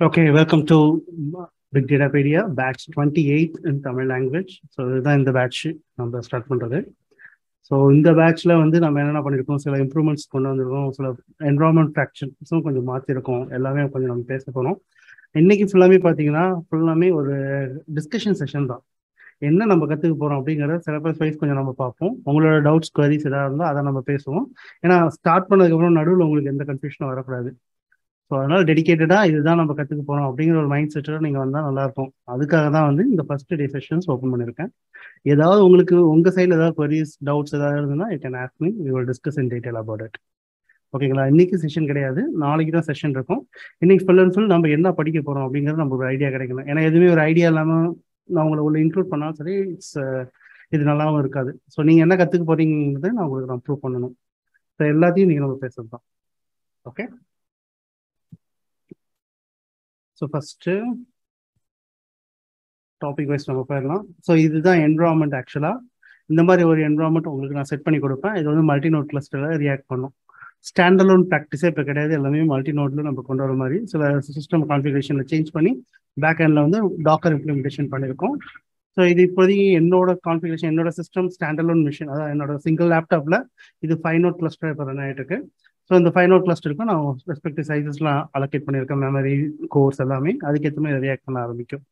Okay, welcome to Big Datapedia, batch 28 in Tamil language. So இதுதான் இந்த batch நம்ம start பண்ணுறது ஸோ இந்த பேட்ச்சில் வந்து நம்ம என்னென்ன பண்ணியிருக்கோம் சில இம்ப்ரூவ்மெண்ட்ஸ் கொண்டு வந்திருக்கோம். சில என்வரான்மெண்ட் ஃபேக்ஷன்ஸும் கொஞ்சம் மாற்றிருக்கோம் எல்லாமே கொஞ்சம் நம்ம பேச போகிறோம் இன்னைக்கு ஃபுல்லாமே பார்த்தீங்கன்னா ஃபுல்லாமே ஒரு டிஸ்கஷன் செஷன் தான். என்ன நம்ம கற்றுக்க போகிறோம் அப்படிங்கிறத சிலபஸ் வைஸ் கொஞ்சம் நம்ம பார்ப்போம். உங்களோட டவுட்ஸ் குவரிஸ் எதாவது இருந்தால் அதை நம்ம பேசுவோம். ஏன்னா ஸ்டார்ட் பண்ணதுக்கப்புறம் நடுவில் உங்களுக்கு எந்த கன்ஃபியூஷனும் வரக்கூடாது. ஸோ அதனால டெடிக்கேட்டடாக இதுதான் நம்ம கற்றுக்க போகிறோம் அப்படிங்கிற ஒரு மைண்ட் செட்டோட நீங்கள் வந்தால் நல்லாயிருக்கும். அதுக்காக தான் வந்து இந்த ஃபர்ஸ்ட் டே செஷன்ஸ் ஓப்பன் பண்ணியிருக்கேன். ஏதாவது உங்களுக்கு உங்கள் சைடில் ஏதாவது கொரிஸ் டவுட்ஸ் ஏதாவது இருந்ததுன்னா it can ask me we will discuss in detail about it ஓகேங்களா? இன்னைக்கு செஷன் கிடையாது. நாளைக்கு தான் செஷன் இருக்கும். இன்னைக்கு ஃபுல் அண்ட் ஃபுல் நம்ம என்ன படிக்க போகிறோம் அப்படிங்கிறது நம்ம ஒரு ஐடியா கிடைக்கணும். ஏன்னா எதுவுமே ஒரு ஐடியா இல்லாமல் நான் உங்களை உள்ள இன்க்ளூட் பண்ணாலும் சரி இட்ஸ் uh, இது நல்லாவும் இருக்காது. ஸோ நீங்கள் என்ன கற்றுக்க போறீங்கிறத நான் உங்களுக்கு நான் ப்ரூவ் பண்ணணும். ஸோ எல்லாத்தையும் நீங்கள் நம்ம பேசுறது தான் okay so first topic wise நம்ம போயிடலாம். ஸோ இதுதான் என்வரான்மெண்ட் ஆக்சுவலாக இந்த மாதிரி ஒரு என்வரான்மெண்ட் உங்களுக்கு நான் செட் பண்ணி கொடுப்பேன். இது வந்து மல்டி நோட் கிளஸ்டரில் ரியாக்ட் பண்ணும். ஸ்டாண்டலோன் ப்ராக்டிஸே இப்போ கிடையாது. எல்லாமே மல்டி நோட்ல நம்ம கொண்டு வர மாதிரி. சில சிஸ்டம் கான்ஃபிகரேஷனில் சேஞ்ச் பண்ணி பேக் எண்டில் வந்து டாக்கர் இம்ப்ளிமெண்டேஷன் பண்ணியிருக்கோம். ஸோ இது இப்போதைக்கு என்னோட கான்ஃபிகரேஷன் என்னோட சிஸ்டம் ஸ்டாண்டலோன் மிஷின் அதாவது என்னோட சிங்கிள் லேப்டாப்பில் இது ஃபைவ் நோட் கிளஸ்டர் இப்போ ரன் ஆகிட்டு இருக்கு ஸோ இந்த ஃபைவ் நோட் கிளஸ்டருக்கும் நான் ரெஸ்பெக்டிவ் சைஸஸ்லாம் அலோகேட் பண்ணியிருக்கேன் மெமரி கோர்ஸ் எல்லாமே. அதுக்கேற்ற மாதிரி ரியாக்ட் பண்ண ஆரம்பிக்கும்.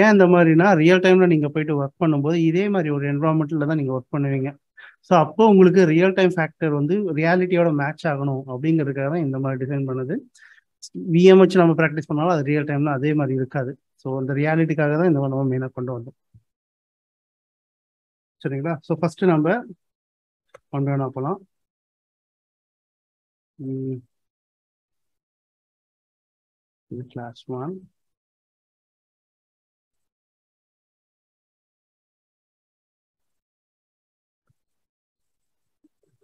ஏன் இந்த மாதிரினா ரியல் டைமில் நீங்கள் போயிட்டு ஒர்க் பண்ணும்போது இதே மாதிரி ஒரு என்வரான்மெண்ட்டில் தான் நீங்கள் ஒர்க் பண்ணுவீங்க. ஸோ அப்போ உங்களுக்கு ரியல் டைம் ஃபேக்டர் வந்து ரியாலிட்டியோட மேட்ச் ஆகணும் அப்படிங்கிறதுக்காக தான் இந்த மாதிரி டிசைன் பண்ணுது. விஎம் வச்சு நம்ம ப்ராக்டிஸ் பண்ணாலும் அது ரியல் டைம்ல அதே மாதிரி இருக்காது. ஸோ அந்த ரியாலிட்டிக்காக தான் இந்த மாதிரி நம்ம மெயினாக கொண்டு வந்தோம். சரிங்களா? ஸோ ஃபஸ்ட்டு நம்ம கொண்டு வேணா போகலாம் Mm. in class one.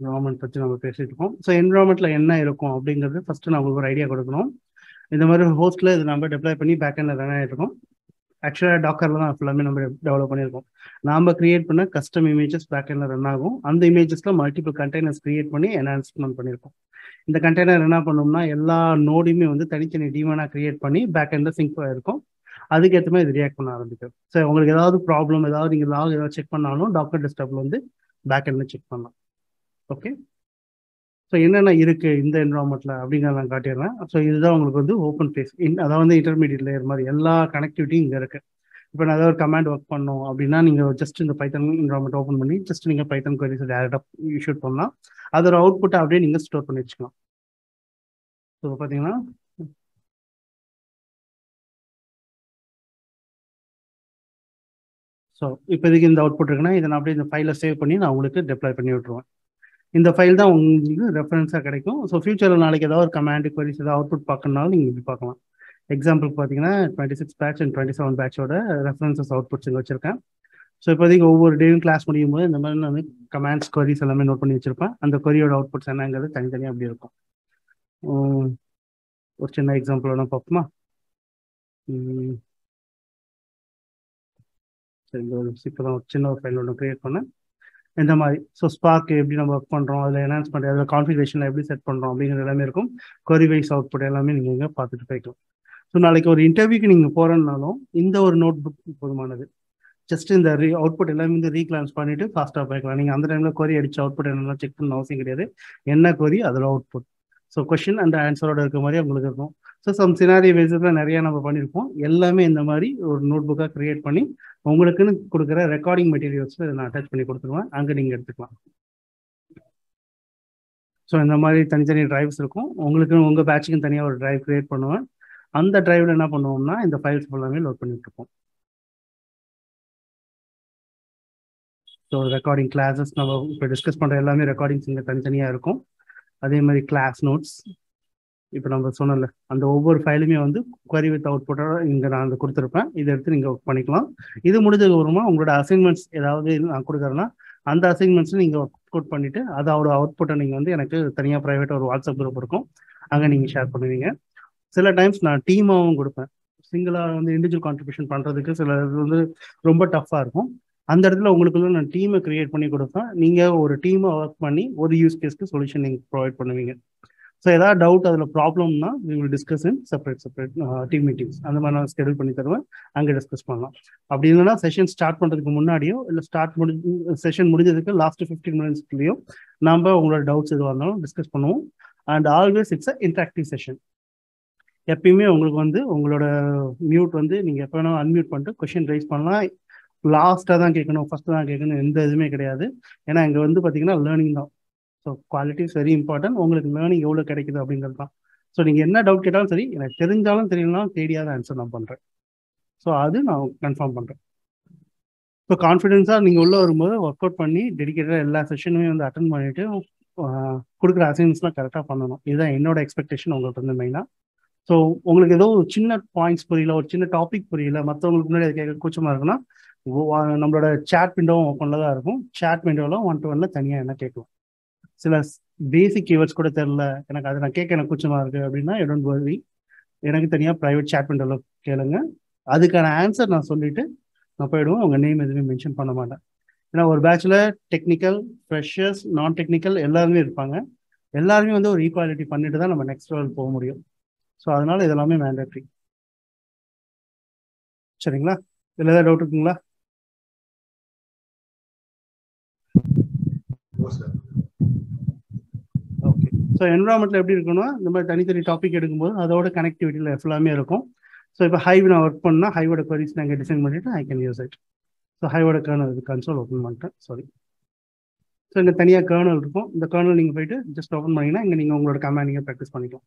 Environment பற்றி நம்ம பேசிட்டு இருக்கோம். ஸோ என்வரான்மெண்ட்டில் என்ன இருக்கும் அப்படிங்கிறது ஃபஸ்ட்டு நம்மளுக்கு ஒரு ஐடியா கொடுக்கணும். இந்த மாதிரி ஹோஸ்ட்டில் இது நம்ம டெப்ளை பண்ணி பேக் எண்டில் ரன் ஆகிட்டு இருக்கோம். ஆக்சுவலாக டாக்கரில் தான் ஃபுல்லாமே நம்ம டெவலப் பண்ணியிருக்கோம். நாம் கிரியேட் பண்ண கஸ்டம் இமேஜஸ் பேக் ரன் ஆகும். அந்த இமேஜஸில் மல்டிபிள் கண்டெய்னர்ஸ் கிரியேட் பண்ணி என்ஹான்ஸ்மெண்ட் பண்ணியிருக்கோம். இந்த கண்டெய்னர் என்ன பண்ணோம்னா எல்லா நோடையுமே வந்து தனித்தனி டீமனா கிரியேட் பண்ணி பேக் சிங்க் இருக்கும். அதுக்கேற்ற மாதிரி இது ரியாக்ட் பண்ண ஆரம்பிக்கும். ஸோ உங்களுக்கு ஏதாவது ப்ராப்ளம் ஏதாவது நீங்கள் லாக் ஏதாவது செக் பண்ணாலும் டாக்கர் டெஸ்க்டாப்ல வந்து பேக் செக் பண்ணலாம். ஓகே ஸோ என்னென்ன இருக்குது இந்த என்வரான்மெண்ட்டில் அப்படிங்கிறத நான் காட்டிடுறேன். ஸோ இதுதான் உங்களுக்கு வந்து ஓப்பன் ஃபேஸ் அதாவது வந்து இன்டர்மீடியட் லேயர் மாதிரி. எல்லா கனெக்டிவிட்டியும் இங்கே இருக்குது இப்போ நான் ஏதாவது ஒரு கமாண்ட் ஒர்க் பண்ணோம் அப்படின்னா நீங்கள் ஜஸ்ட் இந்த பைத்தன் என்வரான்மெண்ட் ஓப்பன் பண்ணி ஜஸ்ட் நீங்கள் பைத்தன் கொரிஸ் டேரெக்டாக இஷ்யூட் பண்ணலாம் அதோட அவுட்புட்டை அப்படியே நீங்கள் ஸ்டோர் பண்ணி வச்சுக்கலாம். ஸோ பார்த்தீங்கன்னா ஸோ இப்போதைக்கு இந்த அவுட்புட் இருக்குன்னா இதை நான் அப்படியே இந்த ஃபைலை சேவ் பண்ணி நான் உங்களுக்கு டெப்ளாய் பண்ணி விட்ருவேன் இந்த ஃபைல் தான் உங்களுக்கு ரெஃபரன்ஸாக கிடைக்கும். ஸோ ஃபியூச்சரில் நாளைக்கு ஏதாவது ஒரு கமாண்ட் குவரிஸ் ஏதாவது அவுட்புட் பார்க்கணுனாலும் நீங்கள் இப்படி பார்க்கலாம். எக்ஸாம்பிள் பார்த்தீங்கன்னா twenty six batch and twenty seven பேட்சோட references outputs இங்கே வச்சிருக்கேன். ஸோ இப்போதைக்கு ஒவ்வொரு டேயும் கிளாஸ் முடியும் போது இந்த மாதிரி நான் வந்து கமாண்ட்ஸ் குவரிஸ் எல்லாமே நோட் பண்ணி வச்சிருப்பேன். அந்த கொரியோட அவுட்புட்ஸ் என்னங்கிறது தனித்தனியாக அப்படி இருக்கும். ஒரு சின்ன எக்ஸாம்பிள் வேணா பார்ப்போமா? சரி இப்போ தான் ஒரு சின்ன ஒரு ஃபைல் ஒன்று க்ரியேட் பண்ணேன். இந்த மாதிரி. ஸோ ஸ்பார்க் எப்படி நம்ம ஒர்க் பண்ணுறோம் அதில் என்ஹான்ஸ் பண்ணுறது அதில் கான்ஃபிகரேஷனில் எப்படி செட் பண்ணுறோம் அப்படிங்கிற எல்லாமே இருக்கும். கொரி வைஸ் அவுட்புட் எல்லாமே நீங்கள் இங்கே பார்த்துட்டு போய்க்கலாம். ஸோ நாளைக்கு ஒரு இன்டர்வியூக்கு நீங்கள் போகிறனாலும் இந்த ஒரு நோட் புக் போதுமானது. ஜஸ்ட் இந்த ரீ அவுட்புட் எல்லாமே வந்து ரீக்ளான்ஸ் பண்ணிட்டு ஃபாஸ்ட்டாக போய்க்கலாம். நீங்கள் அந்த டைமில் கொரி அடிச்சு அவுட்புட் என்னென்ன செக் பண்ண அவசியம் கிடையாது. என்ன கொரி அதில் அவுட்புட் ஸோ கொஷின் அண்ட் ஆன்சரோட இருக்க மாதிரி உங்களுக்கு இருக்கும். ஸோ சம் சினாரி பேஸில் நிறையா நம்ம பண்ணியிருப்போம் எல்லாமே இந்த மாதிரி ஒரு நோட் புக்காக கிரியேட் பண்ணி உங்களுக்குன்னு கொடுக்குற ரெக்கார்டிங் மெட்டீரியல்ஸில் இதை நான் அட்டாச் பண்ணி கொடுத்துருவேன். அங்கே நீங்கள் எடுத்துக்கலாம். ஸோ இந்த மாதிரி தனித்தனி டிரைவ்ஸ் இருக்கும். உங்களுக்கு உங்கள் பேட்சுக்கும் தனியாக ஒரு டிரைவ் க்ரியேட் பண்ணுவேன். அந்த டிரைவில் என்ன பண்ணுவோம்னா இந்த ஃபைல்ஸ் ஃபுல்லாமே லோட் பண்ணிட்டு இருப்போம். ஸோ ரெக்கார்டிங் கிளாஸஸ் நம்ம இப்போ டிஸ்கஸ் பண்ணுற எல்லாமே ரெக்கார்டிங்ஸ் இங்கே தனித்தனியாக இருக்கும். அதே மாதிரி கிளாஸ் நோட்ஸ் இப்போ நம்ம சொன்னல அந்த ஒவ்வொரு ஃபைலுமே வந்து குவரி வித் அவுட்புட்டோட இங்கே நான் அந்த கொடுத்துருப்பேன். இதை எடுத்து நீங்கள் ஒர்க் பண்ணிக்கலாம். இது முடிஞ்சதுக்கு அப்புறமா உங்களோட அசைன்மெண்ட்ஸ் ஏதாவது நான் கொடுக்குறேன்னா அந்த அசைன்மெண்ட்ஸ் நீங்கள் ஒர்க் அவுட் பண்ணிட்டு அதோட அவுட்புட்டை நீங்கள் வந்து எனக்கு தனியாக ப்ரைவேட்டாக ஒரு வாட்ஸ்அப் குரூப் இருக்கும். அங்கே நீங்கள் ஷேர் பண்ணுவீங்க. சில டைம்ஸ் நான் டீமாகவும் கொடுப்பேன். சிங்கிளாக வந்து இண்டிவிஜுவல் கான்ட்ரிபியூஷன் பண்ணுறதுக்கு சில இது வந்து ரொம்ப டஃப்பாக இருக்கும். அந்த இடத்துல உங்களுக்கு நான் டீமை கிரியேட் பண்ணி கொடுப்பேன். நீங்கள் ஒரு டீமை ஒர்க் பண்ணி ஒரு யூஸ் கேஸ்க்கு சொல்யூஷன் நீங்கள் ப்ரொவைட் பண்ணுவீங்க. ஸோ ஏதாவது டவுட் அதில் ப்ராப்ளம்னா we will discuss in separate separate team meetings அந்த மாதிரி நான் ஸ்கெடியூல் பண்ணி தருவேன். அங்கே டிஸ்கஸ் பண்ணலாம். அப்படி இல்லைன்னா செஷன் ஸ்டார்ட் பண்ணுறதுக்கு முன்னாடியோ இல்லை ஸ்டார்ட் முடி செஷன் முடிஞ்சதுக்கு லாஸ்ட் ஃபிஃப்டீன் மினிட்ஸ்லேயோ நம்ம உங்களோட டவுட்ஸ் எதுவாக இருந்தாலும் டிஸ்கஸ் பண்ணுவோம். And always it's a interactive session எப்பயுமே உங்களுக்கு வந்து உங்களோட மியூட் வந்து நீங்கள் எப்போ வேணாலும் அன்மியூட் பண்ணிட்டு கொஷின் ரைஸ் பண்ணலாம். லாஸ்ட்டாக தான் கேட்கணும் ஃபஸ்ட்டு தான் கேட்கணும் எந்த இதுவுமே கிடையாது. ஏன்னா இங்கே வந்து பார்த்தீங்கன்னா லேர்னிங் தான். So quality is very important உங்களுக்கு லேர்னிங் எவ்வளோ கிடைக்குது அப்படிங்கிறது தான். ஸோ நீங்கள் என்ன டவுட் கேட்டாலும் சரி எனக்கு தெரிஞ்சாலும் தெரியலனாலும் தேடியாத ஆன்சர் நான் பண்ணுறேன் ஸோ அது நான் கன்ஃபார்ம் பண்ணுறேன் ஸோ கான்ஃபிடென்ஸாக நீங்கள் உள்ளே வரும்போது ஒர்க் அவுட் பண்ணி டெடிக்கேட்டாக எல்லா செஷனுமே வந்து அட்டன் பண்ணிவிட்டு கொடுக்குற அசைன்மெண்ட்ஸ்லாம் கரெக்டாக பண்ணணும். இதுதான் என்னோட எக்ஸ்பெக்டேஷன் உங்களுக்கு வந்து மெயினாக ஸோ உங்களுக்கு ஏதோ ஒரு சின்ன பாயிண்ட்ஸ் புரியல ஒரு சின்ன டாபிக் புரியல மற்றவங்களுக்கு முன்னாடி கேட்க கூச்சமாக இருக்குன்னா நம்மளோட சேட் விண்டோவும் ஓப்பனில் தான் இருக்கும். சேட் விண்டோவில் ஒன் டு ஒன்ல தனியாக என்ன கேட்கலாம். சில பேசிக் கீவேர்ட்ஸ் கூட தெரில எனக்கு அதை நான் கேட்க எனக்கு கூச்சமாக இருக்குது அப்படின்னா டோன்ட் வரி எனக்கு தனியாக ப்ரைவேட் சேட் பண்ணுறதுல கேளுங்க. அதுக்கான ஆன்சர் நான் சொல்லிட்டு நான் போயிடுவோம் உங்கள் நேம் எதுவுமே மென்ஷன் பண்ண மாட்டேன். ஏன்னா ஒரு பேட்சில் டெக்னிக்கல் ஃப்ரெஷர்ஸ் நான் டெக்னிக்கல் எல்லாருமே இருப்பாங்க. எல்லாருமே வந்து ஒரு ஈக்குவாலிட்டி பண்ணிட்டு தான் நம்ம நெக்ஸ்ட் லெவல் போக முடியும். ஸோ அதனால இதெல்லாமே மேண்டட்ரி சரிங்களா? இதில் ஏதாவது டவுட் இருக்குங்களா ஓகே ஸோ என்வரான்மெண்ட்ல எப்படி இருக்குன்னா இந்த மாதிரி தனித்தனி டாபிக் எடுக்கும்போது அதோட கனெக்டிவிட்டியில் ஃபுல்லாமே இருக்கும். ஸோ இப்போ ஹைவ் நான் ஒர்க் பண்ணால் ஹைவோட கொரிஸ் நாங்கள் டிசைன் பண்ணிவிட்டு I can use it so ஹைவோட kernel console open பண்ணிட்டேன். சாரி ஸோ இங்கே தனியாக கேர்னல் இருக்கும். இந்த கேர்னல் நீங்கள் போயிட்டு ஜஸ்ட் ஓப்பன் பண்ணிங்கன்னா இங்கே நீங்கள் உங்களோட கமெண்ட் நீங்கள் ப்ராக்டிஸ் பண்ணிக்கலாம்.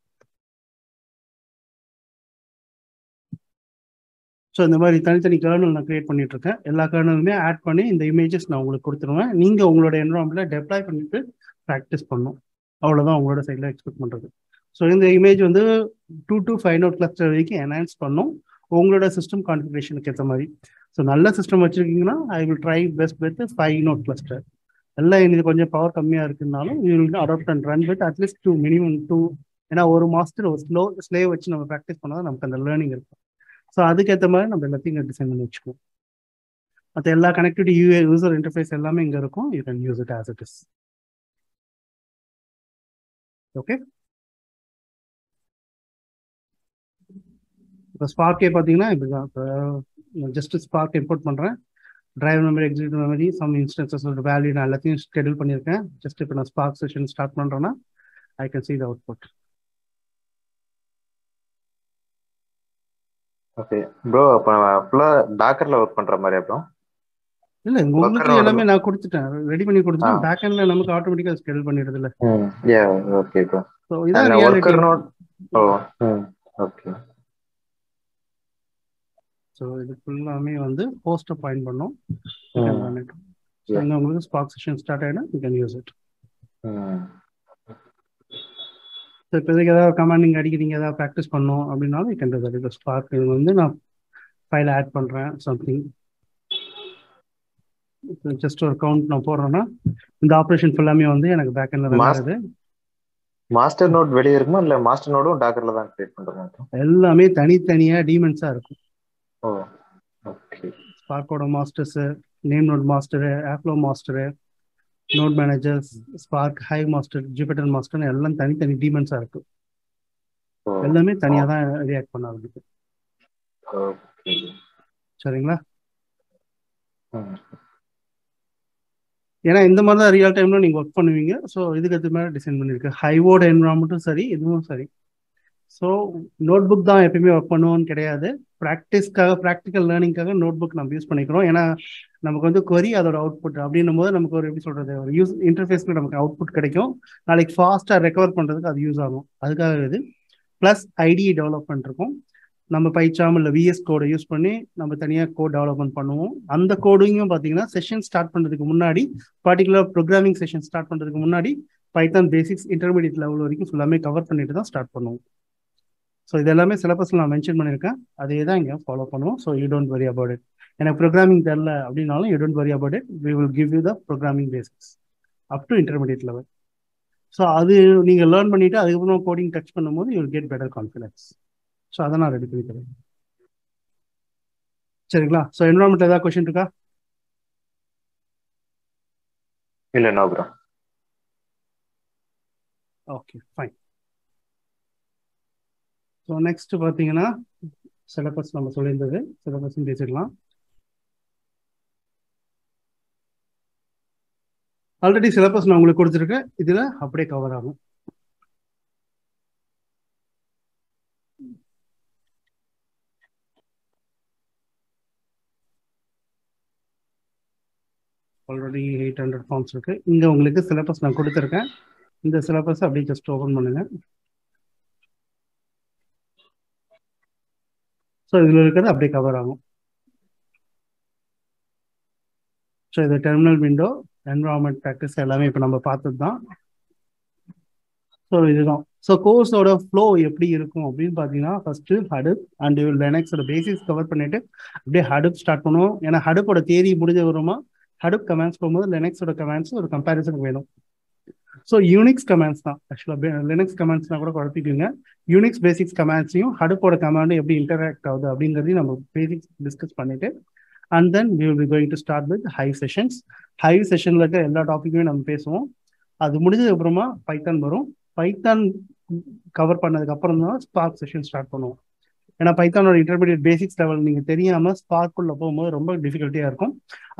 ஸோ இந்த மாதிரி தனித்தனி கேர்னல் நான் கிரியேட் பண்ணிட்டு இருக்கேன் எல்லா கேர்னலுமே ஆட் பண்ணி இந்த இமேஜஸ் நான் உங்களுக்கு கொடுத்துருவேன். நீங்கள் உங்களோட என்வரான்மெண்ட்டில் டெப்ளாய் பண்ணிட்டு ப்ராக்டிஸ் பண்ணும். அவ்வளோதான் உங்களோட சைடில் எக்ஸ்பெக்ட் பண்ணுறது ஸோ இந்த இமேஜ் வந்து two to five node cluster வரைக்கும் என்ஹான்ஸ் பண்ணும். உங்களோட சிஸ்டம் கான்ஃபிகரேஷனுக்கு ஏற்ற மாதிரி. ஸோ நல்ல system வச்சுருக்கீங்கன்னா I will try best with five node cluster எல்லாம் இது கொஞ்சம் பவர் கம்மியாக இருக்குனாலும் you will adapt and run with at least two minimum two ஏன்னா ஒரு மாஸ்டர் ஒரு ஸ்லோ ஸ்லே வச்சு நம்ம ப்ராக்டிஸ் பண்ணால் நமக்கு அந்த லேர்னிங் இருக்கும். ஸோ அதுக்கேற்ற மாதிரி நம்ம எல்லாத்தையும் டிசைன் பண்ணி வச்சுக்குவோம். மற்ற எல்லா கனெக்டிவிட்டி யூ யூசர் இன்டர்ஃபேஸ் எல்லாமே இங்கே இருக்கும். You can use it as it is okay இப்போ ஸ்பார்க்கே பார்த்தீங்கன்னா இப்படிதான் இப்போ ஜஸ்ட் ஸ்பார்க் இம்போர்ட் பண்ணுறேன் drive memory execute memory some instances value நான் எல்லாத்தையும் ஷெடியூல் பண்ணியிருக்கேன். ஜஸ்ட் இப்போ நான் ஸ்பார்க் செஷன் ஸ்டார்ட் பண்ணுறேன்னா I can see the output okay bro அப்போ நம்ம ஃபுல்லாக டாக்கரில் ஒர்க் பண்ணுற மாதிரி அப்புறம்? இல்ல உங்களுக்கு எல்லாமே நான் கொடுத்துட்டேன். ரெடி பண்ணி கொடுத்துட்டேன் பேக் எண்ட்ல நமக்கு ஆட்டோமேட்டிக்கா ஸ்கெடியூல் பண்ணிடுது இல்ல யா ஓகே ப்ரோ சோ இதான் worker node oh. Okay so இது ஃபுல்லாமே வந்து ஹோஸ்ட பாயிண்ட் பண்ணோம். இங்கே உங்களுக்கு ஸ்பார்க் செஷன் ஸ்டார்ட் ஆகிடும் you can use it so இப்போதைக்கு ஏதாவது கமாண்ட் நீங்கள் அடிக்கிறீங்க ஏதாவது ப்ராக்டிஸ் பண்ணோம் அப்படின்னாலும் யூ கேன் ஸ்பார்க் இது வந்து நான் ஃபைல் ஆட் பண்ணுறேன் சம்திங் ஜஸ்ட் ஒரு கவுண்ட் நான் போடுறேன்னா இந்த ஆப்ரேஷன் ஃபுல்லாமே வந்து எனக்கு பேக் எண்ட்ல வருது மாஸ்டர் நோட் வெளியே இருக்குமா? இல்ல மாஸ்டர் நோடும் டாக்கர்ல தான் கிரியேட் பண்றோம் எல்லாமே தனித்தனியா டீமென்ஸா இருக்கும். ஓ ஓகே ஸ்பார்க்கோட masters name node master ஆப்லோ master node managers spark Hive master Jupyter master எல்லாம் தனித்தனி டீமென்ஸா இருக்கு எல்லாமே தனியா தான் ரியாக்ட் பண்ண ஆரம்பிக்கு சரிங்களா? ஏன்னா இந்த மாதிரி தான் ரியல் டைம்ல நீங்க ஒர்க் பண்ணுவீங்க. ஸோ இதுக்கு அது மேலே டிசைன் பண்ணிருக்கு ஹைவோட என்வரான்மெண்ட்டும் சரி இதுவும் சரி. ஸோ நோட் புக் தான் எப்பயுமே ஒர்க் பண்ணுவோம்னு கிடையாது. ப்ராக்டிஸ்க்காக ப்ராக்டிக்கல் லேர்னிங்காக நோட் புக் நம்ம யூஸ் பண்ணிக்கிறோம். ஏன்னா நமக்கு வந்து கொரி அதோட அவுட்புட் அப்படின்னும் போது நமக்கு ஒரு எப்படி சொல்றது ஒரு யூஸ் இன்டர்ஃபேஸ்ல நமக்கு அவுட்புட் கிடைக்கும். நாளைக்கு ஃபாஸ்ட்டாக ரெக்கவர் பண்ணுறதுக்கு அது யூஸ் ஆகும். அதுக்காக இது. ப்ளஸ் ஐடி டெவலப் பண்ணிருக்கோம் நம்ம பைச்சாம் இல்லை விஎஸ் கோடை யூஸ் பண்ணி நம்ம தனியாக கோட் டெவலப்மெண்ட் பண்ணுவோம். அந்த கோடிங்கும் பார்த்தீங்கன்னா செஷன் ஸ்டார்ட் பண்ணுறதுக்கு முன்னாடி பர்டிகுலர் ப்ரோக்ராமிங் செஷன் ஸ்டார்ட் பண்ணுறதுக்கு முன்னாடி பைத்தான் பேசிக்ஸ் இன்டர்மீடியட் லெவல் வரைக்கும் ஃபுல்லாமே கவர் பண்ணிட்டு தான் ஸ்டார்ட் பண்ணுவோம். ஸோ இது எல்லாமே சிலபஸில் நான் மென்ஷன் பண்ணியிருக்கேன். அதே தான் இங்கே ஃபாலோ பண்ணுவோம். So you don't worry about it எனக்கு ப்ரோக்ராமிங் தெரில அப்படின்னாலும் you don't worry about it we will give you the programming basics up to intermediate level so அது நீங்கள் லேர்ன் பண்ணிவிட்டு அதுக்கப்புறம் கோடிங் டச் பண்ணும்போது you get better confidence so அதை நான் ரெடி பண்ணி தரேன் சரிங்களா ஸோ என்வரான்மெண்ட் ஏதாவது கொஸ்டின் இருக்கா? இல்ல no bro okay fine so next பார்த்தீங்கன்னா சிலபஸ் நம்ம சொல்லியிருந்தது. சிலபஸ் பேசிடலாம். ஆல்ரெடி சிலபஸ் நான் உங்களுக்கு கொடுத்துருக்கேன். இதில் அப்படியே கவர் ஆகும். ஆல்ரெடி எயிட் ஹண்ட்ரட் ஃபார்ம்ஸ் இருக்கு. இங்கே உங்களுக்கு சிலபஸ் நான் கொடுத்துருக்கேன். இந்த சிலபஸ் அப்படியே ஜஸ்ட் ஓப்பன் பண்ணுங்க. ஸோ இதில் இருக்கிறது அப்படியே கவர் ஆகும். ஸோ இது டெர்மினல் விண்டோ என்வரான்மெண்ட் ப்ராக்டிஸ் எல்லாமே இப்போ நம்ம பார்த்தது தான் ஸோ இதுதான். ஸோ கோர்ஸோட ஃப்ளோ எப்படி இருக்கும் அப்படின்னு பார்த்தீங்கன்னா ஃபர்ஸ்ட் ஹடுப் அண்ட் லெனக்ஸோட பேசிக்ஸ் கவர் பண்ணிட்டு அப்படியே ஹடுப் ஸ்டார்ட் பண்ணுவோம். ஏன்னா ஹடுப்போட தேதி முடிஞ்ச வருமா ஹடுப் கமெண்ட்ஸ் போகும்போது லெனக்ஸோட கமெண்ட்ஸ் ஒரு கம்பேரிசனுக்கு வேணும். ஸோ யூனிக்ஸ் கமெண்ட்ஸ் தான். ஆக்சுவலாக லினக்ஸ் கமெண்ட்ஸ்னா கூட குழப்பிக்குங்க. யூனிக்ஸ் பேசிக்ஸ் கமெண்ட்ஸையும் ஹடுப்போட கமாண்டும் எப்படி இன்டராக்ட் ஆகுது அப்படிங்கிறதையும் நம்ம பேசிக்ஸ் டிஸ்கஸ் பண்ணிட்டு and then we will be going to start with Hive sessions Hive செஷனில் இருக்க எல்லா டாப்பிக்குமே நம்ம பேசுவோம். அது முடிஞ்சதுக்கு அப்புறமா பைத்தான் வரும். பைத்தான் கவர் பண்ணதுக்கு அப்புறம் தான் ஸ்பார்க் செஷன் ஸ்டார்ட் பண்ணுவோம். ஏன்னா பைத்தானோட இன்டர்மீடியட் பேசிக்ஸ் லெவல் நீங்கள் தெரியாமல் ஸ்பார்க்குள்ள போகும்போது ரொம்ப டிஃபிகல்ட்டியாக இருக்கும்.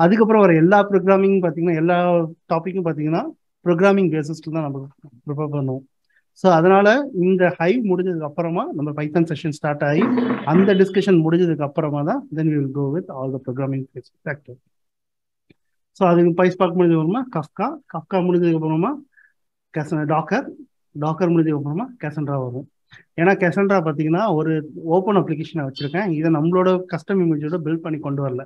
அதுக்கப்புறம் வர எல்லா ப்ரோக்ராமிங் பார்த்தீங்கன்னா எல்லா டாப்பிக்கும் பார்த்தீங்கன்னா ப்ரோக்ராமிங் பேசிஸ்ல தான் நம்ம ப்ரிப்பேர் பண்ணுவோம். ஸோ அதனால இந்த ஹை முடிஞ்சதுக்கு அப்புறமா நம்ம பைத்தான் செஷன் ஸ்டார்ட் ஆகி அந்த டிஸ்கஷன் முடிஞ்சதுக்கு அப்புறமா தான் then will go with all the programming factor so அதுக்கு பைஸ் பார்க்க முடிஞ்சதுக்கு அப்புறமா கஃப்கா கஃப்கா முடிஞ்சதுக்கு அப்புறமா கேசன் டாக்கர் டாக்கர் முடிஞ்சதுக்கு அப்புறமா கேசன்ட்ரா வரும். ஏன்னா கெசண்ட்ரா பார்த்தீங்கன்னா ஒரு ஓப்பன் அப்ளிகேஷனை வச்சிருக்கேன். இதை நம்மளோட கஸ்டம் இமேஜோட பில்ட் பண்ணி கொண்டு வரல.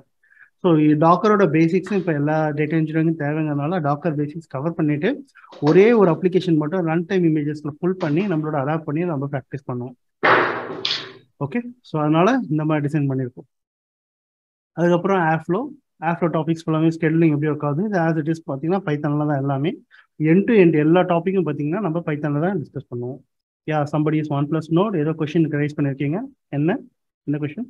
ஸோ டாக்கரோட பேசிக்ஸும் இப்போ எல்லா டேட்டா இன்ஜினியரிங் தேவைங்கிறதுனால டாக்கர் பேசிக்ஸ் கவர் பண்ணிட்டு ஒரே ஒரு அப்ளிகேஷன் மட்டும் ரன் டைம் இமேஜஸ்ல ஃபுல் பண்ணி நம்மளோட அடாப்ட் பண்ணி நம்ம ப்ராக்டிஸ் பண்ணுவோம். ஓகே ஸோ அதனால இந்த மாதிரி டிசைன் பண்ணியிருக்கோம். அதுக்கப்புறம் ஆஃப்லோ ஆஃப்லோ டாபிக்ஸ் ஃபுல்லாமே ஸ்கெட்யூலிங் எப்படி இருக்காது இது ஆஸ் இட் இஸ் பார்த்தீங்கன்னா பைத்தனில் தான் எல்லாமே. என் டு எண்ட் எல்லா டாப்பிக்கும் பார்த்தீங்கன்னா நம்ம பைத்தனில் தான் டிஸ்கஸ் பண்ணுவோம். Ya somebody is one plus note ஏதோ கொஸ்டின் ரைஸ் பண்ணியிருக்கீங்க என்ன என்ன question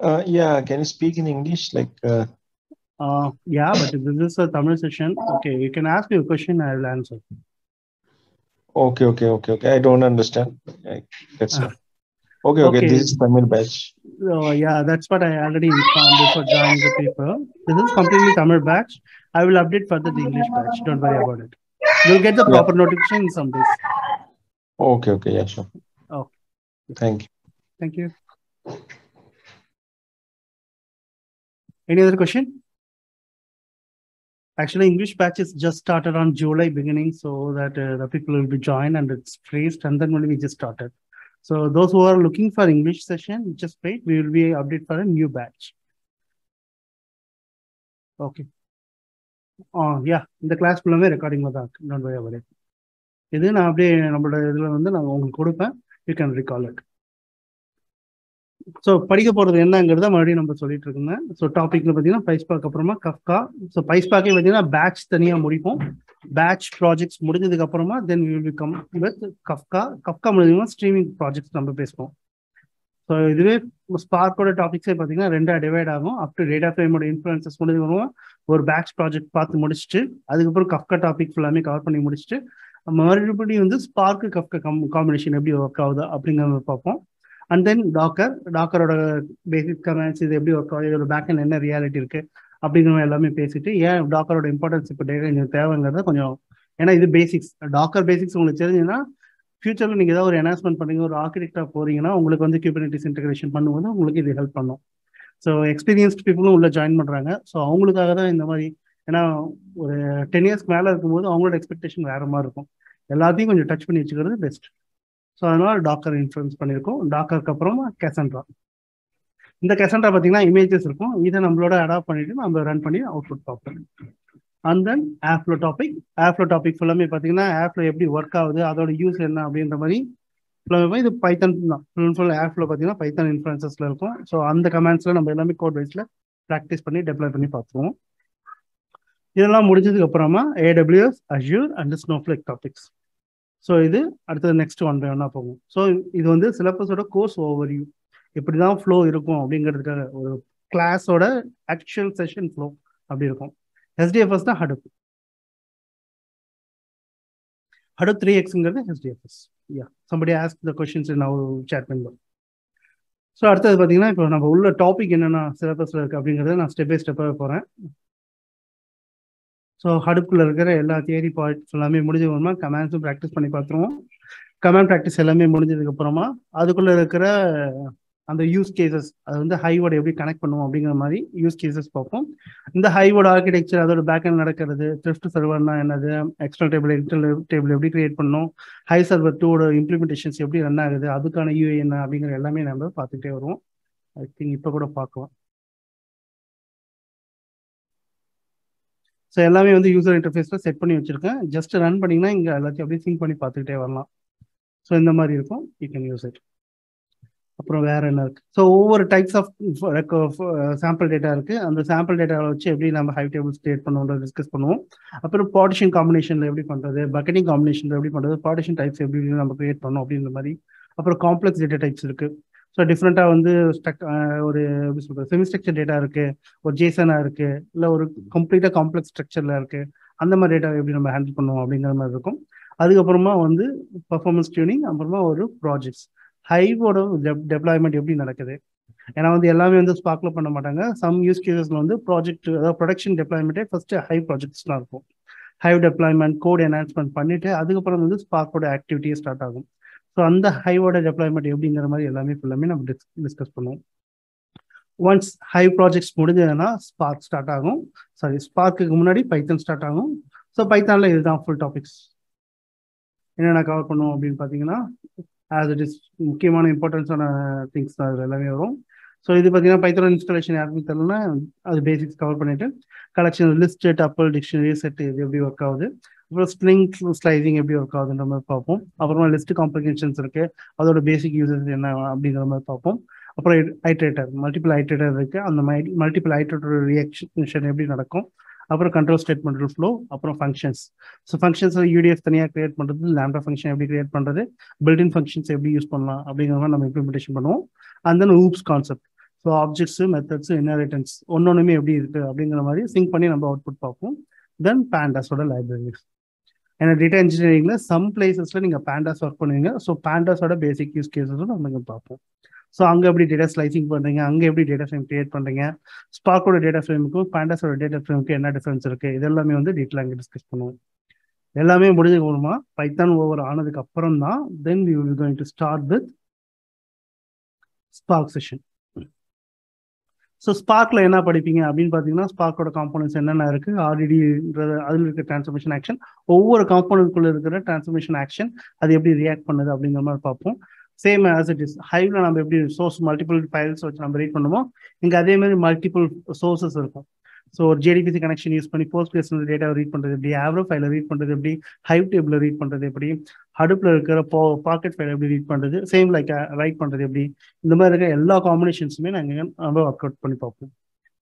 Uh, yeah, can you speak in English? Like, uh, Uh, yeah, but this is a Tamil session. Okay, you can ask me a question, I will answer. okay, okay, okay, okay. I don't understand. Like, that's Ah. not. Okay, okay, Okay. This is Tamil batch. So yeah, that's what I already informed before joining the paper. This is completely Tamil batch. I will update further the English batch. Don't worry about it. You'll get the Yeah. proper notification in some days. Okay, okay, yeah, sure. Oh, thank you. Thank you. Any other question? Actually, English batches just started on July beginning, so that uh, the people will be joined and it's freezed, and then only we just started. So those who are looking for English session, just wait. We will be update for a new batch. Okay. Oh yeah, in the class, will be recording. Don't worry about it. இது நான் அப்படியே நம்மளோட இதில் வந்து நான் உங்களுக்கு கொடுப்பேன். You can recall it so படிக்க போகிறது என்னங்கிறத மறுபடியும் நம்ம சொல்லிட்டு இருக்கோங்க ஸோ டாபிக்ல பார்த்தீங்கன்னா பைஸ்பாக் அப்புறமா கஃப்கா ஸோ பைஸ்பாக்கே பார்த்தீங்கன்னா பேட்ச் தனியாக முடிப்போம். பேட்ச் ப்ராஜெக்ட்ஸ் முடிஞ்சதுக்கு அப்புறமா then will be come with Kafka Kafka முடிஞ்சதுன்னா ஸ்ட்ரீமிங் ப்ராஜெக்ட்ஸ் நம்ம பேசுவோம். ஸோ இதுவே ஸ்பார்க்கோட டாபிக்ஸே பார்த்தீங்கன்னா ரெண்டாக டிவைட் ஆகும். அப் டு டேட்டா ஃப்ரேமோட முடிஞ்சு வருவோம் ஒரு பேட்ச் ப்ராஜெக்ட் பார்த்து முடிச்சுட்டு அதுக்கப்புறம் கஃப்கா டாபிக் ஃபுல்லாமே கவர் பண்ணி முடிச்சுட்டு மறுபடியும் வந்து ஸ்பார்க்கு கஃப்க கம் காம்பினேஷன் எப்படி ஒர்க் ஆகுது அப்படிங்கிறத பார்ப்போம். அண்ட் தென் டாக்கர் டாக்கரோட பேசிக் கமெண்ட்ஸ் இது எப்படி ஒர்க் ஆகுது இதோட பேக்கெண்ட் என்ன ரியாலிட்டி இருக்கு அப்படிங்கிற எல்லாமே பேசிட்டு ஏன் டாக்கரோட இம்பார்ட்டன்ஸ் இப்போ டேட்டா இங்கே தேவைங்கிறத கொஞ்சம் ஏன்னா இது பேசிக்ஸ் டாக்கர் பேசிக்ஸ் உங்களுக்கு தெரிஞ்சுன்னா ஃபியூச்சரில் நீங்கள் ஏதாவது ஒரு எனான்ஸ்மெண்ட் பண்ணீங்க ஒரு ஆர்கிடெக்டாக போறீங்கன்னா உங்களுக்கு வந்து கியூபினிட்டிஸ் இன்டகிரேஷன் பண்ணும்போது உங்களுக்கு இது ஹெல்ப் பண்ணும். ஸோ எக்ஸ்பீரியன்ஸ்ட் பீப்புளும் உள்ளே ஜாயின் பண்ணுறாங்க ஸோ அவங்களுக்காக தான் இந்த மாதிரி ஏன்னா ஒரு டென் இயர்ஸ்க்கு மேலே இருக்கும்போது அவங்களோட எக்ஸ்பெக்டேஷன் வேற மாதிரி இருக்கும். எல்லாத்தையும் கொஞ்சம் டச் பண்ணி வச்சுக்கிறது பெஸ்ட் ஸோ அதனால டாக்கர் இன்ஃப்ளூயன்ஸ் பண்ணியிருக்கோம். டாக்கருக்கு அப்புறமா கெசன்ட்ரா இந்த கெசன்ட்ரா பார்த்தீங்கன்னா இமேஜஸ் இருக்கும். இதை நம்மளோட அடாப்ட் பண்ணிட்டு நம்ம ரன் பண்ணி அவுட்புட் பார்ப்போம். அண்ட் தென் ஆப்லோ டாபிக் ஆப்லோ டாபிக் ஃபுல்லாமே பார்த்தீங்கன்னா ஆப்ல எப்படி ஒர்க் ஆகுது அதோட யூஸ் என்ன அப்படின்ற மாதிரி ஃபுல்லாமே இது பைத்தன் தான். ஃபுல் ஃபுல் ஆப்ல பார்த்தீங்கன்னா பைத்தன் இன்ஃபுளுசஸ்ல இருக்கும். ஸோ அந்த கமெண்ட்ஸ்ல நம்ம எல்லாமே கோட் வைஸ்ல ப்ராக்டிஸ் பண்ணி டெப்ளாய் பண்ணி பார்த்துருவோம். இதெல்லாம் முடிஞ்சதுக்கு அப்புறமா AWS Azure and Snowflake topics so இது அடுத்தது நெக்ஸ்ட் ஒன் பை ஒன்னா போகும். ஸோ இது வந்து சிலபஸோட கோர்ஸ் ஓவர்வியூ இப்படி தான் ஃப்ளோ இருக்கும் அப்படிங்கிறதுக்காக ஒரு கிளாஸோட ஆக்சுவல் செஷன் ஃப்ளோ அப்படி இருக்கும். ஹெச்டிஎஃப்எஸ் தான் Hadoop Hadoop three எக்ஸுங்கிறது HDFS ya somebody ask the questions நான் சேட் பண்ணுவோம் ஸோ அடுத்தது பார்த்தீங்கன்னா இப்போ நம்ம உள்ள டாபிக் என்னென்ன சிலபஸில் இருக்குது அப்படிங்கிறத நான் ஸ்டெப் பை ஸ்டெப்பாக போகிறேன் ஸோ ஹடுப்புக்குள்ள இருக்கிற எல்லா தியரி பாயிண்ட்ஸ் எல்லாமே முடிஞ்சதுக்கப்புறமா கமாண்ட்ஸும் ப்ராக்டிஸ் பண்ணி பார்த்துருவோம் கமெண்ட் ப்ராக்டிஸ் எல்லாமே முடிஞ்சதுக்கு அப்புறமா அதுக்குள்ள இருக்கிற அந்த யூஸ் கேசஸ் அது வந்து ஹைவோட எப்படி கனெக்ட் பண்ணுவோம் அப்படிங்கிற மாதிரி யூஸ் கேசஸ் பார்ப்போம். இந்த ஹைவோட ஆர்கிடெக்சர் அதோட பேக் அண்ட் நடக்கிறது த்ரிஃப்ட் சர்வர்னா என்னது எக்ஸ்டர்னல் டேபிள் இன்டர்னல் டேபிள் எப்படி கிரியேட் பண்ணணும் ஹை சர்வர் டூவோட இம்ப்ளிமெண்டேஷன்ஸ் எப்படி ரன் ஆகுது அதுக்கான யூஏ என்ன அப்படிங்கிற எல்லாமே நம்ம பார்த்துக்கிட்டே வருவோம். ஐ திங்க் இப்போ கூட பார்க்கலாம். ஸோ எல்லாமே வந்து யூசர் இன்டர்ஃபேஸில் செட் பண்ணி வச்சுருக்கேன். ஜஸ்ட் ரன் பண்ணிங்கன்னா இங்கே எல்லாத்தையும் அப்படியே சிங்க் பண்ணி பார்த்துக்கிட்டே வரலாம். ஸோ இந்த மாதிரி இருக்கும். யூ கேன் யூஸ் இட் அப்புறம் வேற என்ன இருக்கு? ஸோ ஒவ்வொரு டைப்ஸ் ஆஃப் சாம்பிள் டேட்டா இருக்கு. அந்த சாம்பிள் டேட்டாவை வச்சு எப்படி நம்ம ஹை டேபிள்ஸ் கிரியேட் பண்ணுவோம் டிஸ்கஸ் பண்ணுவோம். அப்புறம் பார்ட்டிஷன் காம்பினேஷன்ல எப்படி பண்றது? பக்கெட்டிங் காம்பினேஷன்ல எப்படி பண்றது? பார்ட்டிஷன் டைப்ஸ் எப்படி நம்ம கிரியேட் பண்ணோம் அப்படின்ற மாதிரி. அப்புறம் காம்ப்ளெக்ஸ் டேட்டா டைப்ஸ் இருக்கு. ஸோ டிஃப்ரெண்ட்டாக வந்து ஸ்ட்ரக் ஒரு எப்படி சொல்கிறது செமிஸ்ட்ரக்சர் டேட்டா இருக்குது ஒரு ஜேசனா இருக்குது இல்லை ஒரு கம்ப்ளீட்டாக காம்ப்ளெக்ஸ் ஸ்ட்ரக்சரில் இருக்குது அந்த மாதிரி டேட்டா எப்படி நம்ம ஹேண்டில் பண்ணுவோம் அப்படிங்கிற மாதிரி இருக்கும். அதுக்கப்புறமா வந்து பர்ஃபார்மன்ஸ் டியூனிங் அப்புறமா ஒரு ப்ராஜெக்ட்ஸ் ஹைவோட டெப்ளாய்மெண்ட் எப்படி நடக்குது? ஏன்னா வந்து எல்லாமே வந்து ஸ்பார்க்ல பண்ண மாட்டாங்க. சம் யூஸ் கேசஸ்ல வந்து ப்ராஜெக்ட் அதாவது ப்ரொடக்ஷன் டெப்ளாய்மெண்ட்டே ஃபர்ஸ்ட் ஹை ப்ராஜெக்ட்ஸ்லாம் இருக்கும். ஹைவ் டெப்ளாய்மெண்ட் கோட் என்ஹான்ஸ்மெண்ட் பண்ணிட்டு அதுக்கப்புறம் வந்து ஸ்பார்க்கோட ஆக்டிவிட்டியே ஸ்டார்ட் ஆகும். ஸோ அந்த ஹைவோட டெப்ளாய்மெண்ட் எப்படிங்கிற மாதிரி எல்லாமே ஃபுல்லாமே நம்ம டிஸ்கஸ் பண்ணுவோம். ஒன்ஸ் ஹை ப்ராஜெக்ட்ஸ் முடிஞ்சதுன்னா ஸ்பார்க் ஸ்டார்ட் ஆகும். சாரி ஸ்பார்க்குக்கு முன்னாடி பைத்தன் ஸ்டார்ட் ஆகும். ஸோ பைத்தானில் இதுதான் ஃபுல் டாபிக்ஸ் என்னென்ன கவர் பண்ணுவோம் அப்படின்னு பார்த்தீங்கன்னா ஆஸ் இட் இஸ் முக்கியமான இம்பார்ட்டன்ஸான திங்ஸ் தான் அதில் எல்லாமே வரும். ஸோ இது பார்த்தீங்கன்னா பைத்தன் இன்ஸ்டாலேஷன் யாருக்கும் தெரியலனா அது பேசிக்ஸ் கவர் பண்ணிட்டு collection list tuple dictionary set இது எப்படி ஒர்க் ஆகுது. அப்புறம் ஸ்ப்ரிங் ஸ்லைசிங் எப்படி ஒர்க் ஆகுதுன்ற மாதிரி பார்ப்போம். அப்புறமா லிஸ்ட் காம்ப்ளிகேஷன்ஸ் இருக்கு. அதோட பேசிக் யூசஸ் என்ன அப்படிங்கிற மாதிரி பார்ப்போம். அப்புறம் ஐட்ரேட்டர் மல்டிபிள் ஐட்ரேட்டர் இருக்கு. அந்த மல்டிபிள் ஐட்ரேட்டர் ரியாக்ஷன் எப்படி நடக்கும்? அப்புறம் கண்ட்ரோல் ஸ்டேட்மெண்ட் ஃப்ளோ அப்புறம் ஃபங்க்ஷன்ஸ் ஸோ ஃபங்க்ஷன்ஸ் யூடிஎஃப் தனியாக கிரியேட் பண்ணுறது லேண்டா ஃபங்க்ஷன் எப்படி கிரியேட் பண்ணுறது பில்டின் ஃபங்க்ஷன்ஸ் எப்படி யூஸ் பண்ணலாம் அப்படிங்கிற மாதிரி நம்ம இம்ப்ளிமெண்டேஷன் பண்ணுவோம். And then oops concept so objects methods inheritance ஒன்னொன்றுமே எப்படி இருக்கு அப்படிங்கிற மாதிரி சிங்க் பண்ணி நம்ம அவுட்புட் பார்ப்போம். தென் பேண்டாஸோட லைப்ரரிஸ் ஏன்னா டேட்டா இன்ஜினியரிங்ல சம் பிளேசஸ்ல நீங்க பேண்டாஸ் ஒர்க் பண்ணுவீங்க. ஸோ பேண்டாஸோட பேசிக் யூஸ் கேசஸும் நம்ம பார்ப்போம். ஸோ அங்கே எப்படி டேட்டா ஸ்லைசிங் பண்ணுறீங்க அங்கே எப்படி டேட்டா ஃப்ரேம் கிரியேட் பண்ணுறீங்க ஸ்பார்க்கோட டேட்டா ஃப்ரேமுக்கும் பேண்டாஸோட டேட்டா ஃப்ரேமுக்கு என்ன டிஃபரன்ஸ் இருக்கு? இதெல்லாமே வந்து டீட்டெயில் அங்கே டிஸ்கஸ் பண்ணுவோம். எல்லாமே முடிஞ்சதுக்கு அப்புறமா பைத்தான் ஓவர் ஆனதுக்கு அப்புறம் தான் then we will going to start with spark session so ஸ்பார்க்ல என்ன படிப்பீங்க? அப்படின்னு பார்த்தீங்கன்னா ஸ்பார்க்கோட காம்போனன்ஸ் என்னென்ன இருக்கு? ஆர்டிடின்றது அதில் இருக்க டிரான்ஸ்ஃபர்மேஷன் ஆக்ஷன் ஒவ்வொரு காம்போனன்ட்குள்ள இருக்கிற டிரான்ஸ்ஃபர்மேஷன் ஆக்ஷன் அது எப்படி ரியாக்ட் பண்ணுது அப்படிங்கிற மாதிரி பார்ப்போம். சேம் ஆஸ் இட் இஸ் ஹைவில் நம்ம எப்படி சோர்ஸ் மல்டிபிள் ஃபைல்ஸ் வச்சு நம்ம ரீட் பண்ணுவோம் இங்கே அதே மாதிரி மல்டிபிள் சோர்சஸ் இருக்கும். ஸோ ஒரு ஜேடிபிசி கனெக்ஷன் யூஸ் பண்ணி போஸ்ட் பேஸ் டேட்டாவை ரீட் பண்ணுறது எப்படி? ஆவ்ரோ ஃபைல ரீட் பண்ணுறது எப்படி? ஹைவ் டேபிள் ரீட் பண்ணுறது எப்படி? ஹடுப்பில் இருக்கிற போ பாக்கெட் ஃபைலை எப்படி ரீட் பண்ணுறது சேம் லைக் ரைட் பண்ணுறது எப்படி? இந்த மாதிரி இருக்கிற எல்லா காம்பினேஷன்ஸுமே நாங்கள் நம்ம ஒர்க் அவுட் பண்ணி பார்ப்போம்.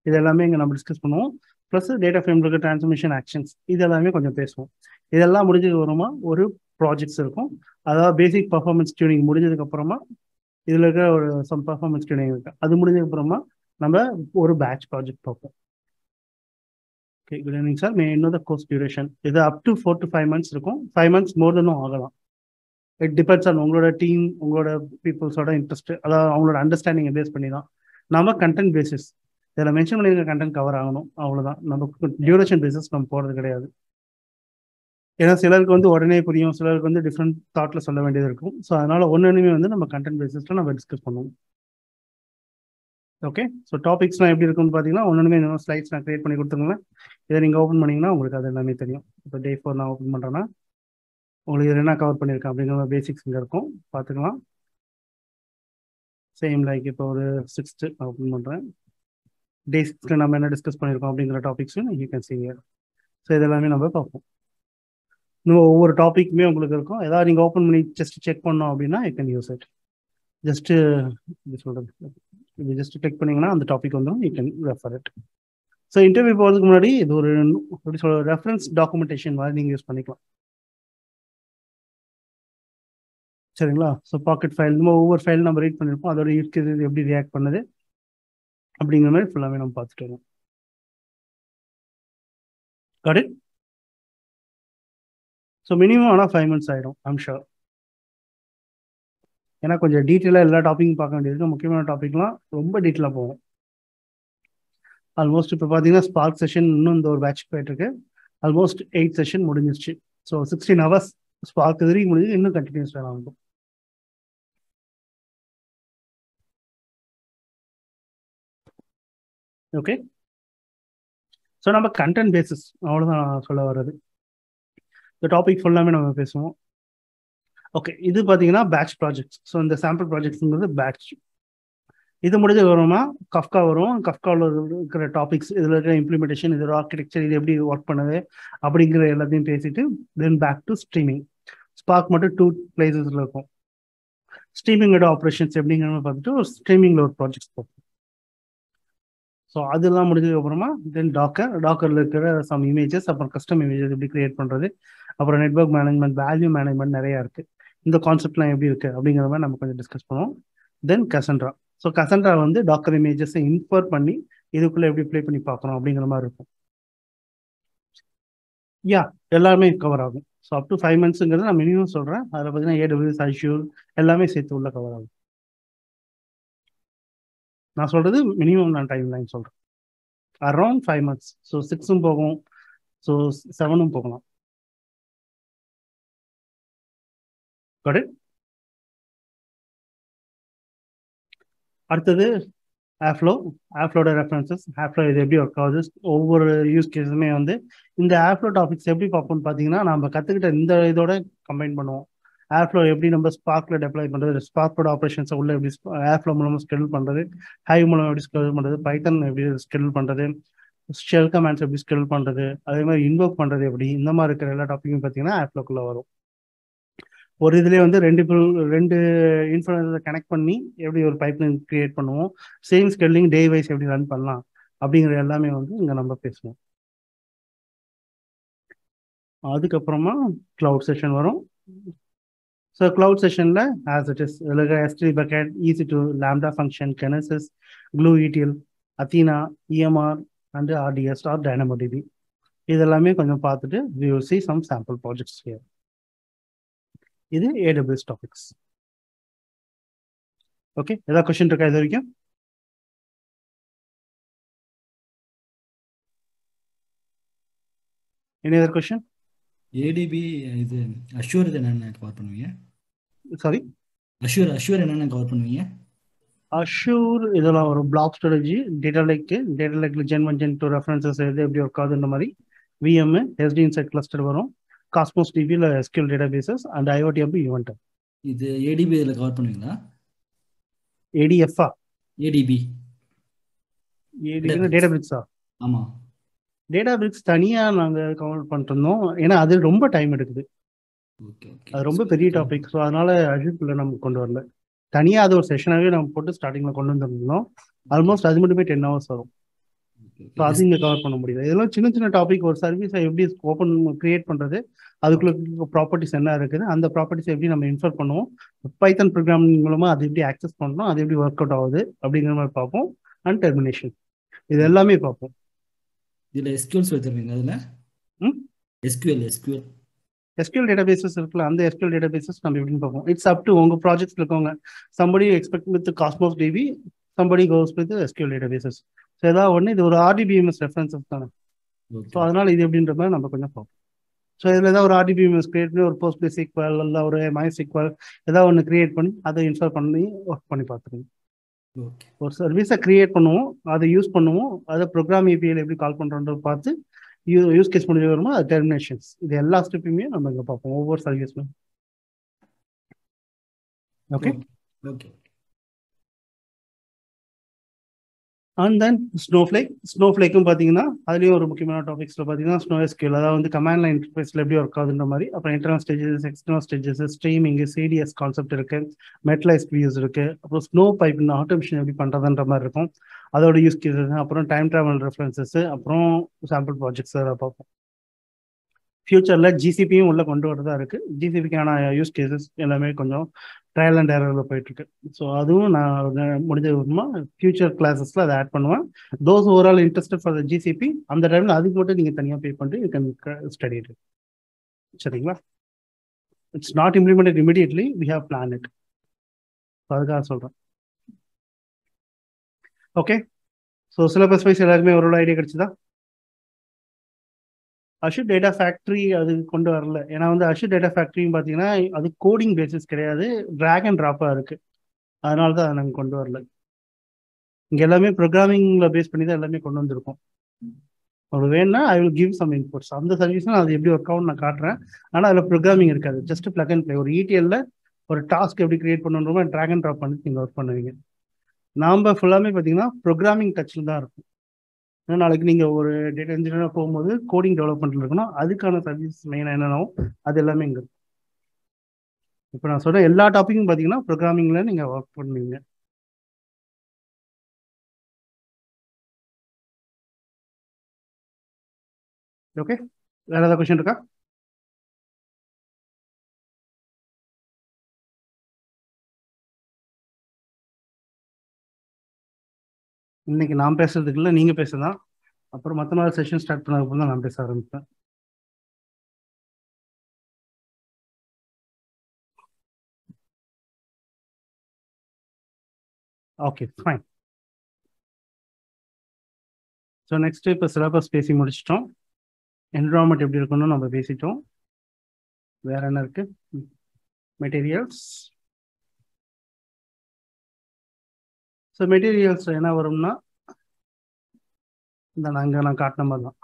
இது எல்லாமே இங்கே நம்ம டிஸ்கஸ் பண்ணுவோம். ப்ளஸ் டேட்டா ஃப்ரேம் இருக்க டிரான்ஸ்மிஷன் ஆக்ஷன்ஸ் இது எல்லாமே கொஞ்சம் பேசுவோம். இதெல்லாம் முடிஞ்சது வருமா ஒரு ப்ராஜெக்ட்ஸ் இருக்கும். அதாவது பேசிக் பர்ஃபார்மன்ஸ் டியூனிங் முடிஞ்சதுக்கு அப்புறமா இதில் இருக்கிற ஒரு சம் பர்ஃபார்மன்ஸ் டியூனிங் இருக்கு. அது முடிஞ்சதுக்கு அப்புறமா நம்ம ஒரு பேட்ச் ப்ராஜெக்ட் பார்ப்போம். Okay good evening sir may the course duration இது up to four to five months இருக்கும். ஃபைவ் மந்த்ஸ் மோர் தனும் ஆகலாம். இட் டிபெண்ட்ஸ் ஆன் உங்களோட டீம் உங்களோட பீப்புள்ஸோட இன்ட்ரெஸ்ட் அதாவது அவங்களோட அண்டர்ஸ்டாண்டிங்கை பேஸ் பண்ணி தான் நம்ம கண்டென்ட் பேசிஸ் இதில் மென்ஷன் பண்ணியிருக்க கண்டென்ட் கவர் ஆகணும். அவ்வளோதான் நம்ம டியூரேஷன் பேசிஸ் நம்ம போகிறது கிடையாது. ஏன்னா சிலருக்கு வந்து உடனே புரியும். சிலருக்கு வந்து டிஃப்ரெண்ட் தாட்ல சொல்ல வேண்டியது இருக்கும். ஸோ அதனால ஒன்றுமே வந்து நம்ம கண்டென்ட் பேசிஸில் நம்ம டிஸ்கஸ் பண்ணுவோம். ஓகே ஸோ டாபிக்ஸ்லாம் எப்படி இருக்கும்னு பார்த்தீங்கன்னா ஒன்றுமே இன்னும் ஸ்லைட்ஸ் நான் கிரியேட் பண்ணி கொடுத்துருங்களேன் இதை நீங்கள் ஓப்பன் பண்ணிங்கன்னா உங்களுக்கு அது எல்லாமே தெரியும். இப்போ டே ஃபோர் நான் ஓப்பன் பண்ணுறேன்னா உங்களுக்கு இதில் என்ன கவர் பண்ணியிருக்கேன் அப்படிங்கிற பேசிக்ஸ் இங்கே இருக்கும். பார்த்துக்கலாம். சேம் லைக் இப்போ ஒரு சிக்ஸ்த்து நான் ஓப்பன் பண்ணுறேன் டே சிக்ஸ்த்தில் நம்ம என்ன டிஸ்கஸ் பண்ணியிருக்கோம் அப்படிங்கிற டாபிக்ஸும் யூ கேன் இயர் ஸோ இதெல்லாமே நம்ம பார்ப்போம். இன்னும் ஒவ்வொரு டாப்பிக்குமே உங்களுக்கு இருக்கும். ஏதாவது நீங்கள் ஓப்பன் பண்ணி ஜஸ்ட் செக் பண்ணோம் அப்படின்னா you can use it just சொல்கிறது இது ஜஸ்ட் கிளிக் பண்ணீங்கன்னா அந்த டாபிக் வந்துடும் you can refer it so interview போகிறதுக்கு முன்னாடி இது ஒரு எப்படி சொல்ற ரெஃபரன்ஸ் டாக்குமெண்டேஷன் மாதிரி நீங்கள் யூஸ் பண்ணிக்கலாம். சரிங்களா? ஸோ பாக்கெட் ஃபைல் நம்ம ஒவ்வொரு ஃபைல் நம்ம ரீட் பண்ணியிருப்போம் அதோட இருக்கிறது எப்படி ரியாக்ட் பண்ணுது அப்படிங்கிற மாதிரி ஃபுல்லாகவே நம்ம பார்த்துட்டு வரோம் கடன் ஸோ மினிமம் ஆனால் ஃபைவ் மந்த்ஸ் ஆகிடும் ஐம் ஷோர் ஏன்னா கொஞ்சம் டீட்டெயிலாக எல்லா டாப்பிக்கும் பார்க்க வேண்டியது முக்கியமான டாபிக்லாம் ரொம்ப டீட்டெயிலாக போகும். ஆல்மோஸ்ட் இப்போ பார்த்தீங்கன்னா ஸ்பார்க் செஷன் இன்னும் இந்த ஒரு பேட்ச் போயிட்டுருக்கு. ஆல்மோஸ்ட் எயிட் செஷன் முடிஞ்சிருச்சு. ஸோ சிக்ஸ்டீன் ஹவர்ஸ் ஸ்பார்க் இது வரைக்கும் முடிஞ்சு இன்னும் கண்டினியூஸ் வேலை ஆகும். ஓகே ஸோ நம்ம கண்டென்ட் பேசிஸ் அவ்வளோதான் சொல்ல வர்றது. இந்த டாபிக் ஃபுல்லாமே நம்ம பேசுவோம். ஓகே இது பார்த்தீங்கன்னா பேட்ச் ப்ராஜெக்ட்ஸ் ஸோ இந்த சாம்பிள் ப்ராஜெக்ட்ஸுங்கிறது பேட்ச் இது முடிஞ்ச வருமா கஃப்கா வரும். கஃப்காவில் இருக்கிற டாபிக்ஸ் இதில் இருக்கிற இம்ப்ளிமெண்டேஷன் இது ஆர்கிடெக்சர் இது எப்படி ஒர்க் பண்ணுது அப்படிங்கிற எல்லாத்தையும் பேசிட்டு then back to streaming spark மட்டும் டூ பிளேசஸில் இருக்கும். ஸ்ட்ரீமிங்கோட ஆப்ரேஷன்ஸ் எப்படிங்கிற பார்த்துட்டு ஒரு ஸ்ட்ரீமிங்கில் ஒரு ப்ராஜெக்ட்ஸ் பார்ப்போம் ஸோ அதெல்லாம் முடிஞ்சதுக்கு அப்புறமா தென் டாக்கர் டாக்கரில் இருக்கிற சம் இமேஜஸ் அப்புறம் கஸ்டம் இமேஜஸ் எப்படி கிரியேட் பண்ணுறது அப்புறம் நெட்ஒர்க் மேனேஜ்மெண்ட் வேல்யூ மேனேஜ்மெண்ட் நிறையா இருக்குது இந்த கான்செப்ட்லாம் எப்படி இருக்குது அப்படிங்கிற மாதிரி நம்ம கொஞ்சம் டிஸ்கஸ் பண்ணுவோம். தென் கசன்ட்ரா ஸோ கசன்ட்ரா வந்து டாக்கர் இமேஜஸை இன்ஃபர் பண்ணி இதுக்குள்ளே எப்படி ப்ளே பண்ணி பார்க்கணும் அப்படிங்கிற மாதிரி இருக்கும். யா எல்லாமே கவர் ஆகும். ஸோ அப் டு ஃபைவ் மந்த்ஸுங்கிறது நான் மினிமம் சொல்கிறேன் அதில் பார்த்தீங்கன்னா ஏடபிள்யூஎஸ் ஐஷூர் எல்லாமே சேர்த்து உள்ள கவர் ஆகும். நான் சொல்கிறது மினிமம் நான் டைம் லைன் சொல்கிறேன் அரௌண்ட் ஃபைவ் மந்த்ஸ் ஸோ சிக்ஸும் போகும். ஸோ செவனும் போகலாம். கரெக்ட் அடுத்தது ஆஃப்லோ ஆஃப்லோட ரெஃபரன்சஸ் ஆஃப்லோ இது எப்படி ஒர்க் ஆகுது? ஒவ்வொரு யூஸ் கேஸுமே வந்து இந்த ஆஃப்லோ டாபிக்ஸ் எப்படி பார்ப்போம்னு பார்த்தீங்கன்னா நம்ம கற்றுக்கிட்ட இந்த இதோட கம்பைன் பண்ணுவோம். ஆஃப்லோ எப்படி நம்ம ஸ்பார்க்கில் டெப்ளை பண்ணுறது ஸ்பார்க்கோட ஆப்ரேஷன்ஸை உள்ள எப்படி ஆஃப்லோ மூலமாக ஸ்கெடியூல் பண்ணுறது ஹைவ் மூலம் எப்படி ஸ்கெடியூல் பண்ணுறது பைத்தன் எப்படி ஸ்கெடியூல் பண்ணுறது ஷெல் கமெண்ட்ஸ் எப்படி ஸ்கெடியூல் பண்ணுறது அதே மாதிரி இன்வோக் பண்ணுறது எப்படி? இந்த மாதிரி இருக்கிற எல்லா டாப்பிக்கும் பார்த்தீங்கன்னா ஆஃப்லோக்குள்ளே வரும். ஒரு இதுலேயே வந்து ரெண்டு ரெண்டு இன்ஃபுளுசரை கனெக்ட் பண்ணி எப்படி ஒரு பைப்லைன் கிரியேட் பண்ணுவோம்? சேம் ஸ்கெட்லிங் டே வைஸ் எப்படி ரன் பண்ணலாம்? அப்படிங்கிற எல்லாமே வந்து இங்கே நம்ம பேசுவோம். அதுக்கப்புறமா க்ளவுட் செஷன் வரும். ஸோ க்ளவுட் செஷனில் ஆஸ் இட் இஸ் இதில் ST bucket EC two lambda function Kinesis glue ETL Athena EMR and RDS or DynamoDB இதெல்லாமே கொஞ்சம் பார்த்துட்டு we will see some sample projects here இது ஏடபிள்யூஎஸ் டாபிக்ஸ் ஓகே ஏதாவது question இருக்கா இது வரைக்கும்? எனி அதர் கொஸ்டின் ஏடிபி இது அஷ்யூர் இது என்னென்ன கவர் பண்ணுவீங்க? சாரி அஷ்யூர் அஷ்யூர் என்னென்ன கவர் பண்ணுவீங்க? அஷ்யூர் இதெல்லாம் ஒரு block strategy data lake data லைக்ல gen one gen two references எது எப்படி ஒர்க் ஆகுதுன்ற மாதிரி விஎம் எஸ்டி இன்சைட் கிளஸ்டர் வரும். காஸ்மோஸ் டிவியில் SQL databases and IoT அப்படி ஈவெண்ட் இது ஏடிபி இதில் கவர் பண்ணுவீங்களா? ஏடிஎஃப்ஆ ஏடிபி ஏடி டேட்டா பிரிக்ஸா ஆமாம் டேட்டா பிரிக்ஸ் தனியாக நாங்கள் கவர் பண்ணிருந்தோம் ஏன்னா அது ரொம்ப டைம் எடுக்குது. அது ரொம்ப பெரிய டாபிக் ஸோ அதனால அஜித்குள்ள நம்ம கொண்டு வரல. தனியாக அது ஒரு செஷனாகவே நம்ம போட்டு ஸ்டார்டிங்கில் கொண்டு வந்திருந்தோம். ஆல்மோஸ்ட் அது மட்டுமே டென் ஹவர்ஸ் வரும் ஸோ அது இங்கே கவர் பண்ண முடியாது இதெல்லாம் சின்ன சின்ன டாபிக் ஒரு சர்வீஸை எப்படி ஓப்பன் கிரியேட் பண்ணுறது அதுக்குள்ள ப்ராப்பர்ட்டிஸ் என்ன இருக்குது அந்த ப்ராப்பர்ட்டிஸ் எப்படி நம்ம இன்ஃபர் பண்ணுவோம் பைத்தன் ப்ரோக்ராமிங் மூலமாக அது எப்படி ஆக்சஸ் பண்ணணும் அது எப்படி ஒர்க் அவுட் ஆகுது அப்படிங்கிற மாதிரி பார்ப்போம். அண்ட் டெர்மினேஷன் இது எல்லாமே பார்ப்போம். இதில் எஸ்கியூஎல்ஸ் வச்சுருவீங்க அதில்? SQL SQL SQL databases இருக்குல்ல அந்த எஸ்கியூஎல் டேட்டா பேசஸ் நம்ம எப்படின்னு பார்ப்போம். இட்ஸ் அப் டு உங்க ப்ராஜெக்ட்ஸ்ல இருக்கவங்க. Somebody expect with Cosmos DB somebody goes with SQL databases so ஏதாவது ஒன்று இது ஒரு ஆர்டிபிஎம்எஸ் ரெஃபரன்சஸ் தானே. ஸோ அதனால இது எப்படின்ற மாதிரி நம்ம கொஞ்சம் பார்ப்போம். ஸோ இதில் ஏதாவது ஒரு ஆர்டிபிஎம்எஸ் கிரியேட் பண்ணி ஒரு போஸ்ட் சீக்வல் இல்லை ஒரு மை சீக்வல் ஏதாவது ஒன்று கிரியேட் பண்ணி அதை இன்ஸ்டால் பண்ணி ஒர்க் பண்ணி பார்த்துருங்க ஒரு சர்வீஸை கிரியேட் பண்ணுவோம் அதை யூஸ் பண்ணுவோம் அதை ப்ரோக்ராம் ஏபிஐல எப்படி கால் பண்ணுறோன்றத பார்த்து யூ யூஸ் கேஸ் முடிஞ்சு வருமோ அது டெர்மினேஷன்ஸ் இது எல்லா ஸ்டெப்பையுமே நம்ம இங்கே பார்ப்போம் ஒவ்வொரு சர்வீஸ்மே okay okay and then Snowflake ஸ்னோஃப்ளேக்கும் பார்த்தீங்கன்னா அதுலேயும் ஒரு முக்கியமான டாபிக்ஸில் பார்த்தீங்கன்னா ஸ்னோ எஸ்கியூல் அதாவது வந்து கமாண்ட் லைன் இன்டர்ஃபேஸில் எப்படி ஒர்க் ஆகுதுன்ற மாதிரி அப்புறம் internal stages external stages streaming CDS concept இருக்கு மெட்டலைஸ் வியூஸ் இருக்கு அப்புறம் ஸ்னோ பைப் ஆட்டோமேஷன் எப்படி பண்ணுறதுன்ற மாதிரி இருக்கும். அதோட யூஸ் கேசஸ் அப்புறம் டைம் ட்ராவல் ரெஃபரன்சஸ் அப்புறம் சாம்பிள் ப்ராஜெக்ட்ஸ் அதை பார்ப்போம். ஃபியூச்சரில் ஜிசிபியும் உள்ளே கொண்டு வரதா இருக்கு. ஜிசிபிக்கான யூஸ் கேசஸ் எல்லாமே கொஞ்சம் ட்ரையல் அண்ட் ஏரரில் போயிட்டு இருக்கு ஸோ அதுவும் நான் முடிஞ்ச விதமா ஃபியூச்சர் கிளாஸஸ்ல அதை ஆட் பண்ணுவேன். Those overall interested for the GCP அந்த டைம்ல அதுக்கு மட்டும் நீங்க தனியாக பே பண்ணிட்டு யூ கேன் ஸ்டடி இட் சரிங்களா? It's not implemented immediately we have plan it அதுக்காக சொல்கிறேன் ஓகே ஸோ சிலபஸ் வைஸ் எல்லாருமே ஒரு ஐடியா கிடைச்சதா? அஷு டேட்டா ஃபேக்ட்ரி அது கொண்டு வரல. ஏன்னா வந்து அஷு டேட்டா ஃபேக்ட்ரின்னு பார்த்தீங்கன்னா அது கோடிங் பேசிஸ் கிடையாது. ட்ராக் அண்ட் ட்ராப்பாக இருக்குது அதனால தான் அதை நாங்கள் கொண்டு வரல. இங்கே எல்லாமே ப்ரோக்ராமிங்கில் பேஸ் பண்ணி தான் எல்லாமே கொண்டு வந்திருக்கோம். உங்களுக்கு வேணும்னா I will give some inputs அந்த சர்வீஸ் அது எப்படி ஒர்க் அவுட் நான் காட்டுறேன். ஆனால் அதில் ப்ரோக்ராமிங் இருக்காது. ஜஸ்ட் பிளக் அண்ட் ப்ளே ஒரு ஈடிஎல்ல ஒரு டாஸ்க் எப்படி கிரியேட் பண்ணணுமோ ட்ராக் அண்ட் ட்ராப் பண்ணி நீங்கள் ஒர்க் பண்ணுவீங்க. நாம் ஃபுல்லாமே பார்த்தீங்கன்னா ப்ரோக்ராமிங் டச்சில் தான் இருக்கும். ஏன்னா நாளைக்கு நீங்கள் ஒரு டேட்டா இன்ஜினியராக போகும்போது கோடிங் டெவலப்மெண்ட்டில் இருக்கணும். அதுக்கான சர்வீஸ் மெயினாக என்னென்னவோ அது எல்லாமே இங்கே இருக்கும் இப்போ நான் சொல்ற எல்லா டாப்பிக்கும் பார்த்தீங்கன்னா ப்ரோக்ராமிங்கில் நீங்கள் ஒர்க் பண்ணுவீங்க. ஓகே வேற ஏதாவது கொஸ்டின் இருக்கா? இன்னைக்கு நான் பேசுறதுக்கு இல்லை நீங்க பேசலாம் அப்புறம் மற்ற நாள் செஷன் ஸ்டார்ட் பண்ணதுக்கு தான் நான் பேச ஆரம்பிப்பேன். ஓகே ஃபைன் ஸோ நெக்ஸ்ட் இப்போ சிலபஸ் பேசி முடிச்சிட்டோம். என்விரான்மெண்ட் எப்படி இருக்கணும்னு நம்ம பேசிட்டோம். வேற என்ன இருக்கு? மெட்டீரியல்ஸ் ஸோ மெட்டீரியல்ஸ் என்ன வரும்னா இந்த நாங்கள் நான் காட்டின மாதிரி தான்.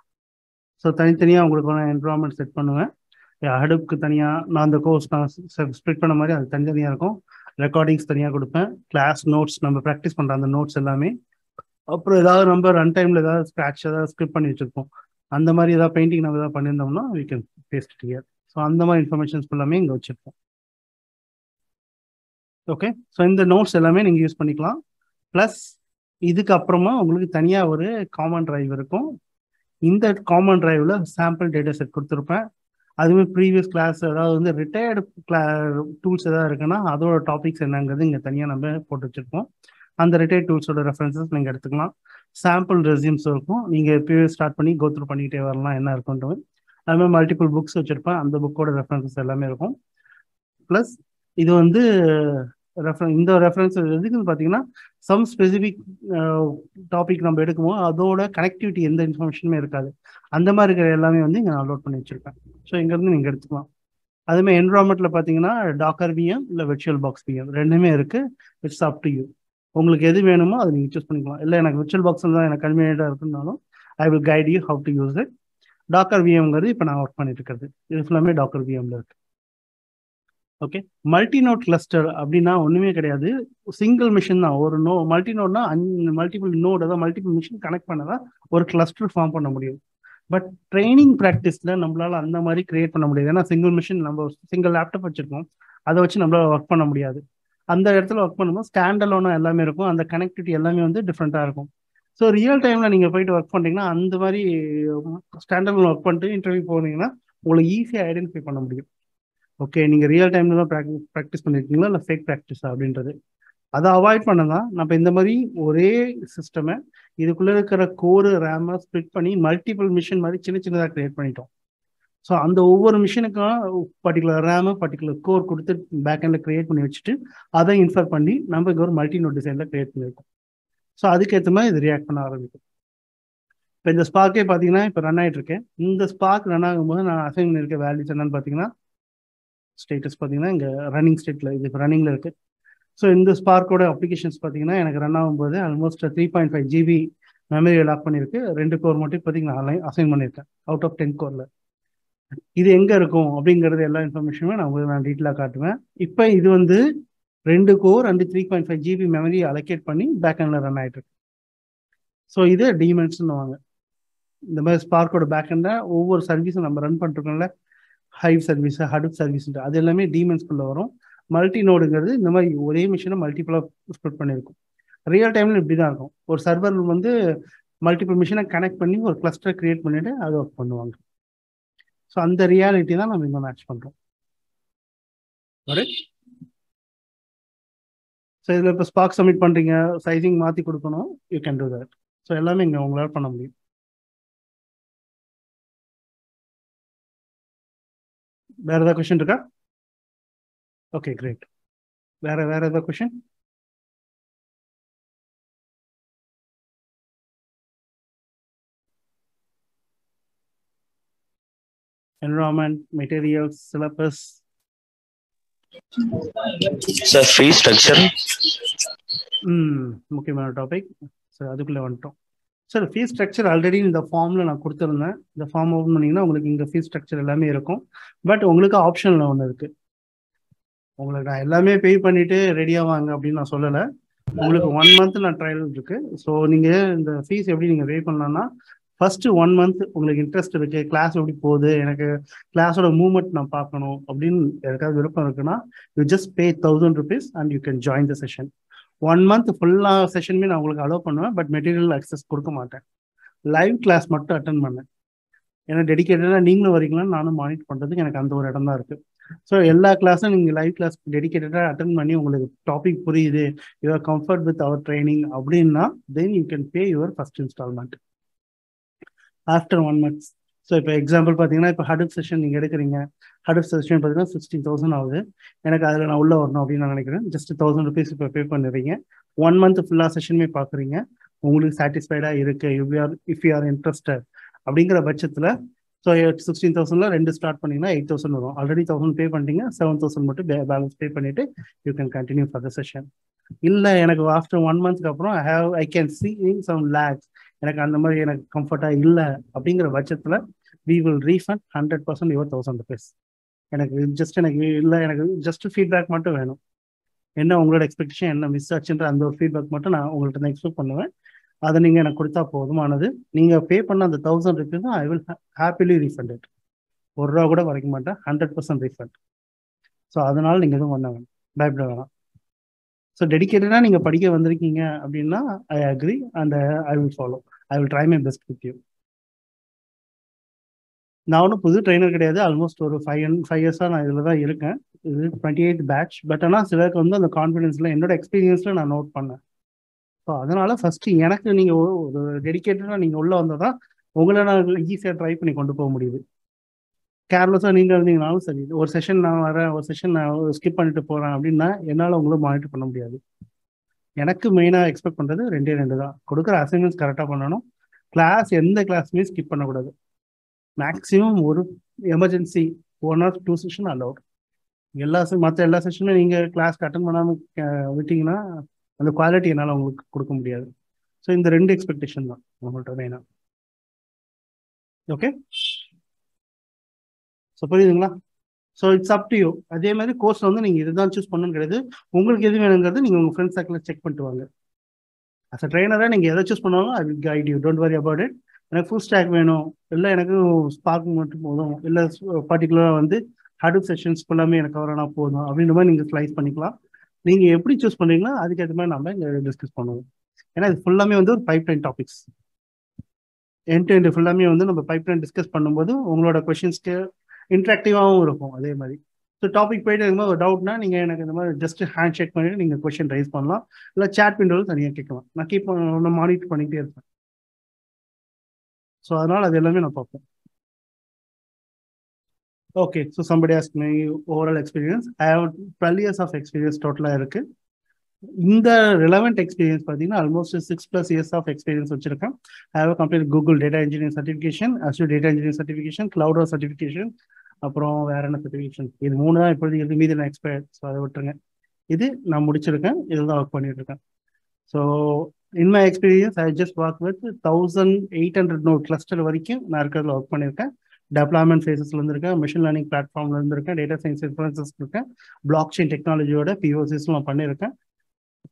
ஸோ தனித்தனியாக உங்களுக்கு நான் என்விரான்மெண்ட் செட் பண்ணுவேன். ஹடுப்புக்கு தனியாக நான் அந்த கோர்ஸ் நான் ஸ்ப்ளிட் பண்ண மாதிரி அது தனித்தனியாக இருக்கும். ரெக்கார்டிங்ஸ் தனியாக கொடுப்பேன். கிளாஸ் நோட்ஸ் நம்ம ப்ராக்டிஸ் பண்ணுற அந்த நோட்ஸ் எல்லாமே. அப்புறம் ஏதாவது நம்ம ரன் டைமில் ஏதாவது ஸ்க்ராட்ச் ஏதாவது ஸ்கிரிப்ட் பண்ணி வச்சுருப்போம். அந்த மாதிரி ஏதாவது பெயிண்டிங் நம்ம ஏதாவது பண்ணியிருந்தோம்னா we can paste here so அந்த மாதிரி இன்ஃபர்மேஷன்ஸ் எல்லாமே இங்கே வச்சுருப்போம். ஓகே ஸோ இந்த நோட்ஸ் எல்லாமே நீங்கள் யூஸ் பண்ணிக்கலாம். ப்ளஸ் இதுக்கப்புறமா உங்களுக்கு தனியாக ஒரு காமன் டிரைவ் இருக்கும். இந்த காமன் டிரைவில் சாம்பிள் டேட்டா செட் கொடுத்துருப்பேன். அதுவே ப்ரீவியஸ் கிளாஸ் அதாவது வந்து ரிட்டையர்டு கிளா டூல்ஸ் எதாவது இருக்குன்னா அதோட டாபிக்ஸ் என்னங்கிறது இங்கே தனியாக நம்ம போட்டு வச்சுருப்போம். அந்த ரிட்டையர்ட் டூல்ஸோட ரெஃபரன்சஸ் நீங்கள் எடுத்துக்கலாம். சாம்பிள் ரெசியூம்ஸ் இருக்கும். நீங்கள் ப்ரீவியஸ் ஸ்டார்ட் பண்ணி கோத்ரூ பண்ணிக்கிட்டே வரலாம் என்ன இருக்குன்றது. அது மாதிரி மல்டிபிள் புக்ஸ் வச்சுருப்பேன். அந்த புக்கோட ரெஃபரன்சஸ் எல்லாமே இருக்கும். ப்ளஸ் இது வந்து ரெஃபரன் இந்த ரெஃபரன்ஸ் எதுக்குன்னு பார்த்தீங்கன்னா சம் ஸ்பெசிஃபிக் டாபிக் நம்ம எடுக்கும்போது அதோட கனெக்டிவிட்டி எந்த இன்ஃபர்மேஷனுமே இருக்காது. அந்த மாதிரி இருக்கிற எல்லாமே வந்து இங்கே நான் லோட் பண்ணி வச்சுருப்பேன். ஸோ இங்கேருந்து நீங்கள் எடுத்துக்கலாம். அதுமாதிரி என்வரான்மெண்ட்டில் பார்த்தீங்கன்னா டாக்கர் விஎம் இல்லை விர்ச்சுவல் பாக்ஸ் விஎம் ரெண்டுமே இருக்குது இட்ஸ் அப் டு யூ உங்களுக்கு எது வேணுமோ அதை நீங்கள் சூஸ் பண்ணிக்கலாம். இல்லை எனக்கு விர்ச்சுவல் பாக்ஸ் தான் எனக்கு கன்வீனியண்டாக இருக்குனாலும் I will guide you how to use it docker விஎம்ங்கிறது இப்போ நான் ஒர்க் பண்ணிட்டு இருக்கிறது. இது ஃபுல்லாமே டாக்கர் விஎம்ல இருக்கு. ஓகே மல்டி நோட் கிளஸ்டர் அப்படின்னா ஒன்றுமே கிடையாது. சிங்கிள் மிஷின் தான். ஒரு நோ மல்டி நோட்னா மல்டிபிள் நோட் அதாவது மல்டிபிள் மிஷின் கனெக்ட் பண்ணதான் ஒரு கிளஸ்டர் ஃபார்ம் பண்ண முடியும். பட் ட்ரைனிங் ப்ராக்டிஸில் நம்மளால அந்த மாதிரி கிரியேட் பண்ண முடியாது. ஏன்னா சிங்கிள் மிஷின் நம்ம சிங்கிள் லேப்டாப் வச்சிருக்கோம் அதை வச்சு நம்மளால ஒர்க் பண்ண முடியாது. அந்த இடத்துல ஒர்க் பண்ணும்போது ஸ்டாண்டலோனா எல்லாமே இருக்கும். அந்த கனெக்டிவிட்டி எல்லாமே வந்து டிஃப்ரெண்ட்டாக இருக்கும். ஸோ ரியல் டைமில் நீங்கள் போயிட்டு ஒர்க் பண்ணீங்கன்னா அந்த மாதிரி ஸ்டாண்டர்டில் ஒர்க் பண்ணிட்டு இன்டர்வியூ போனீங்கன்னா உங்களுக்கு ஈஸியாக ஐடென்டிஃபை பண்ண முடியும். ஓகே நீங்கள் ரியல் டைமில் தான் ப்ராக்டிஸ் ப்ராக்டிஸ் பண்ணியிருக்கீங்களா இல்லை ஃபேக் ப்ராக்டிஸ் அப்படின்றது? அதை அவாய்ட் பண்ண தான் நம்ம இந்த மாதிரி ஒரே சிஸ்டமை இதுக்குள்ளே இருக்கிற கோரு ரேமை ஸ்ப்ளிட் பண்ணி மல்டிபிள் மிஷின் மாதிரி சின்ன சின்னதாக க்ரியேட் பண்ணிட்டோம். ஸோ அந்த ஒவ்வொரு மிஷினுக்கும் பர்டிகுலர் ரேமு பர்டிகுலர் கோர் கொடுத்து பேக் எண்டில் க்ரியேட் பண்ணி வச்சுட்டு அதை இன்ஃபர் பண்ணி நம்ம இங்கே ஒரு மல்டி நோட் டிசைனில் க்ரியேட் பண்ணியிருக்கோம் ஸோ அதுக்கேற்ற மாதிரி இது ரியாக்ட் பண்ண ஆரம்பிக்கும். இப்போ இந்த ஸ்பார்க்கே பார்த்தீங்கன்னா இப்போ ரன் ஆகிட்டு இருக்கேன் இந்த ஸ்பார்க் ரன் ஆகும்போது நான் அசைன் இருக்க வேல்யூஸ் என்னன்னு பார்த்தீங்கன்னா ஸ்டேட்டஸ் பார்த்தீங்கன்னா இங்கே ரன்னிங் ஸ்டேட்டில் இது ரன்னிங்கில் இருக்குது ஸோ இந்த ஸ்பார்க்கோட அப்ளிகேஷன்ஸ் பார்த்தீங்கன்னா எனக்கு ரன் ஆகும்போது almost three point five GB memory lock பண்ணியிருக்கு. ரெண்டு கோர் மட்டும் பார்த்தீங்கன்னா நான் அசைன் பண்ணியிருக்கேன். அவுட் ஆஃப் டென் கோரில் இது எங்கே இருக்கும் அப்படிங்கிறது எல்லா இன்ஃபர்மேஷனுமே நான் நான் டீட்டெயிலாக காட்டுவேன். இப்போ இது வந்து ரெண்டு core and three point five GB memory allocate பண்ணி பேக் ஹேண்டில் ரன் ஆகிட்டு இருக்கு. ஸோ இது டிமென்ஷன் வாங்க. இந்த மாதிரி ஸ்பார்க்கோட பேக் ஹேண்டில் ஒவ்வொரு சர்வீஸும் நம்ம ரன் பண்ணிருக்கோம்ல ஹைவ் சர்வீஸ் ஹடுப் சர்வீஸ் அது எல்லாமே டிமென்ஸ்குள்ள வரும். மல்டி நோடுங்கிறது இந்த மாதிரி ஒரே மிஷினை மல்டிபிளாக ஸ்ப்ளிட் பண்ணியிருக்கும். ரியல் டைமில் இப்படி தான் இருக்கும். ஒரு சர்வர் வந்து மல்டிபிள் மிஷினை கனெக்ட் பண்ணி ஒரு கிளஸ்டர் கிரியேட் பண்ணிட்டு அதை ஒர்க் பண்ணுவாங்க. ஸோ அந்த ரியாலிட்டி தான் நம்ம இங்கே மேட்ச் பண்ணுறோம் ஸோ இதில் இப்போ ஸ்பாக் சப்மிட் பண்ணுறீங்க சைசிங் மாற்றி கொடுக்கணும். You can do that so எல்லாமே இங்கே உங்களால் பண்ண முடியும். வேற ஏதாவது கொஷின் இருக்கா ஓகே கிரேட் வேற வேற ஏதாவது question enrollment, materials, syllabus? Sir, free structure. ம் முக்கியமான டாபிக் ஸோ அதுக்குள்ளே வந்துட்டோம் சார் ஃபீஸ் ஸ்ட்ரக்சர் ஆல்ரெடி இந்த ஃபார்மில் நான் கொடுத்துருந்தேன். இந்த ஃபார்ம் ஓப்பன் பண்ணிங்கன்னா உங்களுக்கு இங்கே ஃபீஸ் ஸ்ட்ரக்சர் எல்லாமே இருக்கும். பட் உங்களுக்கு ஆப்ஷனில் ஒன்று இருக்குது உங்களுக்கு நான் எல்லாமே பே பண்ணிவிட்டு ரெடியாக வாங்க அப்படின்னு நான் சொல்லலை. உங்களுக்கு ஒன் மந்த் நான் ட்ரையல் இருக்கு. ஸோ நீங்கள் இந்த ஃபீஸ் எப்படி நீங்கள் பே பண்ணலாம்னா ஃபர்ஸ்ட் ஒன் மந்த் உங்களுக்கு இன்ட்ரெஸ்ட் இருக்கு. கிளாஸ் எப்படி போகுது? எனக்கு கிளாஸோட மூவ்மெண்ட் நான் பார்க்கணும் அப்படின்னு எதுக்காவது விருப்பம் இருக்குன்னா you just pay thousand rupees and you can join the session one month ஃபுல்லாக செஷனுமே நான் உங்களுக்கு அலோவ் பண்ணுவேன் பட் மெட்டீரியல் அக்சஸ் கொடுக்க மாட்டேன். லைவ் கிளாஸ் மட்டும் அட்டன் பண்ணேன். ஏன்னா டெடிக்கேட்டடாக நீங்களும் வரீங்களான்னு நானும் மானிட் பண்ணுறதுக்கு எனக்கு அந்த ஒரு இடம் தான் இருக்குது ஸோ எல்லா கிளாஸும் நீங்கள் லைவ் கிளாஸ் டெடிக்கேட்டடாக அட்டன் பண்ணி உங்களுக்கு டாபிக் புரியுது your comfort with our training அப்படின்னா then you can pay your first installment after one months so இப்போ எக்ஸாம்பிள் பார்த்தீங்கன்னா இப்போ ஹடப் செஷன் நீங்கள் எடுக்கிறீங்க. ஹடப் செஷன் பார்த்தீங்கன்னா சிக்ஸ்டீன் தௌசண்ட் ஆகுது. எனக்கு அதில் நான் உள்ளே வரணும் அப்படின்னு நான் நினைக்கிறேன். ஜஸ்ட் தௌசண்ட் ருபீஸ் இப்போ பே பண்ணுறீங்க ஒன் மந்த் ஃபுல்லாக செஷனுமே பார்க்குறீங்க உங்களுக்கு சாட்டிஸ்ஃபைடாக இருக்கு. If you are if you are interested அப்படிங்கிற பட்சத்தில் ஸோ சிக்ஸ்டீன் தௌசண்ட்ல ரெண்டு ஸ்டார்ட் பண்ணீங்கன்னா எயிட் தௌசண்ட் வரும். ஆல்ரெடி தௌசண்ட் பே பண்ணிட்டீங்க. செவன் தௌசண்ட் மட்டும் பேலன்ஸ் பே பண்ணிட்டு you can continue for the session இல்லை எனக்கு ஆஃப்டர் ஒன் மந்த்க்கு அப்புறம் I have I can see in some lacks எனக்கு அந்த மாதிரி எனக்கு கம்ஃபர்ட்டாக இல்லை அப்படிங்கிற பட்சத்தில் we will refund hundred percent your thousand rupees எனக்கு ஜஸ்ட் எனக்கு இல்லை எனக்கு ஜஸ்ட் ஃபீட்பேக் மட்டும் வேணும். என்ன உங்களோட எக்ஸ்பெக்டேஷன் என்ன மிஸ் ஆச்சுன்ற அந்த ஒரு ஃபீட்பேக் மட்டும் நான் உங்கள்கிட்ட நான் எக்ஸ்பெக்ட் பண்ணுவேன். அதை நீங்கள் எனக்கு கொடுத்தா போதுமானது. நீங்கள் பே பண்ண அந்த thousand ருபீஸும் I will happily refund it ஒரு ரூபா கூட குறைக்க மாட்டேன். ஹண்ட்ரட் பர்சன்ட் ரீஃபண்ட் ஸோ அதனால நீங்கள் எதுவும் பண்ண வேணும். பயப்பட வேணாம். ஸோ டெடிக்கேட்டடாக நீங்கள் படிக்க வந்திருக்கீங்க அப்படின்னா I agree and I will follow I will try my best with you நான் ஒன்றும் புது ட்ரைனர் கிடையாது. ஆல்மோஸ்ட் ஒரு ஃபைவ் ஃபைவ் இயர்ஸாக நான் இதில் தான் இருக்கேன். இது டுவெண்ட்டி எயிட் பேட்ச் பட் ஆனால் சிலருக்கு வந்து அந்த கான்ஃபிடென்ஸில் என்னோட எக்ஸ்பீரியன்ஸில் நான் நோட் பண்ணேன். ஸோ அதனால் ஃபஸ்ட்டு எனக்கு நீங்கள் ஒரு டெடிக்கேட்டடாக நீங்கள் உள்ளே வந்தால் தான் உங்களை நான் ஈஸியாக ட்ரை பண்ணி கொண்டு போக முடியுது. கேர்லெஸ்ஸாக நீங்கள் இருந்தீங்கனாலும் சரி ஒரு செஷன் நான் வரேன் ஒரு செஷன் நான் ஸ்கிப் பண்ணிட்டு போகிறேன் அப்படின்னா என்னால் உங்களும் மானிட்டர் பண்ண முடியாது. எனக்கு மெயினாக எக்ஸ்பெக்ட் பண்ணுறது ரெண்டே ரெண்டு தான். கொடுக்குற அசைன்மெண்ட்ஸ் கரெக்டாக பண்ணணும். கிளாஸ் எந்த கிளாஸுமே ஸ்கிப் பண்ணக்கூடாது. மேக்ஸிமம் ஒரு emergency one or two session allowed எல்லா மற்ற எல்லா செஷனும் நீங்கள் கிளாஸ்க்கு அட்டன் பண்ணாமல் விட்டீங்கன்னா அந்த குவாலிட்டி என்னால் உங்களுக்கு கொடுக்க முடியாது. ஸோ இந்த ரெண்டு எக்ஸ்பெக்டேஷன் தான் உங்கள்கிட்ட மெயினாக ஓகே ஸோ புரியுதுங்களா? So it's up to you அதே மாதிரி கோர்ஸில் வந்து நீங்கள் இதுதான் சூஸ் பண்ணணும்னு கிடையாது. உங்களுக்கு எது வேணுங்கிறது நீங்கள் உங்கள் ஃப்ரெண்ட்ஸ் சர்க்கிளில் செக் பண்ணிட்டு வாங்க. அஸ் அ ட்ரைனராக நீங்கள் எதை சூஸ் பண்ணாலும் I will guide you don't worry about it எனக்கு ஃபுல் ஸ்டாக் வேணும். இல்லை எனக்கு ஸ்பார்க் மட்டும் போதும். இல்லை பர்டிகுலராக வந்து ஹடூப் செஷன்ஸ் ஃபுல்லாமே எனக்கு கவர் ஆனால் போதும். அப்படின்ற மாதிரி நீங்கள் ஸ்லைஸ் பண்ணிக்கலாம். நீங்கள் எப்படி சூஸ் பண்ணுறீங்களோ அதுக்கேற்ற மாதிரி நம்ம இங்கே டிஸ்கஸ் பண்ணுவோம். ஏன்னா இது ஃபுல்லாமே வந்து ஒரு pipeline topics end to end ஃபுல்லாமே வந்து நம்ம பைப் லைன் டிஸ்கஸ் பண்ணும்போது உங்களோட கொஷின்ஸ்க்கு இன்ட்ராக்டிவாகவும் இருக்கும் அதே மாதிரி. ஸோ டாபிக் போயிட்டு இருக்கும்போது ஒரு டவுட்னா நீங்கள் எனக்கு இந்த மாதிரி ஜஸ்ட் ஹேண்ட் செக் பண்ணிட்டு நீங்கள் கொஷின் ரைஸ் பண்ணலாம். இல்லை சேட் விண்டோவில் தனியாக கேட்கலாம். நான் கீப் நான் மானிட்டர் பண்ணிகிட்டே இருப்பேன். ஸோ அதனால் அது எல்லாமே நான் பார்ப்பேன். Okay so somebody ask my overall experience I have twelve years of experience டோட்டலாக இருக்குது இந்த ரிலவெண்ட் எக்ஸ்பீரியன்ஸ் பார்த்தீங்கன்னா almost six plus years of experience வச்சிருக்கேன். Have complete Google data engineering certification Azure data engineering certification கிளவுடோ certification அப்புறம் வேற என்ன certification இது மூணு தான் இப்போதைக்கு இருக்கு மீதி நான் எக்ஸ்பயர்ட் ஸோ அதை விட்டுருங்க. இது நான் முடிச்சிருக்கேன். இதுதான் ஒர்க் பண்ணிட்டு இருக்கேன் so in my experience I just work with thousand eight hundred node cluster வரைக்கும் நான் இருக்கிறதுல ஒர்க் பண்ணியிருக்கேன். டெவலப்மெண்ட் ஃபேஸஸ்ல இருந்திருக்கேன். மிஷின் லேர்னிங் பிளாட்ஃபார்ம்ல இருந்திருக்கேன். டேட்டா சயின்ஸ் இன்ஃபரன்சஸ் இருக்கேன் பிளாக் செயின் டெக்னாலஜியோட பிஓசிஸ்லாம் பண்ணியிருக்கேன்.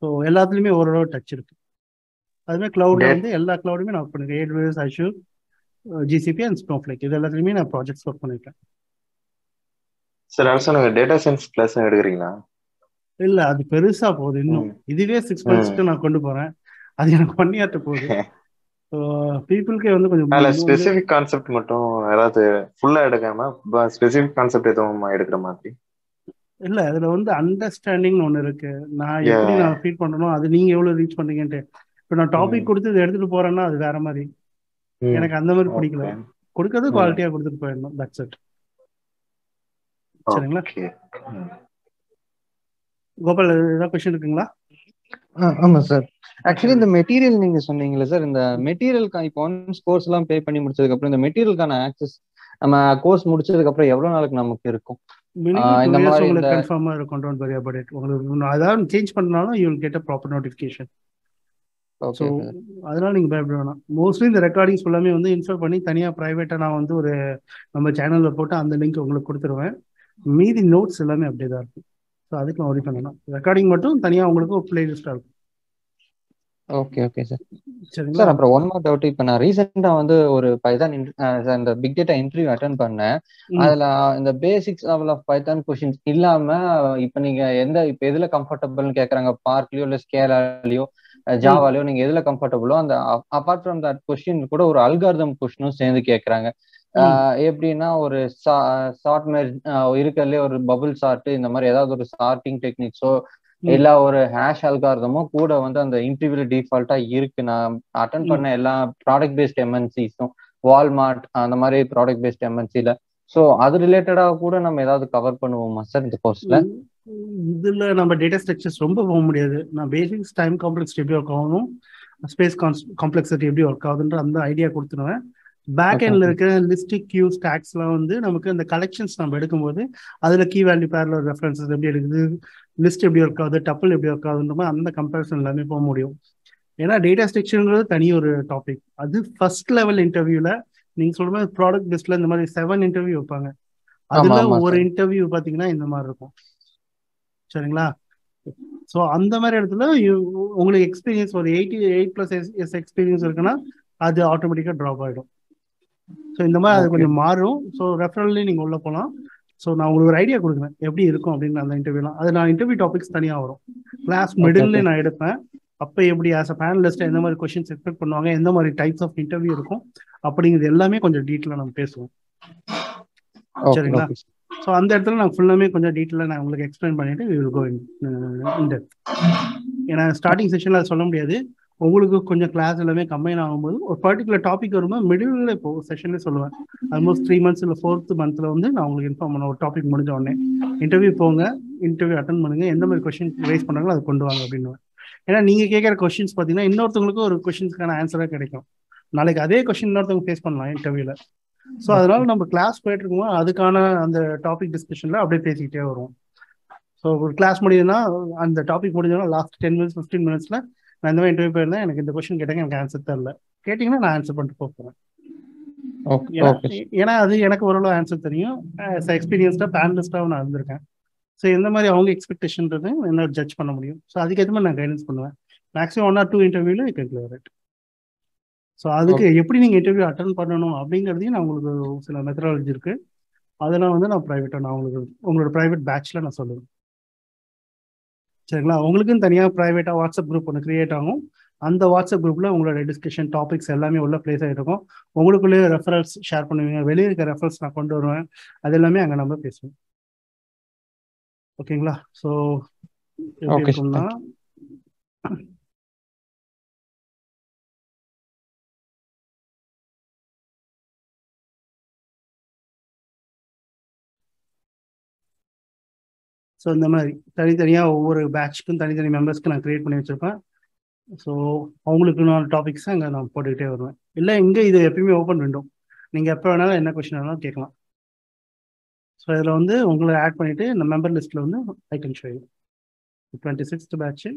ஸோ எல்லாத்துலேயுமே ஓரளவு டச் இருக்கு. அதுமாதிரி கிளவுட்ல வந்து எல்லா கிளவுடுமே நான் ஒர்க் பண்ணிருக்கேன். AWS Azure GCP and Snowflake இது எல்லாத்துலேயுமே நான் ப்ராஜெக்ட்ஸ் ஒர்க் பண்ணியிருக்கேன் சார் அரசு டேட்டா சயின்ஸ் கிளாஸ் எடுக்கிறீங்களா? இல்ல அது பெருசா போகுது இன்னும். இதுவே சிக்ஸ் மந்த்ஸ்க்கு நான் கொண்டு போறேன். அது எனக்கு ஒன் இயர்ட்ட போகுது. பீப்புளுக்கே வந்து கொஞ்சம் ஸ்பெசிபிக் கான்செப்ட் மட்டும் ஏதாவது ஃபுல்லா எடுக்காம ஸ்பெசிபிக் கான்செப்ட் எதுவும் எடுக்கிற மாதிரி? இல்ல அதுல வந்து அண்டர்ஸ்டாண்டிங் ஒண்ணு இருக்கு. நான் எப்படி நான் ஃபீல் பண்றேனோ அது நீங்க எவ்வளவு ரீச் பண்றீங்கன்ட்டு. இப்ப நான் டாபிக் கொடுத்து இதை எடுத்துட்டு போறேன்னா அது வேற மாதிரி. எனக்கு அந்த மாதிரி பிடிக்கல. கொடுக்கறது குவாலிட்டியா கொடுத்துட்டு போயிடணும். தட்ஸ் இட் சரிங்களா? கோபால் ஏதாவது கொஸ்டின் இருக்குங்களா? ஆமா சார் ஆக்சுவலி இந்த மெட்டீரியல் நீங்க சொன்னீங்களே சார் இந்த மெட்டீரியல் இப்போ ஒன்ஸ் கோர்ஸ் எல்லாம் பே பண்ணி முடிச்சதுக்கு அப்புறம் இந்த மெட்டீரியலுக்கான ஆக்சஸ் நம்ம கோர்ஸ் முடிச்சதுக்கு அப்புறம் எவ்வளவு நாளுக்கு நமக்கு இருக்கும்? இந்த மாதிரி உங்களுக்கு கன்ஃபார்மா இருக்கும் டோன்ட் வரி அபவுட் இட் உங்களுக்கு அதாவது சேஞ்ச் பண்ணாலும் you will get a proper notification so அதனால நீங்க பயப்பட வேணாம். மோஸ்ட்லி இந்த ரெக்கார்டிங்ஸ் ஃபுல்லாமே வந்து இன்ஸ்டால் பண்ணி தனியா ப்ரைவேட்டா நான் வந்து ஒரு நம்ம சேனல்ல போட்டு அந்த லிங்க் உங்களுக்கு கொடுத்துருவேன். மீதி நோட்ஸ் எல்லாமே அப்படியே தான் இருக்கும் ஸோ அதுக்கு நான் ஒரி பண்ணணும் ரெக்கார்டிங் மட்டும் தனியா உங்களுக்கு ஒரு பிளேலிஸ்டா இருக்கும். Okay okay sir. சார் அப்புறம் ஒன் மோர் டவுட் இப்போ நான் ரீசெண்டா வந்து ஒரு பைதான் இந்த பிக் டேட்டா இன்டர்வியூ அட்டன் பண்ணேன். அதுல இந்த basics level of Python questions இல்லாம இப்போ நீங்க எந்த இப்போ எதுல கம்ஃபர்டபுள்னு கேக்குறாங்க? பார்க்லயோ இல்ல ஸ்கேலாலயோ ஜாவாலயோ நீங்க எதுல கம்ஃபர்டபுளோ அந்த அபார்ட் ஃப்ரம் தட் கொஸ்டின் கூட ஒரு அல்காரிதம் கொஸ்டினும் சேர்ந்து கேக்குறாங்க. எப்படின்னா ஒரு ஷார்ட் மேரேஜ் இருக்கிறதுலே ஒரு பபுள் சார்ட் இந்த மாதிரி ஏதாவது ஒரு சார்ட்டிங் டெக்னிக்ஸோ ம். இல்ல ஒரு ஹேஷ் அல்காரதமோ கூட வந்து அந்த இன்டர்வியூல டிஃபால்ட்டா இருக்கு. நான் அட்டன் பண்ண எல்லா ப்ராடக்ட் பேஸ்ட் எம்என்சிஸும் வால்மார்ட் அந்த மாதிரி ப்ராடக்ட் பேஸ்ட் எம்என்சில ஸோ அது ரிலேட்டடா கூட நம்ம ஏதாவது கவர் பண்ணுவோமா சார் இந்த கோர்ஸ்ல இதுல நம்ம டேட்டா ஸ்ட்ரக்சர்ஸ் ரொம்ப போக முடியாது. நான் பேசிக்ஸ் டைம் காம்ப்ளெக்ஸ் எப்படி ஒர்க் ஆகணும் ஸ்பேஸ் காம்ப்ளெக்சிட்டி எப்படி ஒர்க் ஆகுதுன்ற அந்த ஐடியா கொடுத்துருவேன். பேக் எண்ட்ல. இருக்கிற லிஸ்டிக் கியூ ஸ்டாக்ஸ்லாம் வந்து நமக்கு அந்த கலெக்ஷன்ஸ் நம்ம எடுக்கும்போது அதுல கீ வேல்யூ பேர்ல ரெஃபரன்சஸ் எப்படி எடுக்குது லிஸ்ட் எப்படி ஒர்க் ஆகுது டப்பிள் எப்படி ஒர்க் ஆகுதுன்ற மாதிரி அந்த கம்பேரிசன் எல்லாமே போக முடியும். ஏன்னா டேட்டா ஸ்ட்ரக்சர்ங்கிறது தனி ஒரு டாபிக் அது ஃபர்ஸ்ட் லெவல் இன்டர்வியூல நீங்க சொல்ற மாதிரி ப்ராடக்ட் பெஸ்ட்ல இந்த மாதிரி செவன் இன்டர்வியூ வைப்பாங்க. அதுல ஒரு. இன்டர்வியூ பாத்தீங்கன்னா இந்த மாதிரி இருக்கும். சரிங்களா? ஸோ அந்த மாதிரி இடத்துல உங்களுக்கு எக்ஸ்பீரியன்ஸ் ஒரு eighty eight plus S experience இருக்குன்னா அது ஆட்டோமேட்டிக்காக ட்ராப் ஆகிடும் ஸோ இந்த மாதிரி அது. கொஞ்சம் மாறும். ஸோ ரெஃபரல்லையும் நீங்கள் உள்ள போகலாம் ஸோ நான் உங்களுக்கு ஒரு ஐடியா கொடுக்குறேன். எப்படி இருக்கும் அப்படின்னு அந்த இன்டர்வியூலாம் அது நான் இன்டர்வியூ டாபிக்ஸ் தனியாக வரும். Class middle. நான் எடுப்பேன். அப்போ எப்படி ஆஸ் அ பேனலிஸ்ட் எந்த மாதிரி கொஸ்டின்ஸ் எக்ஸ்பெக்ட் பண்ணுவாங்க எந்த மாதிரி டைப்ஸ் ஆஃப் இன்டர்வியூ இருக்கும் அப்படிங்கிறது எல்லாமே கொஞ்சம் டீட்டெயிலாக நம்ம பேசுவோம். சரிங்களா? ஸோ அந்த இடத்துல நான் ஃபுல்லாமே கொஞ்சம் டீட்டெயிலாக நான் உங்களுக்கு எக்ஸ்பிளைன் பண்ணிட்டு வி வில் கோ இன் ஏன்னா ஸ்டார்டிங் செஷனில் அதை சொல்ல முடியாது. உங்களுக்கு கொஞ்சம் கிளாஸ் எல்லாமே கம்பைன் ஆகும்போது ஒரு பர்டிகுலர் டாபிக் வரும்போது மிடில் இப்போ செஷன்ல சொல்லுவேன். ஆல்மோஸ்ட் த்ரீ மந்த்ஸ் இல்லை ஃபோர்த் மந்த்தில் வந்து நான் உங்களுக்கு இன்ஃபார்ம் பண்ண ஒரு டாபிக் முடிஞ்ச உடனே. இன்டர்வியூ போங்க இன்டர்வியூ அட்டன் பண்ணுங்க எந்த மாதிரி கொஸ்டின் ரைஸ் பண்ணுறாங்களோ அதை கொண்டு வாங்க அப்படின்னு ஏன்னா நீங்கள் கேட்குற கொஸ்டின்ஸ் பார்த்தீங்கன்னா இன்னொருத்தவங்களுக்கு ஒரு கொஸ்டின்ஸ்க்கான ஆன்சராக கிடைக்கும். நாளைக்கு அதே கொஸ்டின் இன்னொருத்தவங்க ஃபேஸ் பண்ணலாம் இன்டர்வியூவில் ஸோ அதனால நம்ம கிளாஸ் போயிட்டு இருக்கும்போது அதுக்கான அந்த டாபிக் டிஸ்கஷன்ல அப்படியே பேசிக்கிட்டே வருவோம். ஸோ ஒரு கிளாஸ் முடியுதுன்னா அந்த டாபிக் முடிஞ்சோன்னா லாஸ்ட் டென் மினிட்ஸ் ஃபிஃப்டீன் மினிட்ஸ்ல நான் இந்த மாதிரி இன்டர்வியூ போயிருந்தேன். எனக்கு இந்த கொஸ்டின் கேட்டாங்க. எனக்கு ஆன்சர் தெரியல கேட்டிங்கன்னா நான் ஆன்சர் பண்ணிட்டு போக போகிறேன் ஏன்னா அது எனக்கு ஓரளவு ஆன்சர் தெரியும். எக்ஸ்பீரியன்ஸ்டாக பேனலிஸ்டாகவும் நான் இருந்திருக்கேன். ஸோ எந்த மாதிரி அவங்க எக்ஸ்பெக்டேஷன்றது என்ன ஜட்ஜ் பண்ண முடியும்? ஸோ அதுக்கேற்ற மாதிரி நான் கைடன்ஸ் பண்ணுவேன். Maximum one or two can clear it so அதுக்கு எப்படி நீங்கள் இன்டர்வியூ அட்டன் பண்ணணும் அப்படிங்கிறதையும் நான் உங்களுக்கு சில மெத்தடாலஜி இருக்கு. அதெல்லாம் வந்து நான் ப்ரைவேட்டாக நான் உங்களுக்கு உங்களோட ப்ரைவேட் பேட்ச்ல நான் சொல்லுவேன். சரிங்களா? உங்களுக்குன்னு தனியாக ப்ரைவேட்டாக வாட்ஸ்அப் குரூப் ஒன்று கிரியேட் ஆகும். அந்த வாட்ஸ்அப் குரூப்ல உங்களோட டிஸ்கஷன் டாபிக்ஸ் எல்லாமே உள்ள பிளேஸ் ஆகிருக்கும் உங்களுக்குள்ளேயே ரெஃபரல்ஸ் ஷேர் பண்ணுவீங்க. வெளியே இருக்க ரெஃபரல்ஸ் நான் கொண்டு வருவேன். அது எல்லாமே அங்கே நம்ம பேசுவோம். ஓகேங்களா? ஸோ எப்படி இருக்கும்னா ஸோ இந்த மாதிரி தனித்தனியாக ஒவ்வொரு பேட்ச்க்கும் தனித்தனி மெம்பர்ஸ்க்கு நான் கிரியேட் பண்ணி வச்சிருப்பேன். ஸோ அவங்களுக்கு நான் டாபிக்ஸ் அங்கே நான் போட்டுக்கிட்டே வருவேன். இல்லை இங்கே இது எப்பயுமே ஓப்பன் விண்டோ நீங்கள் எப்போ வேணாலும் என்ன கொஷின் வேணாலும் கேட்கலாம். ஸோ இதில் வந்து உங்களை ஆட் பண்ணிவிட்டு இந்த மெம்பர் லிஸ்ட்டில் வந்து I can show twenty sixth batch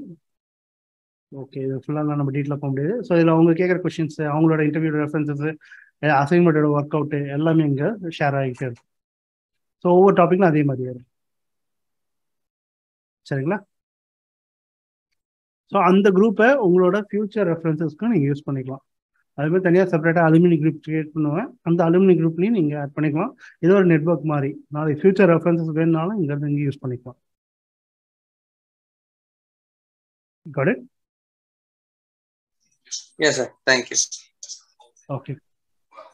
okay இது ஃபுல்லாக நம்ம டீட்டெயிலாக போக முடியாது. ஸோ இதில் அவங்க கேட்குற கொஷின்ஸு அவங்களோட இன்டர்வியூ ரெஃபரன்சஸ் அசைன்மெண்ட்டோட ஒர்க் அவுட்டு எல்லாமே இங்கே ஷேர் ஆகிட்டே இருக்கும் ஸோ ஒவ்வொரு டாப்பிக்கும் அதே மாதிரியே இருக்கும் சரிங்களா? ஸோ அந்த குரூப்பை உங்களோட ஃபியூச்சர் ரெஃபரன்சஸ்க்கு நீங்கள் யூஸ் பண்ணிக்கலாம். அது மாதிரி தனியாக செப்பரேட்டாக அலுமினி குரூப் கிரியேட் பண்ணுவேன். அந்த அலுமினி குரூப்லையும் நீங்கள் ஆட் பண்ணிக்கலாம். இது ஒரு நெட்ஒர்க் மாதிரி நாளைக்கு ஃபியூச்சர் ரெஃபரன்சஸ் வேணுனாலும் இங்கே இருந்து யூஸ் பண்ணிக்கலாம். Got it? Yes, sir. Thank you. okay.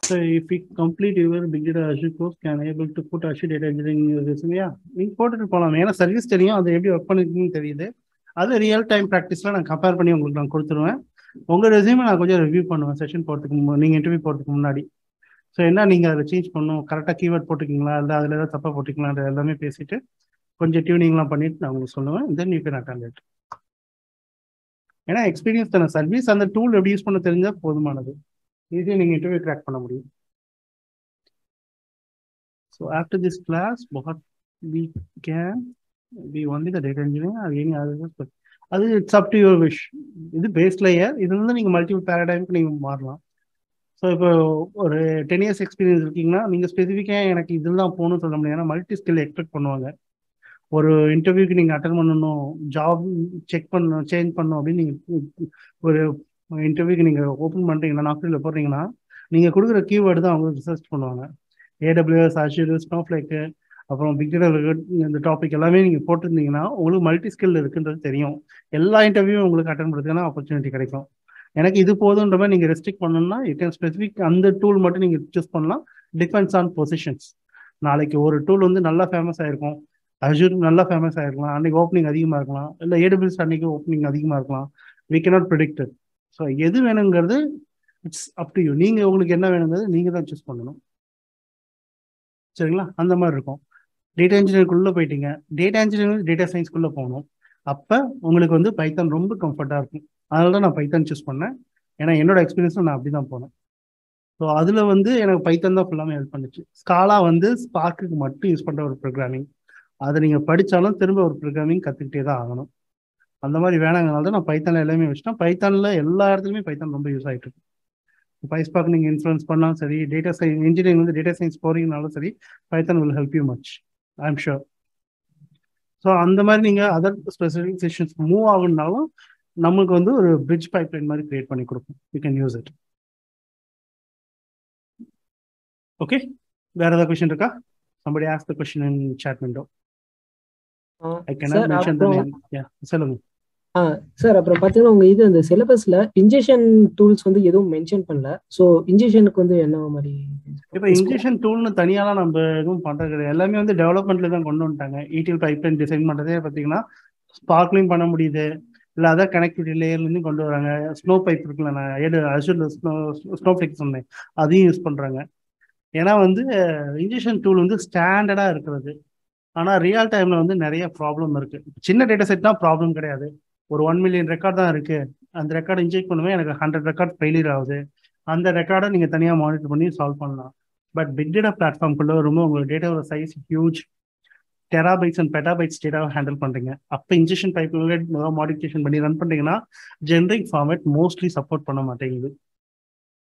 So if we complete your big data azure course can able to put azure data engineering in your resume? Yeah நீங்க போட்டுட்டு போகலாம் ஏன்னா சர்வீஸ் தெரியும். அது எப்படி ஒர்க் பண்ணிருக்குன்னு தெரியுது. அது ரியல் டைம் ப்ராக்டிஸ்ல நான் கம்பேர் பண்ணி உங்களுக்கு நான் கொடுத்துருவேன். உங்க ரெசியூமே நான் கொஞ்சம் ரிவ்யூ பண்ணுவேன் செஷன் போகிறதுக்கு மு- நீங்க இன்டர்வியூ போகிறதுக்கு முன்னாடி. ஸோ என்ன நீங்க அதை சேஞ்ச் பண்ணணும்? கரெக்டாக கீவேர்ட் போட்டுக்கீங்களா? இல்லை அதில் ஏதாவது தப்பாக போட்டுக்கீங்களா? எல்லாமே பேசிட்டு கொஞ்சம் டியூனிங்லாம் பண்ணிட்டு நான் உங்களுக்கு சொல்லுவேன். தென் யூ கேன் அட்டன் ஏன்னா எக்ஸ்பீரியன்ஸ் தானே. சர்வீஸ் அந்த டூல் எப்படி யூஸ் பண்ண தெரிஞ்சால் போதுமானது. ஈஸியாக நீங்கள் இன்டர்வியூ கிராக் பண்ண முடியும். So after this class what we can be only the data engineer அது any other அது it's up to your wish இது பேஸ் லேயர் இது வந்து நீங்கள் மல்டிபிள் பேரடைமுக்கு நீங்கள் மாறலாம். ஸோ இப்போ ஒரு டென் இயர்ஸ் எக்ஸ்பீரியன்ஸ் இருக்கீங்கன்னா நீங்கள் ஸ்பெசிஃபிக்காக எனக்கு இதெல்லாம் போகணும்னு சொல்ல முடியும். ஏன்னா மல்டி ஸ்கில் எக்ஸ்பெக்ட் பண்ணுவாங்க. ஒரு இன்டர்வியூக்கு நீங்கள் அட்டன் பண்ணணும் ஜாப் செக் பண்ணணும் சேஞ்ச் பண்ணணும் அப்படின்னு நீங்கள் ஒரு இன்டர்வியூக்கு நீங்கள் ஓப்பன் பண்ணுறீங்கன்னா நாக்ரியில் போடுறீங்கன்னா நீங்கள் கொடுக்குற கீவேர்டு தான் அவங்க ரிசர்ச் பண்ணுவாங்க. ஏடபிள்யூஎஸ் அஷூர் ஸ்னோஃப்ளேக்கு அப்புறம் பிக் டேட்டா இந்த டாபிக் எல்லாமே நீங்கள் போட்டிருந்தீங்கன்னா உங்களுக்கு மல்டி ஸ்கில் இருக்குன்றது தெரியும். எல்லா இன்டர்வியூவும் உங்களுக்கு அட்டன் பண்ணுறதுக்கான ஆப்பர்ச்சுனிட்டி கிடைக்கும். எனக்கு இது போதுன்ற மாதிரி நீங்கள் ரெஸ்ட்ரிக்ட் பண்ணணும்னா யூ கேன் ஸ்பெசிஃபிக் அந்த டூல் மட்டும் நீங்கள் சூஸ் பண்ணலாம். டிபெண்ட்ஸ் ஆன் பொசிஷன்ஸ் நாளைக்கு ஒரு டூல் வந்து நல்லா ஃபேமஸ் ஆயிருக்கும். அஜூர் நல்லா ஃபேமஸ் ஆயிருக்கலாம். அன்னைக்கு ஓப்பனிங் அதிகமாக இருக்கலாம். இல்லை ஏடபிள்யூஸ் அன்னைக்கு ஓப்பனிங் அதிகமாக இருக்கலாம். வி கேனாட் ப்ரிடிக்ட் ஸோ எது வேணுங்கிறது இட்ஸ் அப் டு யூ நீங்கள் உங்களுக்கு என்ன வேணுங்கிறது நீங்கள் தான் சூஸ் பண்ணணும். சரிங்களா? அந்த மாதிரி இருக்கும். டேட்டா இன்ஜினியருக்குள்ளே போயிட்டீங்க. டேட்டா இன்ஜினியரிங் டேட்டா சயின்ஸ்க்குள்ளே போகணும். அப்போ உங்களுக்கு வந்து பைத்தான் ரொம்ப கம்ஃபர்ட்டாக இருக்கும். அதனால தான் நான் பைத்தான் சூஸ் பண்ணேன். ஏன்னா என்னோட எக்ஸ்பீரியன்ஸில் நான் அப்படி தான் போனேன். ஸோ அதில் வந்து எனக்கு பைத்தான் தான் ஃபுல்லாமே ஹெல்ப் பண்ணுச்சு. ஸ்காலா வந்து ஸ்பார்க்குக்கு மட்டும் யூஸ் பண்ணுற ஒரு ப்ரோக்ராமிங் அதை நீங்கள் படித்தாலும் திரும்ப ஒரு ப்ரோக்ராமிங் கற்றுக்கிட்டே தான் ஆகணும். அந்த மாதிரி வேணாங்கனால தான் நான் பைத்தானில் எல்லாமே வச்சுட்டேன். பைத்தானில் எல்லா இடத்துலையுமே பைத்தான் ரொம்ப யூஸ் ஆகிட்டு இருக்கு. பைஸ்பாக் நீங்கள் இன்ஃப்ளூன்ஸ் பண்ணாலும் சரி டேட்டா சயின்ஸ் இன்ஜினியரிங் வந்து டேட்டா சயின்ஸ் போறீங்கனாலும் சரி Python will help you much I am sure so அந்த மாதிரி நீங்கள் அதர் ஸ்பெசிஃபிகேஷன்ஸ் மூவ் ஆகுனாலும் நமக்கு வந்து ஒரு பிரிட்ஜ் பைப்லைன் மாதிரி கிரியேட் பண்ணி கொடுக்கும். You can use it okay வேற ஏதாவது கொஸ்டின் இருக்கா? Somebody ask the question in chat window. i cannot sir mention the அப்புறம் name. Yeah சொல்லுங்க. சார் அப்புறம் பார்த்தீங்கன்னா உங்க இது அந்த சிலபஸ்ல இன்ஜெக்ஷன் டூல்ஸ் வந்து எதுவும் மென்ஷன் பண்ணல. ஸோ இன்ஜெக்ஷனுக்கு வந்து என்ன மாதிரி இப்போ இன்ஜெக்ஷன் டூல்னு தனியாலாம் நம்ம எதுவும் பண்ணுறது கிடையாது. எல்லாமே வந்து டெவலப்மெண்ட்ல தான் கொண்டு வந்துட்டாங்க. ETL பைப்லைன் டிசைன் பண்ணுறதே பார்த்தீங்கன்னா ஸ்பார்க்லையும் பண்ண முடியுது. இல்லை அதான் கனெக்டிவிட்டி லேயர்லேருந்து கொண்டு வராங்க. ஸ்னோ பைப் இருக்குல்ல நான் ஏடு அஷூர்ல ஸ்னோ ஸ்னோ ஃபிளிக் சொன்னேன். அதையும் யூஸ் பண்ணுறாங்க ஏன்னா வந்து இன்ஜெக்ஷன் டூல் வந்து ஸ்டாண்டர்டாக இருக்கிறது. ஆனால் ரியல் டைமில் வந்து நிறைய ப்ராப்ளம் இருக்குது சின்ன டேட்டா செட் தான் ப்ராப்ளம் கிடையாது. ஒரு ஒன் மில்லியன் ரெக்கார்ட் தான் இருக்கு. அந்த ரெக்கார்டை இன்ஜெக்ட் பண்ணுவேன் எனக்கு ஹண்ட்ரட் ரெக்கார்ட் ஃபெயிலியர் ஆகுது. அந்த ரெக்கார்டை நீங்கள் தனியாக மானிட்டர் பண்ணி சால்வ் பண்ணலாம். பட் பிக் டேட்டா பிளாட்ஃபார்ம்குள்ள வரும்போது உங்களோட டேட்டாவோட size huge terabytes and petabytes டேட்டாவை ஹேண்டில் பண்ணுறீங்க அப்போ இன்ஜெக்ஷன் பைப்ல மாடிஃபிகேஷன் பண்ணி ரன் பண்ணீங்கன்னா ஜென்ரிக் ஃபார்மேட் மோஸ்ட்லி சப்போர்ட் பண்ண மாட்டேங்குது.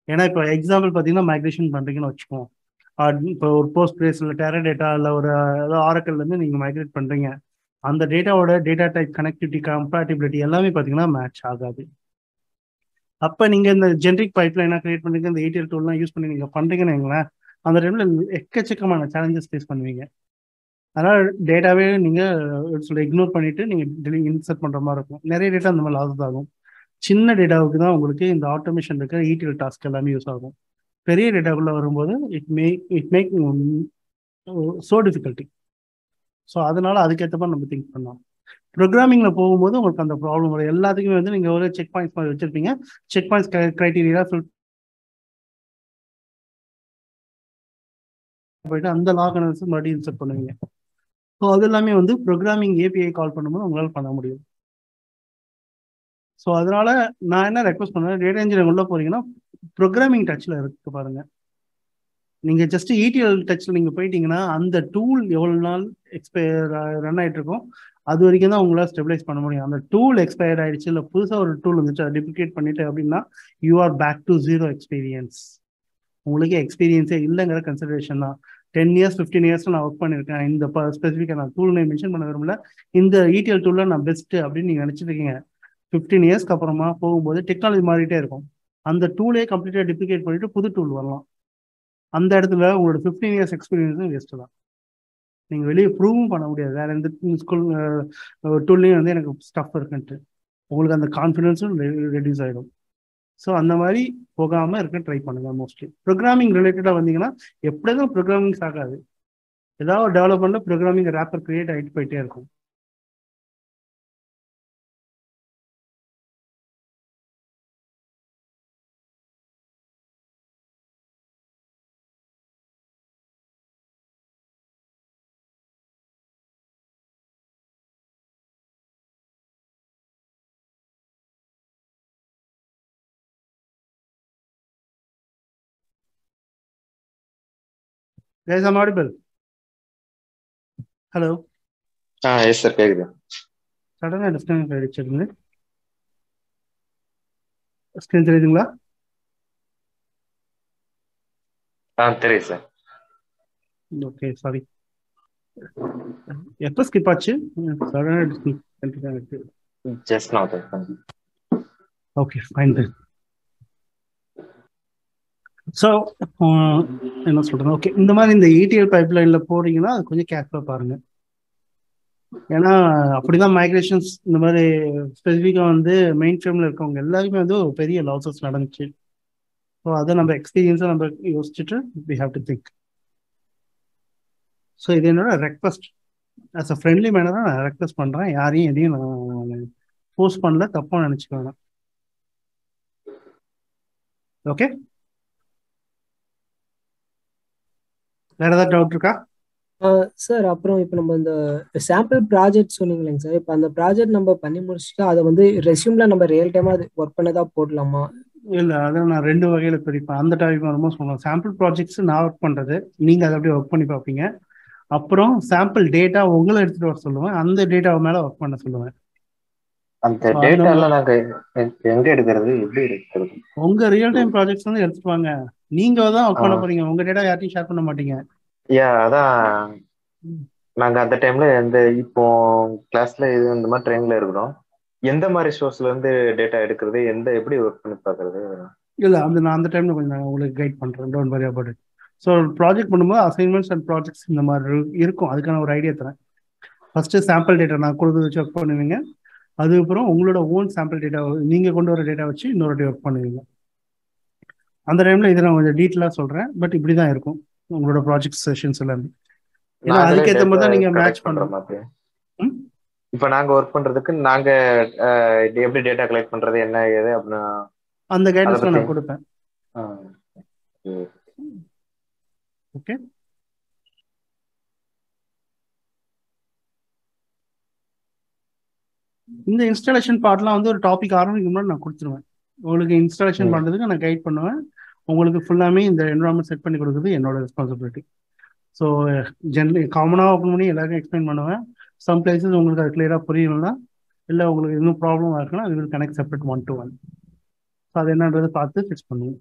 ஏன்னா இப்போ எக்ஸாம்பிள் பார்த்தீங்கன்னா மைக்ரேஷன் பண்ணுறீங்கன்னு வச்சுக்கோம் இப்போ ஒரு போஸ்ட் பிளேஸ் இல்லை டேரா டேட்டா இல்லை ஒரு ஆரக்கல்ல ஆரக்கல்லேருந்து நீங்கள் மைக்ரேட் பண்ணுறீங்க அந்த டேட்டாவோட டேட்டா டைப் கனெக்டிவிட்டி கம்பேட்டிபிலிட்டி எல்லாமே பார்த்தீங்கன்னா மேட்ச் ஆகாது. அப்போ நீங்கள் இந்த ஜென்ரிக் பைப்லைனாக கிரியேட் பண்ணுறீங்க இந்த ஏடிஎல் டூல்லாம் யூஸ் பண்ணி நீங்கள் பண்ணுறீங்கன்னு வைங்களேன் அந்த டைமில் எக்கச்சக்கமான சேலஞ்சஸ் ஃபேஸ் பண்ணுவீங்க. அதனால் டேட்டாவே நீங்கள் சொல்ல இக்னோர் நீங்கள் நீங்க இன்சர்ட் பண்ணுற மாதிரி இருக்கும். நிறைய டேட்டா அந்த மாதிரி லாஸ் ஆகும். சின்ன டேட்டாவுக்கு தான் உங்களுக்கு இந்த ஆட்டோமேஷன் இருக்கிற ஈடிஎல் டாஸ்க் எல்லாமே யூஸ் ஆகும். பெரிய டேட்டாக்குள்ளே வரும்போது it may it make so difficulty so அதனால அதுக்கேற்ற மாதிரி நம்ம திங்க் பண்ணலாம். ப்ரோக்ராமிங்கில் போகும்போது உங்களுக்கு அந்த ப்ராப்ளம் வரும். எல்லாத்துக்குமே வந்து நீங்கள் ஒரு செக் பாயிண்ட்ஸ் மாதிரி வச்சிருப்பீங்க. செக் பாயிண்ட்ஸ் க்ரைட்டீரியா ஃபில் போயிட்டு அந்த லாக் மறுபடியும் இன்சர்ட் பண்ணுவீங்க. ஸோ அது எல்லாமே வந்து ப்ரோக்ராமிங் ஏபிஐ கால் பண்ணும்போது உங்களால் பண்ண முடியும். ஸோ அதனால நான் என்ன ரெக்வஸ்ட் பண்ணுறேன் டேட்டா இன்ஜினியர் உள்ள போறீங்கன்னா ப்ரோக்ராமிங் டச்சில் இருக்கு பாருங்க. நீங்க ஜஸ்ட் இடிஎல் டச்சில் நீங்க போயிட்டீங்கன்னா அந்த டூல் எவ்வளவு நாள் எக்ஸ்பயர் ரன் ஆயிட்டு இருக்கும் அது வரைக்கும் தான் உங்களால் ஸ்டெபிலைஸ் பண்ண முடியும். அந்த டூல் எக்ஸ்பயர்ட் ஆயிடுச்சு இல்லை புதுசாக ஒரு டூல் வந்துச்சு அதை டிப்ளிகேட் பண்ணிட்டு அப்படின்னா you are back to zero experience உங்களுக்கு எக்ஸ்பீரியன்ஸே இல்லைங்கிற கன்சிடரேஷன் தான். டென் இயர்ஸ் ஃபிஃப்டீன் இயர்ஸ் நான் ஒர்க் பண்ணியிருக்கேன். இந்த ஸ்பெசிஃபிக்காக நான் டூல் நேம் மென்ஷன் பண்ண விரும்பல. இந்த இடிஎல் டூலில் நான் பெஸ்ட் அப்படின்னு நீங்கள் நினச்சிட்டு இருக்கீங்க ஃபிஃப்டீன் இயர்ஸ்க்கு அப்புறமா போகும்போது டெக்னாலஜி மாறிட்டே இருக்கும். அந்த டூலே கம்ப்ளீட்டாக டிப்ளிகேட் பண்ணிட்டு புது டூல் வரலாம். அந்த இடத்துல உங்களோட ஃபிஃப்டீன் இயர்ஸ் எக்ஸ்பீரியன்ஸும் வேஸ்ட் தான். நீங்கள் வெளியே ப்ரூவும் பண்ண முடியாது. வேற எந்த ஸ்கூல் டூல்லையும் வந்து எனக்கு ஸ்டஃப் இருக்குன்ட்டு. உங்களுக்கு அந்த கான்ஃபிடென்ஸும் ரெடியூஸ் ஆகிடும் ஸோ அந்த மாதிரி போகாமல் இருக்க ட்ரை பண்ணுங்கள் மோஸ்ட்லி ப்ரோக்ராமிங் ரிலேட்டடாக வந்தீங்கன்னா எப்படிதான் ப்ரோக்ராமிங்ஸ் ஆகாது. ஏதாவது டெவலப்மெண்ட்டில் ப்ரோக்ராமிங் ரேப்பர் கிரியேட் ஆகிட்டு போயிட்டே இருக்கும். Guys, I'm audible. Hello ah yes sir கேக்குது. சடனாக டிஸ்கனெக்ட் ஆகிடுச்சிருந்து ஸ்க்ரீன் தெரியுதுங்களா? ஆ தெரியுது சார் ஓகே சாரி எப்போ ஸ்கிப் ஆச்சு? டிஸ்கனெக்ட் ஆகிடுச்சு just no sir okay fine then so என்ன சொல்றேன் ஓகே இந்த மாதிரி இந்த இடிஎல் பைப் லைன்ல போறீங்கன்னா அது கொஞ்சம் கேர்ஃபுல்லாக பாருங்க. ஏன்னா அப்படிதான் மைக்ரேஷன்ஸ் இந்த மாதிரி ஸ்பெசிஃபிக்காக வந்து மெயின் ஃப்ரேமில் இருக்கவங்க எல்லாருமே வந்து ஒரு பெரிய லாசஸ் நடந்துச்சு. ஸோ அதை நம்ம எக்ஸ்பீரியன்ஸை நம்ம யோசிச்சுட்டு we have to think so இது என்னோட ரெக்வஸ்ட் ஆஸ் அ ஃப்ரெண்ட்லி மேனராக நான் ரெக்வஸ்ட் பண்ணுறேன் யாரையும் எதையும் நான் ஃபோர்ஸ் பண்ணல தப்பாக நினச்சிக்க வேணாம். ஓகே வேற ஏதாவது டவுட் இருக்கா? சார் அப்புறம் இப்போ நம்ம இந்த சாம்பிள் ப்ராஜெக்ட் சொன்னீங்களேங்க சார் இப்போ அந்த ப்ராஜெக்ட் நம்ம பண்ணி முடிச்சுட்டு அதை வந்து ரெஸ்யூம்ல நம்ம ரியல் டைமா அது ஒர்க் பண்ணதா போடலாமா? இல்ல அதை நான் ரெண்டு வகையில பிரிப்பேன். அந்த டாபிக் ரொம்ப சொல்லுவேன் சாம்பிள் ப்ராஜெக்ட்ஸ் நான் ஒர்க் பண்றது. நீங்க அதை அப்படியே ஒர்க் பண்ணி பார்ப்பீங்க. அப்புறம் சாம்பிள் டேட்டா உங்களை எடுத்துட்டு வர சொல்லுவேன். அந்த டேட்டாவை மேல ஒர்க் பண்ண சொல்லுவேன். அந்த So, டேட்டா அந்த- எல்லாம் நாங்க எங்க எடுக்கிறது? எப்படி எடுக்கிறது? உங்க ரியல் டைம் ப்ராஜெக்ட்ஸ் வந்து எடுத்துட்டு வாங்க. நீங்க தான் ஆ. போறீங்க. உங்க டேட்டா யார்ட்டையும் ஷேர் பண்ண மாட்டீங்க. யா அதான். நாங்க அந்த டைம்ல எந்த இப்போ கிளாஸ்ல இது இந்த மாதிரி ட்ரெயின்ல இருக்கிறோம். எந்த மாதிரி சோர்ஸ்ல இருந்து டேட்டா எடுக்கிறது? எந்த எப்படி ஒர்க் பண்ணி பாக்குறது இல்ல அந்த நான் அந்த டைம்ல கொஞ்சம் உங்களுக்கு கைட் பண்றேன். Don't worry about it so project பண்ணும்போது அசைன்மெண்ட்ஸ் அண்ட் ப்ராஜெக்ட்ஸ் இந்த மாதிரி இரு- இருக்கும். அதுக்கான ஒரு ஐடியா தரேன். ஃபர்ஸ்ட் சாம்பிள் டேட்டா நான் கொடுத்து வச்சு ஒர்க் பண்ணுவீங்க. அதுக்கப்புறம் உங்களோட ஓன் சாம்பிள் டேட்டா நீங்க கொண்டு வர டேட்டா வச்சு இன்னொரு ஒர்க் பண்ணுவீங்க. அந்த டைம்ல இதை நான் கொஞ்சம் டீட்டெயிலாக சொல்றேன். பட் இப்படி தான் இருக்கும். உங்களோட ப்ராஜெக்ட் செஷன்ஸ் எல்லாமே. ஏன்னா நாங்களே அதுக்கேற்ற மாதிரி தான் data நீங்க collect மேட்ச் பண்ற மாதிரி? இப்ப நாங்க ஒர்க் பண்றதுக்கு நாங்க எப்படி டேட்டா கலெக்ட் பண்றது என்ன ஏது அப்படின்னா அந்த கைடன்ஸ்ல பத்தி- நான் கொடுப்பேன். ஓகே. இந்த இன்ஸ்டாலேஷன் பார்ட்லாம் வந்து ஒரு டாபிக் ஆரம்பிக்கும் முன்னாடி நான் கொடுத்துருவேன். உங்களுக்கு இன்ஸ்டாலேஷன். பண்ணுறதுக்கு நான் கைட் பண்ணுவேன். உங்களுக்கு ஃபுல்லாமே இந்த என்வரான்மெண்ட் செட் பண்ணி கொடுக்குறது என்னோட ரெஸ்பான்சிபிலிட்டி ஸோ ஜென்ரலி காமனாக ஓப்பன் பண்ணி எல்லாருக்கும் எக்ஸ்பிளைன் பண்ணுவேன். சம் பிளேசஸ் உங்களுக்கு அது கிளியராக புரியணும்னா இல்லை உங்களுக்கு இன்னும் ப்ராப்ளம் இருக்குன்னா அது will connect separate one to one so அது என்னன்றதை பார்த்து ஃபிக்ஸ் பண்ணுவோம்.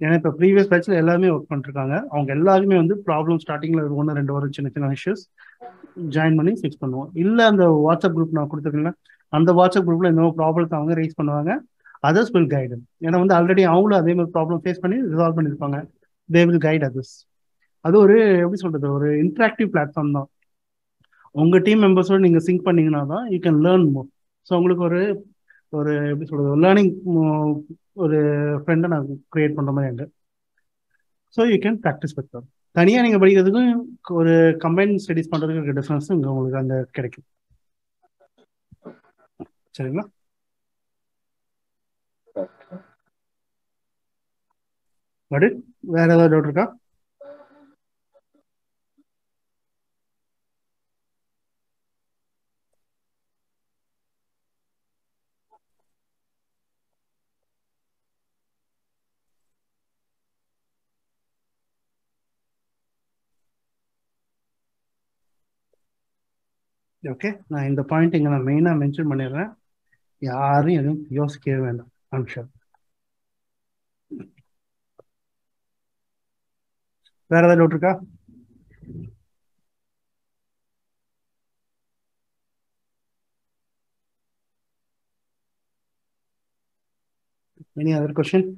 ஏன்னா இப்போ ப்ரீவியஸ் பேட்சில் எல்லாருமே ஒர்க் பண்ணிருக்காங்க அவங்க எல்லாருமே வந்து ப்ராப்ளம் ஸ்டார்டிங்கில் ஒன்று ரெண்டு வரும் சின்ன சின்ன இஷ்யூஸ் ஜாயின் பண்ணி ஃபிக்ஸ் பண்ணுவோம். இல்லை அந்த வாட்ஸ்அப் குரூப் நான் கொடுத்துருக்கேன் அந்த வாட்ஸ்அப் குரூப்ல இந்த ப்ராப்ளத்தை அவங்க ரைஸ் பண்ணுவாங்க. அதர்ஸ் வில் கைடு ஏன்னா வந்து ஆல்ரெடி அவங்களும் அதே மாதிரி ப்ராப்ளம் ஃபேஸ் பண்ணி ரிசால்வ் பண்ணியிருப்பாங்க தே வில் கைட் அதர்ஸ் அது ஒரு எப்படி சொல்றது ஒரு இன்ட்ராக்டிவ் பிளாட்ஃபார்ம் தான். உங்க டீம் மெம்பர்ஸோட நீங்க சிங்க் பண்ணீங்கன்னா தான் you can learn more so உங்களுக்கு ஒரு ஒரு எப்படி சொல்றது லேர்னிங் ஒரு ஃப்ரெண்டை நான் கிரியேட் பண்ற மாதிரி அங்கே. ஸோ யூ கேன் ப்ராக்டிஸ் பெற்றோம் தனியாக நீங்கள் படிக்கிறதுக்கும் ஒரு கம்பைன் ஸ்டடிஸ் பண்ணுறதுக்கு இருக்க டிஃப்ரென்ஸ் இங்கே உங்களுக்கு அந்த கிடைக்கும். சரிங்களா? பட் வேற ஏதாவது டவுட் இருக்கா? ஓகே நான் இந்த பாயிண்ட் இங்கே நான் மெயினாக மென்ஷன் பண்ணிடுறேன். யாரும் எதுவும் யோசிக்கவே வேண்டாம் ஐம் ஷூர் வேற ஏதாவது டவுட் இருக்கா any other question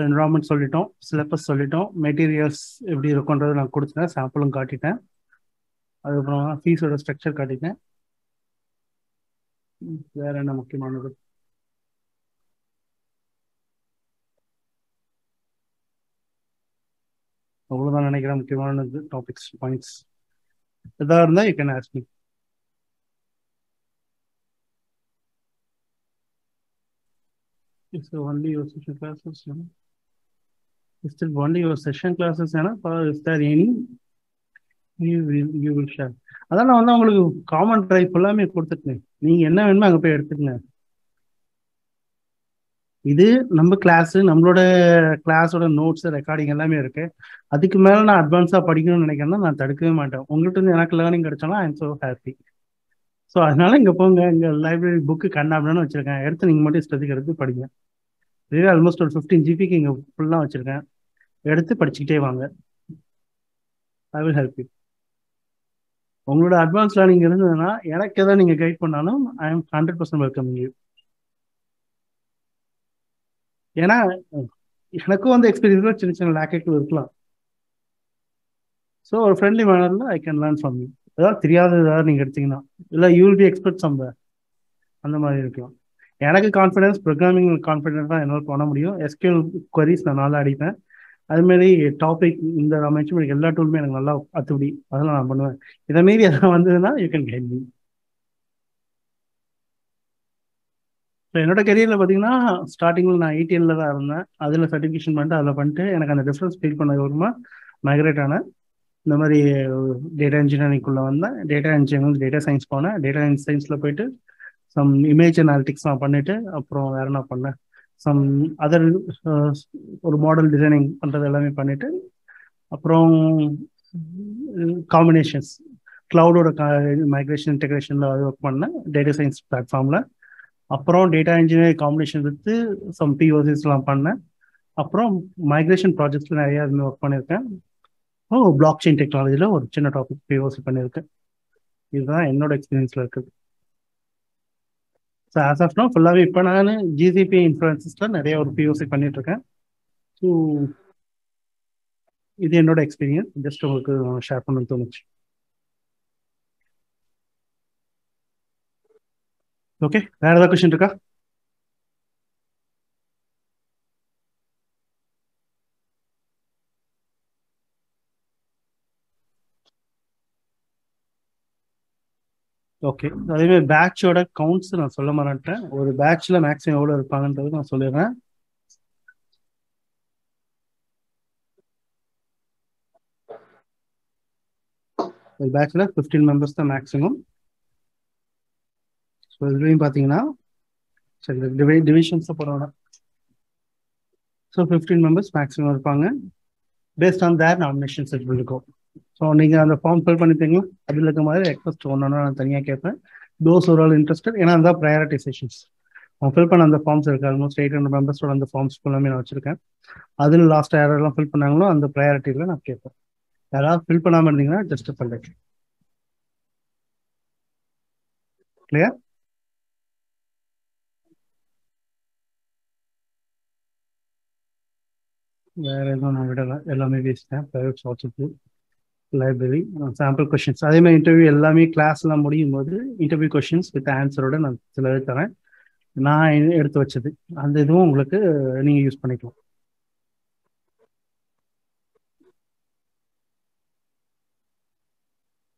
so environment சொல்லிட்டோம் சிலபஸ் சொல்லிட்டோம். மெட்டீரியல்ஸ் எப்படி இருக்குன்றது நான் கொடுத்துட்டேன். சாம்பிளும் காட்டிட்டேன். அதுக்கப்புறம் ஃபீஸோட ஸ்ட்ரக்சர் காட்டிட்டேன். வேற என்ன முக்கியமானது? அவ்வளோதான் நினைக்கிறேன் முக்கியமானது டாபிக்ஸ் பாயிண்ட்ஸ் எதாக இருந்தால் you can ask me It's it only your session classes? No? Is it only your session classes? and is there any? You will you will share அதான் நான் வந்து உங்களுக்கு காமன் டிரைவ் எல்லாமே கொடுத்துட்டேன். நீங்க என்ன வேணுமோ அங்க போய் எடுத்துக்கங்க. இது நம்ம கிளாஸ் நம்மளோட கிளாஸோட நோட்ஸ் ரெக்கார்டிங் எல்லாமே இருக்கு. அதுக்கு மேல நான் அட்வான்ஸா படிக்கணும்னு நினைக்கிறேன்னா நான் தடுக்கவே மாட்டேன். உங்கள்கிட்ட இருந்து எனக்கு லேர்னிங் கிடைச்சாலும் I am so happy so அதனால இங்க போங்க. இங்க லைப்ரரி புக்கு கண்ணாபின்னு வச்சிருக்கேன். எடுத்து நீங்க மட்டும் இஷ்டத்துக்கு எடுத்து படிங்க. இதுவே ஆல்மோஸ்ட் ஒரு ஃபிஃப்டீன் ஜிபிக்கு இங்க ஃபுல்லாக வச்சிருக்கேன். எடுத்து படிச்சுக்கிட்டே வாங்க. ஐ வில் ஹெல்ப் யூ உங்களோட அட்வான்ஸ் லேர்னிங் இருந்ததுன்னா எனக்கு எதாவது நீங்க கைட் பண்ணாலும் I am hundred percent welcome you ஏன்னா எனக்கும் வந்து எக்ஸ்பீரியன்ஸ்ல சின்ன சின்ன லேக்கெட் இருக்கலாம். ஸோ ஒரு friendly மேனரில் I can learn from you ஏதாவது தெரியாத ஏதாவது நீங்கள் எடுத்தீங்கன்னா இல்லை யூ வில் பி எக்ஸ்பர்ட் சம்ப அந்த மாதிரி இருக்கலாம். எனக்கு கான்ஃபிடன்ஸ் ப்ரோக்ராமிங் கான்ஃபிடன்ஸ் தான் என்னால் பண்ண முடியும். எஸ்கியூஎல் கொரிஸ் நான் நல்லா அடிப்பேன். அதுமாரி டாபிக் இந்த அமைச்சு எனக்கு எல்லா டூலுமே எனக்கு நல்லா அத்துபடி அதெல்லாம் நான் பண்ணுவேன். இதை மீறி அதெல்லாம் வந்ததுன்னா you can guide me so என்னோட கெரியரில் பார்த்தீங்கன்னா ஸ்டார்டிங்கில் நான் ஐடிஎல்ல தான் இருந்தேன். அதில் சர்டிஃபிகேஷன் பண்ணிட்டு அதில் பண்ணிட்டு எனக்கு அந்த டிஃப்ரென்ஸ் ஃபீல் பண்ணது வருமா மைக்ரேட் ஆனேன். இந்த மாதிரி டேட்டா இன்ஜினியரிங்குள்ளே வந்தேன். டேட்டா இன்ஜினியரிங் டேட்டா சயின்ஸ் போனேன். டேட்டா சயின்ஸில் போயிட்டு சம் இமேஜ் அனாலிட்டிக்ஸ் நான் பண்ணிவிட்டு அப்புறம் வேற என்ன பண்ணேன்? சம் அதர் uh, ஒரு மாடல் டிசைனிங் பண்ணுறது எல்லாமே பண்ணிட்டு அப்புறம் காம்பினேஷன்ஸ் க்ளவுடோட மைக்ரேஷன் இன்டெகிரேஷனில் அது ஒர்க் பண்ணேன் டேட்டா சயின்ஸ் பிளாட்ஃபார்மில் அப்புறம் data engineering combination with some பிஓசிஸ்லாம் பண்ணேன் அப்புறம் மைக்ரேஷன் ப்ராஜெக்ட்ஸில் நிறையா இதுமாதிரி ஒர்க் பண்ணியிருக்கேன் ஓ பிளாக் செயின் டெக்னாலஜியில் ஒரு சின்ன டாபிக் பிஓசி பண்ணியிருக்கேன் இதுதான் என்னோட எக்ஸ்பீரியன்ஸில் இருக்குது. ஸோ ஆஸ் ஆஃப் நோ ஃபுல்லாகவே இப்போ நான் ஜிசிபி இன்ஃப்ளூயன்சஸில் நிறைய ஒரு பிஓசி பண்ணிட்டு இருக்கேன் ஸோ இது என்னோட எக்ஸ்பீரியன்ஸ் ஜஸ்ட் உங்களுக்கு ஷேர் பண்ணணும்னு தோணுச்சு. ஓகே வேற ஏதாவது கொஷின் இருக்கா? ஓகே அதேமாதிரி பேட்சோட கவுண்ட்ஸ் நான் சொல்ல மாட்டேன் ஒரு பேட்ச்ல மேக்ஸிமம் எவ்வளோ இருப்பாங்கன்றது நான் சொல்லிடுறேன். ஒரு பேட்ச்ல ஃபிஃப்டீன் மெம்பர்ஸ் தான் மேக்ஸிமம் ஸோ இதுலேயும் பார்த்தீங்கன்னா சரி டிவை டிவிஷன்ஸை போடுறோம் ஸோ ஃபிஃப்டீன் மெம்பர்ஸ் மேக்ஸிமம் இருப்பாங்க. Based on their nominations it இருக்கும். ஸோ நீங்கள் அந்த ஃபார்ம் ஃபில் பண்ணிப்பீங்களா? அதில் இருக்க மாதிரி ரெக்வஸ்ட் ஒன்று நான் தனியாக கேட்பேன் தோஸ் ஒரு ஆள் இன்ட்ரெஸ்டட் ஏன்னா அந்த ப்ரையாரிட்டைசேஷன்ஸ் அவன் ஃபில் பண்ண அந்த ஃபார்ம்ஸ் இருக்கு. ஆல்மோஸ்ட் எயிட் ஹண்ட்ரட் மெம்பர்ஸோட அந்த ஃபார்ம்ஸ் ஃபுல்லாமே நான் வச்சிருக்கேன். அதில் லாஸ்ட் யாரெல்லாம் ஃபில் பண்ணாங்களோ அந்த ப்ரையாரிட்டியில் நான் கேட்பேன் யாராவது ஃபில் பண்ணாமல் இருந்தீங்கன்னா ஜஸ்ட் ஃபில் கிளியர் வேற எதுவும் நான் விடலை. எல்லாமே பேசிட்டேன் private WhatsApp library sample questions அதே மாதிரி இன்டர்வியூ எல்லாமே கிளாஸ்லாம் முடியும் போது இன்டர்வியூ கொஷின்ஸ் வித் ஆன்சரோட நான் சில தரேன். நான் எடுத்து வச்சது. அந்த இதுவும் உங்களுக்கு நீங்கள் யூஸ் பண்ணிக்கலாம்.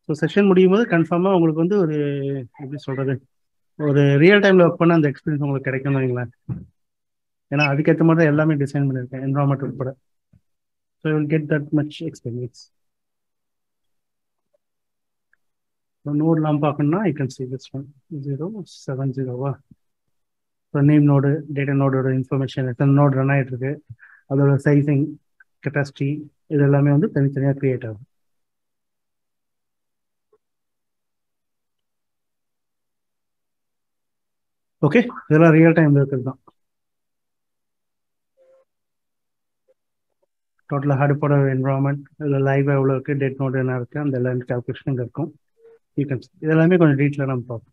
ஸோ செஷன் முடியும் போது கன்ஃபார்மாக உங்களுக்கு வந்து ஒரு எப்படி சொல்கிறது ஒரு ரியல் டைமில் ஒர்க் பண்ண அந்த எக்ஸ்பீரியன்ஸ் உங்களுக்கு கிடைக்கும் வைங்களேன். ஏன்னா அதுக்கேற்ற மாதிரி தான் எல்லாமே டிசைன் பண்ணியிருக்கேன் என்வரான்மெண்ட் உட்பட. So will get that much experience நோட்லாம் பார்க்கணும்னா I can see this one zero seven ஜீரோவா ஸோ நேம் நோடு டேட்டா நோடோட இன்ஃபர்மேஷன் எத்தனை நோட் ரன் ஆகிட்டு இருக்கு அதோட சைசிங் கெப்பாசிட்டி இது எல்லாமே வந்து தனித்தனியாக க்ரியேட் ஆகும். ஓகே இதெல்லாம் ரியல் டைம்ல இருக்கிறது தான். டோட்டலாக ஹார்டுபோட என்வரான்மெண்ட் இதில் லைவாக எவ்வளோ இருக்குது டேட் நோட் என்ன இருக்குது அந்த எல்லா கால்குலேஷன் இங்கே இருக்கும். யூ கேன் இதெல்லாமே கொஞ்சம் டீட்டெயிலாக நம்ம பார்ப்போம்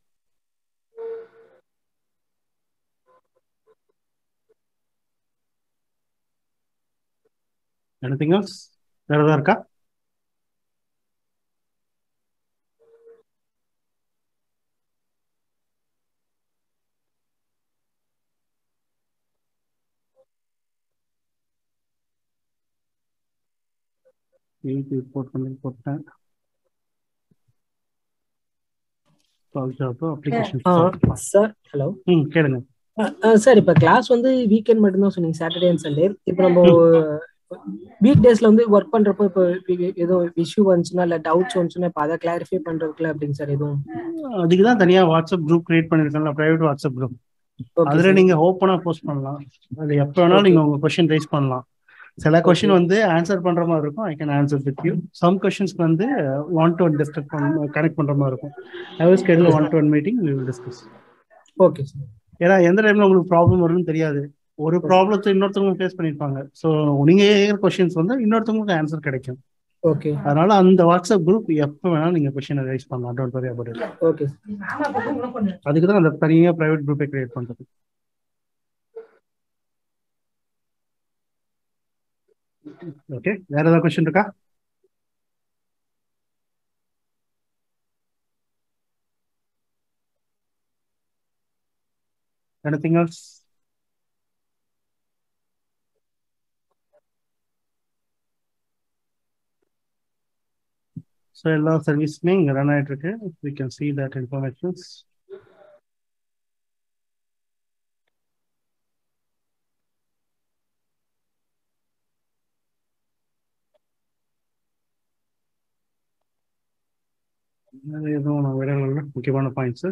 எனிதிங் எல்ஸ் வேறு எதாவது இருக்கா ரிப்போர்ட் பண்ணி போட்டேன் அப்ளிகேஷன் சார் ஹலோ ம் கேளுங்க. சார் இப்போ கிளாஸ் வந்து வீக்கெண்ட் மட்டும்தான் சொன்னீங்க சாட்டர்டே அண்ட் சண்டே இப்போ நம்ம வீக் டேஸ்ல வந்து ஒர்க் பண்றப்போ இப்போ ஏதோ இஷ்யூ வந்துச்சுன்னா இல்ல டவுட்ஸ் வந்துச்சுன்னா இப்போ அதை கிளாரிஃபை பண்றதுக்குல அப்படிங்க சார் எதுவும்? அதுக்கு தான் தனியா வாட்ஸ்அப் குரூப் கிரியேட் பண்ணிருக்கேன்ல பிரைவேட் வாட்ஸ்அப் குரூப் அதுல நீங்க ஓப்பனா போஸ்ட் பண்ணலாம். அது எப்ப வேணாலும் நீங்க உங்க கொஸ்டின் ரைஸ் பண்ணலாம். சில கொஸ்டின் வந்து ஆன்சர் பண்ற மாதிரி இருக்கும். I can answer with you some கொஸ்டின்ஸ்க்கு வந்து one to one discuss connect பண்ற மாதிரி இருக்கும். I was schedule one to one meeting we will discuss okay sir ஏன்னா எந்த டைம்ல உங்களுக்கு ப்ராப்ளம் வரும்னு தெரியாது. ஒரு ப்ராப்ளத்தை இன்னொருத்தவங்க ஃபேஸ் பண்ணிருப்பாங்க ஸோ நீங்க கேட்குற கொஸ்டின்ஸ் வந்து இன்னொருத்தவங்களுக்கு ஆன்சர் கிடைக்கும். ஓகே அதனால அந்த வாட்ஸ்அப் குரூப் எப்போ வேணாலும் நீங்க கொஸ்டின் ரைஸ் பண்ணலாம். Don't worry about it okay அதுக்கு தான் அந்த தனியாக பிரைவேட் குரூப்பை கிரியேட் பண்றது. Okay, there is a question, Ruka. Anything else? So, all service being run out, okay, we can see that information. விடல முக்கியமான பாயிண்ட்ஸ்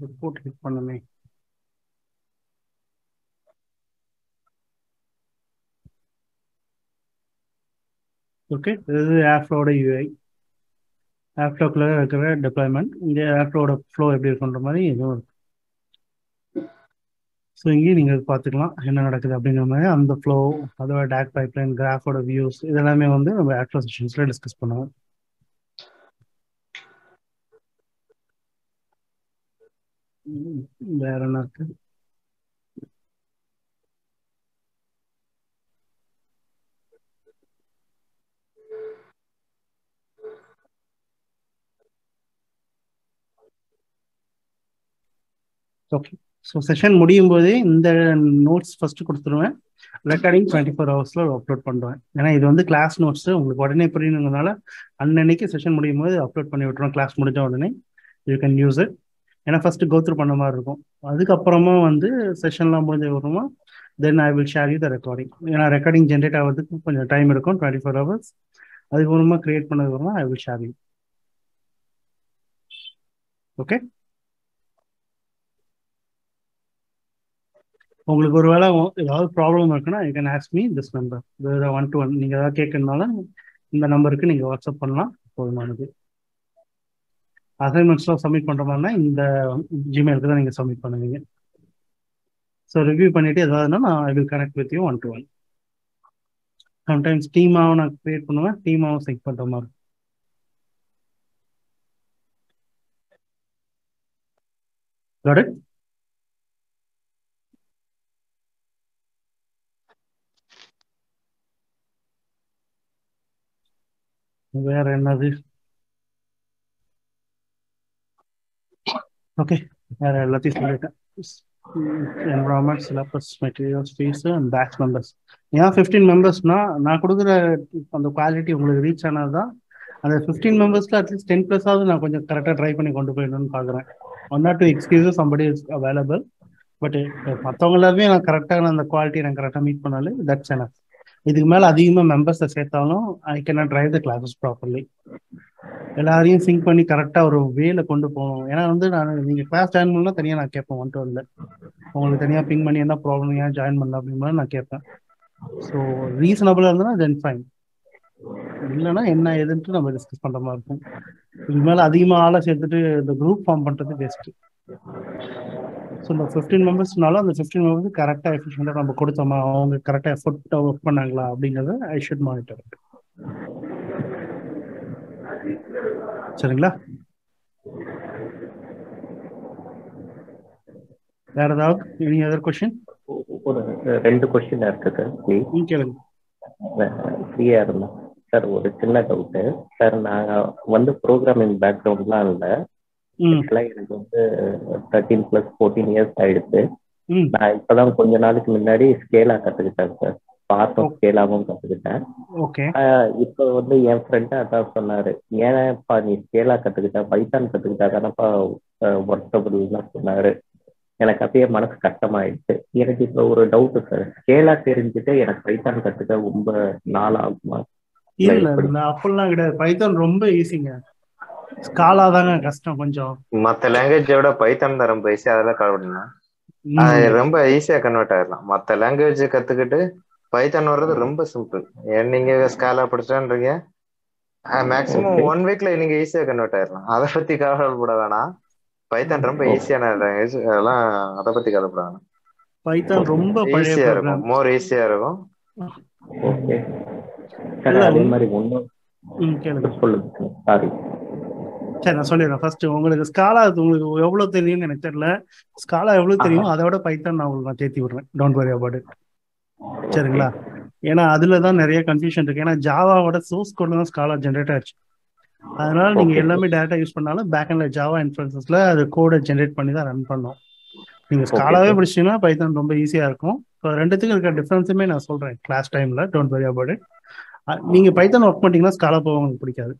ரிப்போர்ட் கிளிக் பண்ணுமே ஓகே இது ஆஃப்லோட யூஐ ஆஃப்லோக்குள்ள இருக்கிற டெப்ளாய்மெண்ட் இங்கே ஆஃப்லோட ஃப்ளோ எப்படி இருக்குன்ற மாதிரி இதுவும் இருக்கும் ஸோ இங்கேயும் நீங்கள் பார்த்துக்கலாம் என்ன நடக்குது அப்படிங்கிற மாதிரி. அந்த ஃப்ளோ அதோட டேக் பைப்லைன் கிராஃபோட வியூஸ் இதெல்லாமே வந்து நம்ம ஆஃப்லோ செஷன்ஸில் டிஸ்கஸ் பண்ணுவோம். வேற என்ன இருக்கு? ஓகே ஸோ செஷன் முடியும் போதே இந்த நோட்ஸ் ஃபர்ஸ்ட் கொடுத்துருவேன். ரெக்கார்டிங் டுவெண்ட்டி ஃபோர் ஹவர்ஸில் அப்லோட் பண்ணுவேன். ஏன்னா இது வந்து கிளாஸ் நோட்ஸ் உங்களுக்கு உடனே புரியணுங்கிறதுனால அன்னன்னைக்கு செஷன் முடியும் போது அப்லோட் பண்ணி விட்டுருவோம். கிளாஸ் முடிஞ்ச உடனே யூ கேன் யூஸ் இட் ஏன்னா ஃபர்ஸ்ட் கோத்ரூ பண்ண மாதிரி இருக்கும். அதுக்கப்புறமா வந்து செஷன்லாம் முடிஞ்ச வருமா then I will share you the recording ஏன்னா ரெக்கார்டிங் ஜென்ரேட் ஆகிறதுக்கு கொஞ்சம் டைம் இருக்கும் டுவெண்ட்டி ஃபோர் ஹவர்ஸ் அதுக்கப்புறமா கிரியேட் பண்ணதுக்கப்புறமா I will share you okay உங்களுக்கு ஒரு வேளை ஏதாவது ப்ராப்ளம் இருக்குன்னா you can ask me this number one to one நீங்கள் ஏதாவது கேட்கறதுனால இந்த நம்பருக்கு நீங்கள் வாட்ஸ்அப் பண்ணலாம் போதுமானது. அசைன்மெண்ட்ஸ்லாம் சப்மிட் பண்ணுற இந்த ஜிமெயிலுக்கு தான் நீங்கள் சப்மிட் பண்ணுவீங்க. ஸோ ரிவ்யூ பண்ணிவிட்டு ஏதாவதுன்னா நான் I will connect with you one to one sometimes டீமாகவும் நான் க்ரியேட் பண்ணுவேன் டீமாகவும் செக் பண்ணுற மாதிரி Got it? வேற என்னது ஓகே வேற எல்லாத்தையும் சொல்லிட்டேன். Environment syllabus materials fees and batch members ஏன் ஃபிஃப்டீன் மெம்பர்ஸ்னா நான் கொடுக்குற அந்த குவாலிட்டி உங்களுக்கு ரீச் ஆனால் தான். அந்த ஃபிஃப்டீன் மெம்பர்ஸ்ல அட்லீஸ்ட் டென் ப்ளஸ் ஆகுது நான் கொஞ்சம் கரெக்டாக ட்ரை பண்ணி கொண்டு போயிடணும்னு பார்க்குறேன் one or two excuses somebody is available but மற்றவங்க எல்லாருமே நான் கரெக்டாக அந்த குவாலிட்டி நான் கரெக்டாக மீட் பண்ணாலே தட்ஸ் எனஃப் இதுக்கு மேலே அதிகமாக மெம்பர்ஸை சேர்த்தாலும் I can drive the classes properly எல்லாரையும் சிங்க் பண்ணி கரெக்டாக ஒரு வேல கொண்டு போகணும். ஏன்னா வந்து நான் நீங்கள் கிளாஸ் ஜாயின் பண்ணலாம் தனியாக நான் கேட்பேன் ஒன் டு ஒன்ல உங்களுக்கு தனியாக பிங் பண்ணி என்ன ப்ராப்ளம் ஏன் ஜாயின் பண்ணல அப்படிங்கிற நான் கேட்பேன். ஸோ ரீசனபிளாக இருந்ததுன்னா தென் ஃபைன் இல்லைன்னா என்ன ஏதுன்ட்டு நம்ம டிஸ்கஸ் பண்ணுற மாதிரி இருக்கும். இதுக்கு மேலே அதிகமாக ஆளை சேர்த்துட்டு இந்த குரூப் ஃபார்ம் பண்ணுறது பெஸ்ட்டு ஸோ இந்த ஃபிஃப்டீன் மெம்பர்ஸ்னால அந்த ஃபிஃப்டீன் மெம்பர்ஸ் கரெக்டாக எஃபிஷியண்டாக நம்ம கொடுத்தோமா? அவங்க கரெக்டாக எஃபர்ட்டாக ஒர்க் பண்ணாங்களா? அப்படிங்கிறத ஐ ஷுட் மானிட்டர் சரிங்களா? வேற ஏதாவது? எனி அதர் கொஸ்டின் ஒரு ரெண்டு கொஸ்டின் ப்ளீஸ் நீங்க கேளுங்க. ஃப்ரீயா இருந்தேன் சார் ஒரு சின்ன டவுட்டு சார் நான் வந்து ப்ரோக்ராமிங் பேக்ரவுண்ட்லாம் இல்லை. ஆக்சுவலாக எனக்கு வந்து தேர்ட்டீன் ப்ளஸ் ஃபோர்டீன் இயர்ஸ் ஆயிடுச்சு. நான் இப்போதான் கொஞ்ச நாளுக்கு முன்னாடி ஸ்கேலா கற்றுக்கிட்டேன் சார் பார்த்தும் ஸ்கேலாவும் கத்துக்கிட்டேன். இப்போ வந்து என் ஃப்ரெண்டு அதான் சொன்னாரு ஏன்ப்பா நீ ஸ்கேலா கத்துக்கிட்ட? பைத்தான் கத்துக்கிட்டா தானப்பா ஒர்க்கபிள்லாம் சொன்னாரு. எனக்கு அப்பயே மனசு கஷ்டமாயிடுச்சு. எனக்கு இப்போ ஒரு டவுட் சார் ஸ்கேலா தெரிஞ்சுட்டு எனக்கு பைத்தான் கத்துக்க ரொம்ப நாள் ஆகுமா? இல்ல இல்ல அப்படிலாம் கிடையாது. பைத்தான் ரொம்ப ஈஸிங்க ஸ்காலா தாங்க கஷ்டம் கொஞ்சம். மத்த லாங்குவேஜை விட பைத்தான் தான் ரொம்ப ஈஸி அதெல்லாம். அது ரொம்ப ஈஸியா கன்வெர்ட் ஆயிடலாம் மத்த லாங்குவேஜ் கத்துக்கிட்டு பைத்தான் வர்றது ரொம்ப சிம்பிள் ஏன் நீங்க ஸ்காலா படிச்சிட்டேன்றீங்க மேக்ஸிமம். ஒன் வீக்ல நீங்க ஈஸியா கன்வெர்ட் ஆயிடலாம் அதை பத்தி கவலைப்பட வேணாம். பைத்தான் ரொம்ப ஈஸியான லாங்குவேஜ் அதெல்லாம் அதை பத்தி கவலைப்பட வேணாம். பைத்தான் ரொம்ப ஈஸியா இருக்கும். மோர் ஈஸியா இருக்கும். அதே மாதிரி ஒன்றும் ம் கேளுங்க. சொல்லுங்க. சாரி சரி நான் சொல்லிடுறேன். ஃபர்ஸ்ட் உங்களுக்கு ஸ்காலா உங்களுக்கு எவ்வளவு தெரியும்னு எனக்கு தெரியல. ஸ்காலா எவ்வளவு தெரியும் அதை விட பைத்தான் நான் உங்களுக்கு நான் தேத்தி விடுறேன். டோன்ட் வரி அபவுட் இட் சரிங்களா? ஏன்னா அதுல தான் நிறைய கன்ஃபியூஷன் இருக்கு. ஏன்னா ஜாவாவோட சோர்ஸ் கோட்ல தான் ஸ்காலா ஜென்ரேட் ஆயிடுச்சு அதனால நீங்க. எல்லாமே டேரக்டா யூஸ் பண்ணாலும் பேக் அண்ட்ல ஜாவா இன்ஃபுளுசஸ்ல அது கோடை ஜென்ரேட் பண்ணி தான் ரன் பண்ணோம். நீங்க ஸ்காலாவே. படிச்சீங்கன்னா பைத்தான் ரொம்ப ஈஸியா இருக்கும். ஸோ ரெண்டுத்துக்கும் இருக்க டிஃபரன்ஸுமே நான் சொல்றேன் கிளாஸ் டைம்ல டோன்ட் வரி அபவுட் இட் நீங்க பைத்தான் ஒர்க் பண்ணிட்டீங்கன்னா ஸ்காலா போக உங்களுக்கு பிடிக்காது.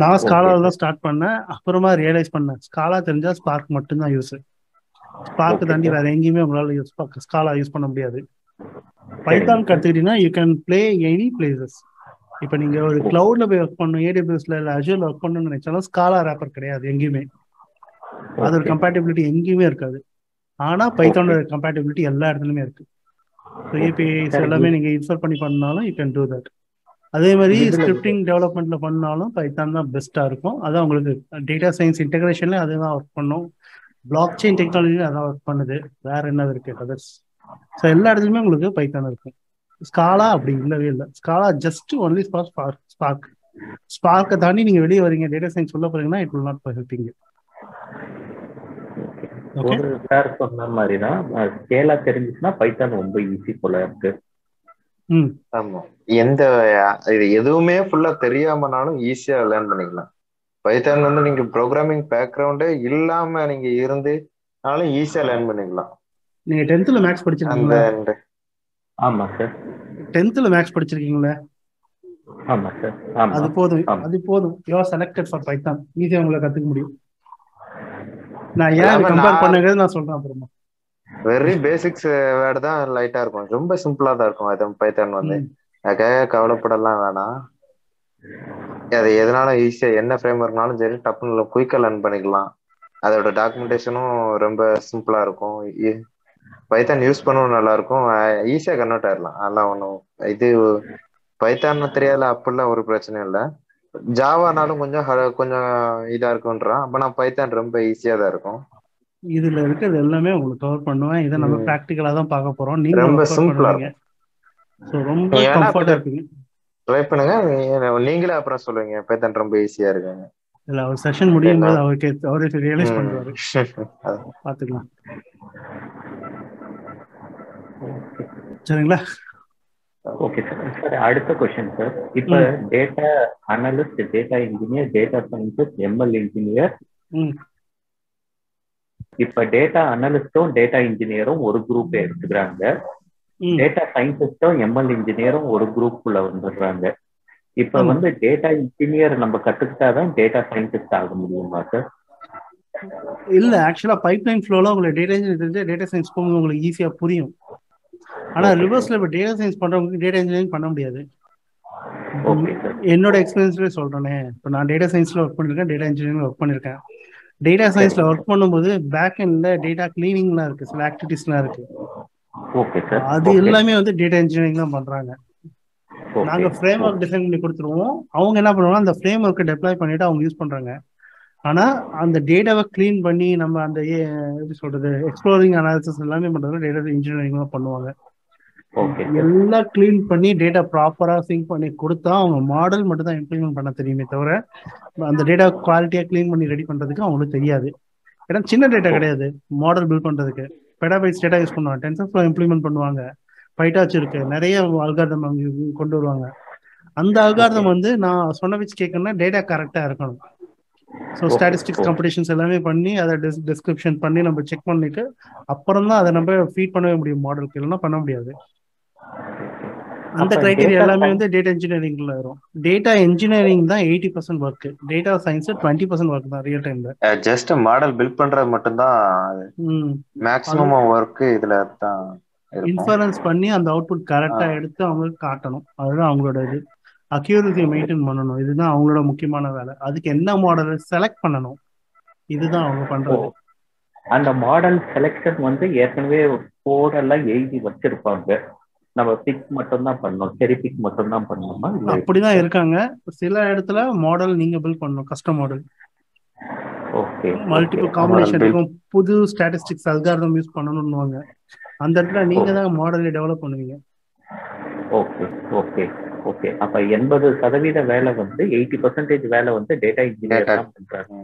நான் ஸ்காலாவில் தான் ஸ்டார்ட் பண்ணேன். அப்புறமா ரியலைஸ் பண்ணேன். ஸ்காலா தெரிஞ்சா ஸ்பார்க் மட்டும்தான் யூஸ் ஸ்பார்க் தாண்டி. வேற எங்கேயுமே உங்களால யூஸ் ஸ்காலா யூஸ் பண்ண முடியாது. Python கத்துக்கிட்டீங்கன்னா you can play any places இப்போ நீங்க ஒரு கிளவுட்ல போய் ஒர்க் பண்ணணும் ஏடிபிஎஸ்ல இல்ல அஜூர்ல ஒர்க் பண்ணணும்னு நினைச்சாலும் ஸ்காலா ரேப்பர் கிடையாது எங்கேயுமே. அதோட Okay. கம்பேட்டிபிலிட்டி எங்கேயுமே இருக்காது. ஆனா பைத்தானோட கம்பேட்டிபிலிட்டி எல்லா இடத்துலயுமே இருக்கு. ஏபிஐஸ். எல்லாமே நீங்க இன்ஸ்டால் பண்ணி பண்ணாலும் யூ கேன் டூ தட் அதே மாதிரி ஸ்கிரிப்டிங் டெவலப்மெண்ட்ல பண்ணாலும் பைத்தான் தான் பெஸ்டா இருக்கும். அதான் உங்களுக்கு டேட்டா சயின்ஸ் இன்டெகிரேஷன்ல அதுதான் ஒர்க் பண்ணும். பிளாக் செயின் டெக்னாலஜி அதான் ஒர்க் பண்ணுது. வேற என்ன இருக்கு அதர்ஸ் ஸோ எல்லா இடத்துலயுமே உங்களுக்கு பைத்தான் இருக்கும். ஸ்காலா அப்படி இல்லவே இல்லை. Scala just only for Spark Spark ஸ்பார்க்கை தாண்டி நீங்க வெளியே வரீங்க டேட்டா சயின்ஸ் சொல்ல போறீங்கன்னா இட் வில் நாட் ஹெல்பிங் ஒரு சார் சொன்ன மாதிரி தான் ஸ்கேலா தெரிஞ்சுச்சுன்னா பைத்தான் ரொம்ப ஈஸி போல இருக்கு. ஆமா. எந்த இது எதுவுமே ஃபுல்லா தெரியாமனாலும் ஈஸியா லேர்ன் பண்ணிக்கலாம். பைத்தான் வந்து நீங்க ப்ரோக்ராமிங் பேக்ரவுண்டே இல்லாம நீங்க இருந்துனாலும் ஈஸியா லேர்ன் பண்ணிக்கலாம். நீங்க டென்த்ல மேக்ஸ் படிச்சிருக்கீங்களா? அந்த ஆமா சார் டென்த்ல மேக்ஸ் படிச்சிருக்கீங்களா? ஆமா சார் ஆமா. அது போதும். அது போதும். You are selected for Python ஈஸியா உங்களை கத்துக்க முடியும். நான் ஏன் கம்பேர் நான்- பண்ணுங்கிறது நான் சொல்றேன் அப்புறமா. வெரி பேசிக்ஸ் வேர்டு தான் லைட்டா இருக்கும். ரொம்ப சிம்பிளா தான் இருக்கும். அது பைத்தான் வந்து. அதுக்காக கவலைப்படலாம் வேணாம். அது எதனாலும் ஈஸியா என்ன ஃப்ரேம் ஒர்க்னாலும் சரி டப்புன்னு குயிக்கா லேர்ன் பண்ணிக்கலாம். அதோட டாக்குமெண்டேஷனும் ரொம்ப சிம்பிளா இருக்கும். பைத்தான் யூஸ் பண்ணவும் நல்லா இருக்கும். ஈஸியா கன்வெர்ட் ஆயிடலாம் அதெல்லாம் ஒன்றும் இது பைத்தான் தெரியாதுல அப்படிலாம் ஒரு பிரச்சனையும் இல்லை. ஜாவானாலும் கொஞ்சம் கொஞ்சம் இதா இருக்குன்றான். அப்ப நான் பைத்தான் ரொம்ப ஈஸியா தான் இருக்கும். இதுல இருக்கிறது எல்லாமே உங்களுக்கு கவர் பண்ணுவேன். இதை நம்ம. ப்ராக்டிக்கலா தான் பார்க்க போறோம். நீங்க ரொம்ப பண்ணுவீங்க. ஸோ ரொம்ப நீங்க வேணா கம்ஃபர்டா கொஞ்சம் இருப்பீங்க. ட்ரை பண்ணுங்க. நீங்களே அப்புறம் சொல்லுவீங்க. பைத்தான் ரொம்ப ஈஸியா இருக்குங்க. இல்ல அவர் செஷன் முடியும் போது? அவருக்கு அவரு ரியலைஸ். பண்ணுவாரு. பாத்துக்கலாம் சரிங்களா? ஓகே சார் சார் அடுத்த கொஸ்டின் சார் இப்ப data analyst data engineer data scientist ML engineer இப்ப டேட்டா அனலிஸ்டும் டேட்டா இன்ஜினியரும் ஒரு குரூப் எடுத்துக்கிறாங்க. டேட்டா சயின்டிஸ்டும் எம்எல் இன்ஜினியரும் ஒரு குரூப்புள்ள வந்துடுறாங்க. இப்ப. வந்து டேட்டா இன்ஜினியர் நம்ம கத்துக்கிட்டாதான் டேட்டா சயின்டிஸ்ட் ஆக முடியுமா சார் இல்ல ஆக்சுவலா பைப்லைன் ஃப்ளோல உங்களுக்கு டேட்டா இன்ஜினியர் தெரிஞ்சு டேட்டா சயின்ஸ் போகும்போது உங்களுக்கு ஈஸியா புரியும். ஆனா. ரிவர்ஸ்ல இப்ப டேட்டா சயின்ஸ் பண்றவங்களுக்கு டேட்டா இன்ஜினியரிங் பண்ண முடியாது. என்னோட எக்ஸ்பீரியன்ஸ்லேயே சொல்றேனே. இப்போ நான் டேட்டா சயின்ஸ்ல ஒர்க் பண்ணிருக்கேன் டேட்டா இன்ஜினியரிங் ஒர்க் பண்ணிருக்கேன். டேட்டா சயின்ஸ்ல ஒர்க் பண்ணும்போது பேக் எண்ட்ல டேட்டா கிளீனிங்லாம் இருக்கு சில ஆக்டிவிட்டிஸ்லாம் இருக்கு. ஓகே சார் அது எல்லாமே வந்து டேட்டா இன்ஜினியரிங் தான் பண்றாங்க. நாங்க ஃப்ரேம் ஒர்க் டிசைன் பண்ணி கொடுத்துருவோம். அவங்க என்ன பண்ணுவாங்க அந்த ஃப்ரேம் ஒர்க்கை டெப்ளாய் பண்ணிட்டு அவங்க யூஸ் பண்றாங்க. ஆனா அந்த டேட்டாவை க்ளீன் பண்ணி நம்ம அந்த எப்படி சொல்றது எக்ஸ்ப்ளோரிங் அனாலிசிஸ் எல்லாமே பண்றது டேட்டா இன்ஜினியரிங் தான் பண்ணுவாங்க. எல்லாம் க்ளீன் பண்ணி டேட்டா ப்ராப்பரா சிங்க் பண்ணி கொடுத்தா அவங்க மாடல் மட்டும் தான் இம்ப்ளிமெண்ட் பண்ண தெரியுமே தவிர அந்த டேட்டா குவாலிட்டியா க்ளீன் பண்ணி ரெடி பண்றதுக்கு அவங்களுக்கு தெரியாது. ஏன்னா சின்ன டேட்டா கிடையாது மாடல் பில்ட் பண்றதுக்கு. பெடாபைட்ஸ் டேட்டா யூஸ் பண்ணுவாங்க. டென்சர் ஃப்ளோ இம்ப்ளிமெண்ட் பண்ணுவாங்க. பைட்டாச் இருக்கு. நிறைய அல்காரதம் அவங்க கொண்டு வருவாங்க. அந்த அல்காரதம் வந்து நான் சொன்ன வச்சு கேட்கணும்னா டேட்டா கரெக்டா இருக்கணும். So statistics. காம்படிஷன்ஸ் எல்லாமே பண்ணி அதை டிஸ்கிரிப்ஷன் பண்ணி நம்ம செக் பண்ணிட்டு அப்புறம் தான் அதை நம்ம ஃபீட் பண்ணவே முடியும் மாடலுக்கு இல்லைன்னா பண்ண முடியாது. அந்த கிரைட்டீரியா எல்லாமே வந்து டேட்டா இன்ஜினியரிங்ல வரும். டேட்டா இன்ஜினியரிங் தான் eighty percent work data science twenty percent work தான் ரியல் டைம்ல ஜஸ்ட் மாடல் பில்ட் பண்றது மட்டும்தான் ம். மேக்ஸிமம் ஒர்க் இதுல தான் இருக்கும். இன்ஃபரன்ஸ் பண்ணி அந்த அவுட்புட் கரெக்டா எடுத்து அவங்களுக்கு காட்டணும். அதுதான் அவங்களோட இது. அக்யூரசியை மெயின்டைன் பண்ணணும். இதுதான் அவங்களோட முக்கியமான வேலை. அதுக்கு என்ன மாடல் செலக்ட் பண்ணணும்? இதுதான் அவங்க பண்றது. அந்த மாடல் செலெக்ஷன் வந்து ஏற்கனவே கோடெல்லாம் எழுதி வச்சிருப்பாங்க. நம்ம பிக் மட்டும் தான் பண்ணோம் செரி பிக் மட்டும் தான் பண்ணோமா அப்படிதான் இருக்காங்க. சில இடத்துல மாடல் நீங்க பில்ட் பண்ணணும். Custom model okay multiple combination இருக்கும். புது ஸ்டாட்டிஸ்டிக்ஸ் அல்காரதம் யூஸ் பண்ணணும்னுவாங்க. அந்த இடத்துல நீங்க தான் மாடலை டெவலப் பண்ணுவீங்க. ஓகே ஓகே ஓகே அப்ப எண்பது சதவீத வேலை வந்து எயிட்டி பர்சன்டேஜ் வேலை வந்து டேட்டா இன்ஜினியர். தான் பண்றாங்க.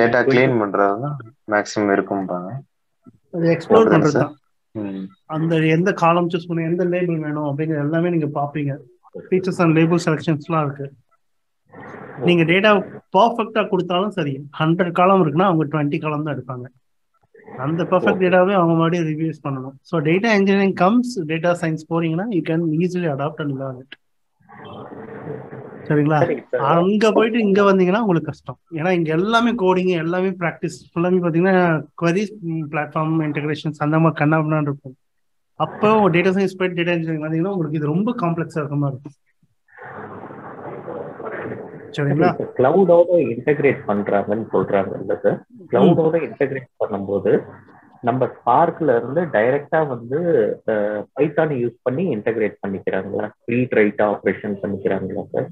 டேட்டா கிளீன் பண்றது தான் மேக்ஸிமம் இருக்கும்பாங்க. அது எக்ஸ்ப்ளோர் பண்றது? தான் அந்த எந்த காலம் சூஸ் பண்ண எந்த லேபிள் வேணும் அப்படிங்கிற எல்லாமே நீங்க பாப்பீங்க ஃபீச்சர்ஸ் அண்ட் லேபிள் செலக்ஷன்ஸ்லாம் இருக்கு. நீங்க டேட்டா பர்ஃபெக்டா கொடுத்தாலும் சரி ஹண்ட்ரட் காலம் இருக்குன்னா அவங்க டுவெண்ட்டி காலம் தான் எடுப்பாங்க. அந்த பர்ஃபெக்ட் டேட்டாவே அவங்க மறுபடியும் ரிவ்யூஸ் பண்ணணும். So data engineering comes data science போறீங்கன்னா you can easily adapt and learn it சரிங்களா. அங்க போயிட்டு இங்க வந்தீங்கன்னா உங்களுக்கு கஷ்டம். ஏன்னா இங்க எல்லாமே கோடிங் எல்லாமே ப்ராக்டிஸ் ஃபுல்லாமே பாத்தீங்கன்னா queries பிளாட்ஃபார்ம் இன்டெகிரேஷன்ஸ் அந்த மாதிரி கண்ணா இருக்கும். அப்போ டேட்டா சயின்ஸ் போயிட்டு டேட்டா இன்ஜினியரிங் வந்தீங்கன்னா உங்களுக்கு இது ரொம்ப காம்ப்ளெக்ஸா இருக்க மாதிரி இருக்கும். சரிங்களா? கிளவுடோட இன்டகிரேட் பண்றாங்கன்னு சொல்றாங்கல்ல சார் கிளவுடோட இன்டகிரேட் பண்ணும்போது நம்ம ஸ்பார்க்ல இருந்து டைரக்டா வந்து பைத்தான் யூஸ் பண்ணி இன்டகிரேட் பண்ணிக்கிறாங்களா? ரீட் ரைட் ஆப்ரேஷன் பண்ணிக்கிறாங்களா சார்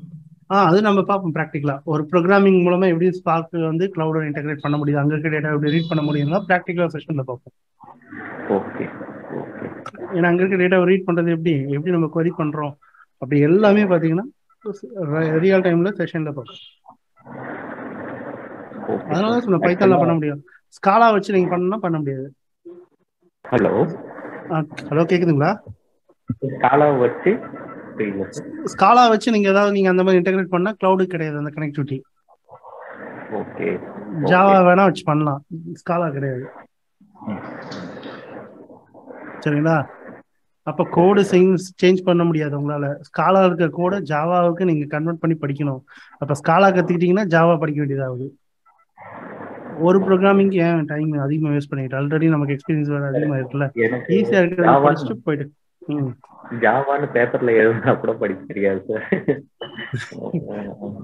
ஆ அது நம்ம பார்ப்போம் ப்ராக்டிக்கலா ஒரு ப்ரோக்ராமிங் மூலமா எப்படி ஸ்பார்க் வந்து கிளவுட இன்டெகிரேட் பண்ண முடியுது? அங்க இருக்க டேட்டா எப்படி ரீட் பண்ண முடியும்னா ப்ராக்டிக்கலா செஷன்ல பார்ப்போம். Okay okay. ஏன்னா அங்க இருக்க டேட்டாவை ரீட் பண்றது எப்படி? எப்படி நம்ம query பண்றோம்? அப்படி எல்லாமே பாத்தீங்கன்னா ரியல் டைம்ல செஷன்ல பார்ப்போம். அதனால தான் சொன்ன பைத்தான்ல பண்ண முடியும் ஸ்காலா வச்சு நீங்க பண்ணா பண்ண முடியாது. ஹலோ ஹலோ கேக்குதுங்களா? ஸ்காலா வச்சு ஸ்காலா வச்சு நீங்க ஏதாவது நீங்க அந்த மாதிரி இன்டெகிரேட் பண்ணா கிளவுடு கிடையாது அந்த கனெக்டிவிட்டி ஓகே ஜாவா வேணா வச்சு பண்ணலாம். ஸ்காலா கிடையாது. சரிங்களா? அப்ப கோடு சேஞ்ச் பண்ண முடியாது உங்களால. ஸ்காலா இருக்க கோடை ஜாவாவுக்கு நீங்க கன்வெர்ட் பண்ணி படிக்கணும். அப்ப ஸ்காலா கத்துக்கிட்டீங்கன்னா ஜாவா படிக்க வேண்டியதாகுது. ஒரு ப்ரோக்ராமிங் ஏன் டைம் அதிகமா வேஸ்ட் பண்ணிட்டு ஆல்ரெடி நமக்கு எக்ஸ்பீரியன்ஸ் வேற அதிகமா இருக்குல்ல. ஈஸியா இருக்கிறத Java- படிச்சுட்டு போயிட்டு ம். ஜாவான்னு பேப்பர்ல எழுதுனா கூட படிக்க தெரியாது சார்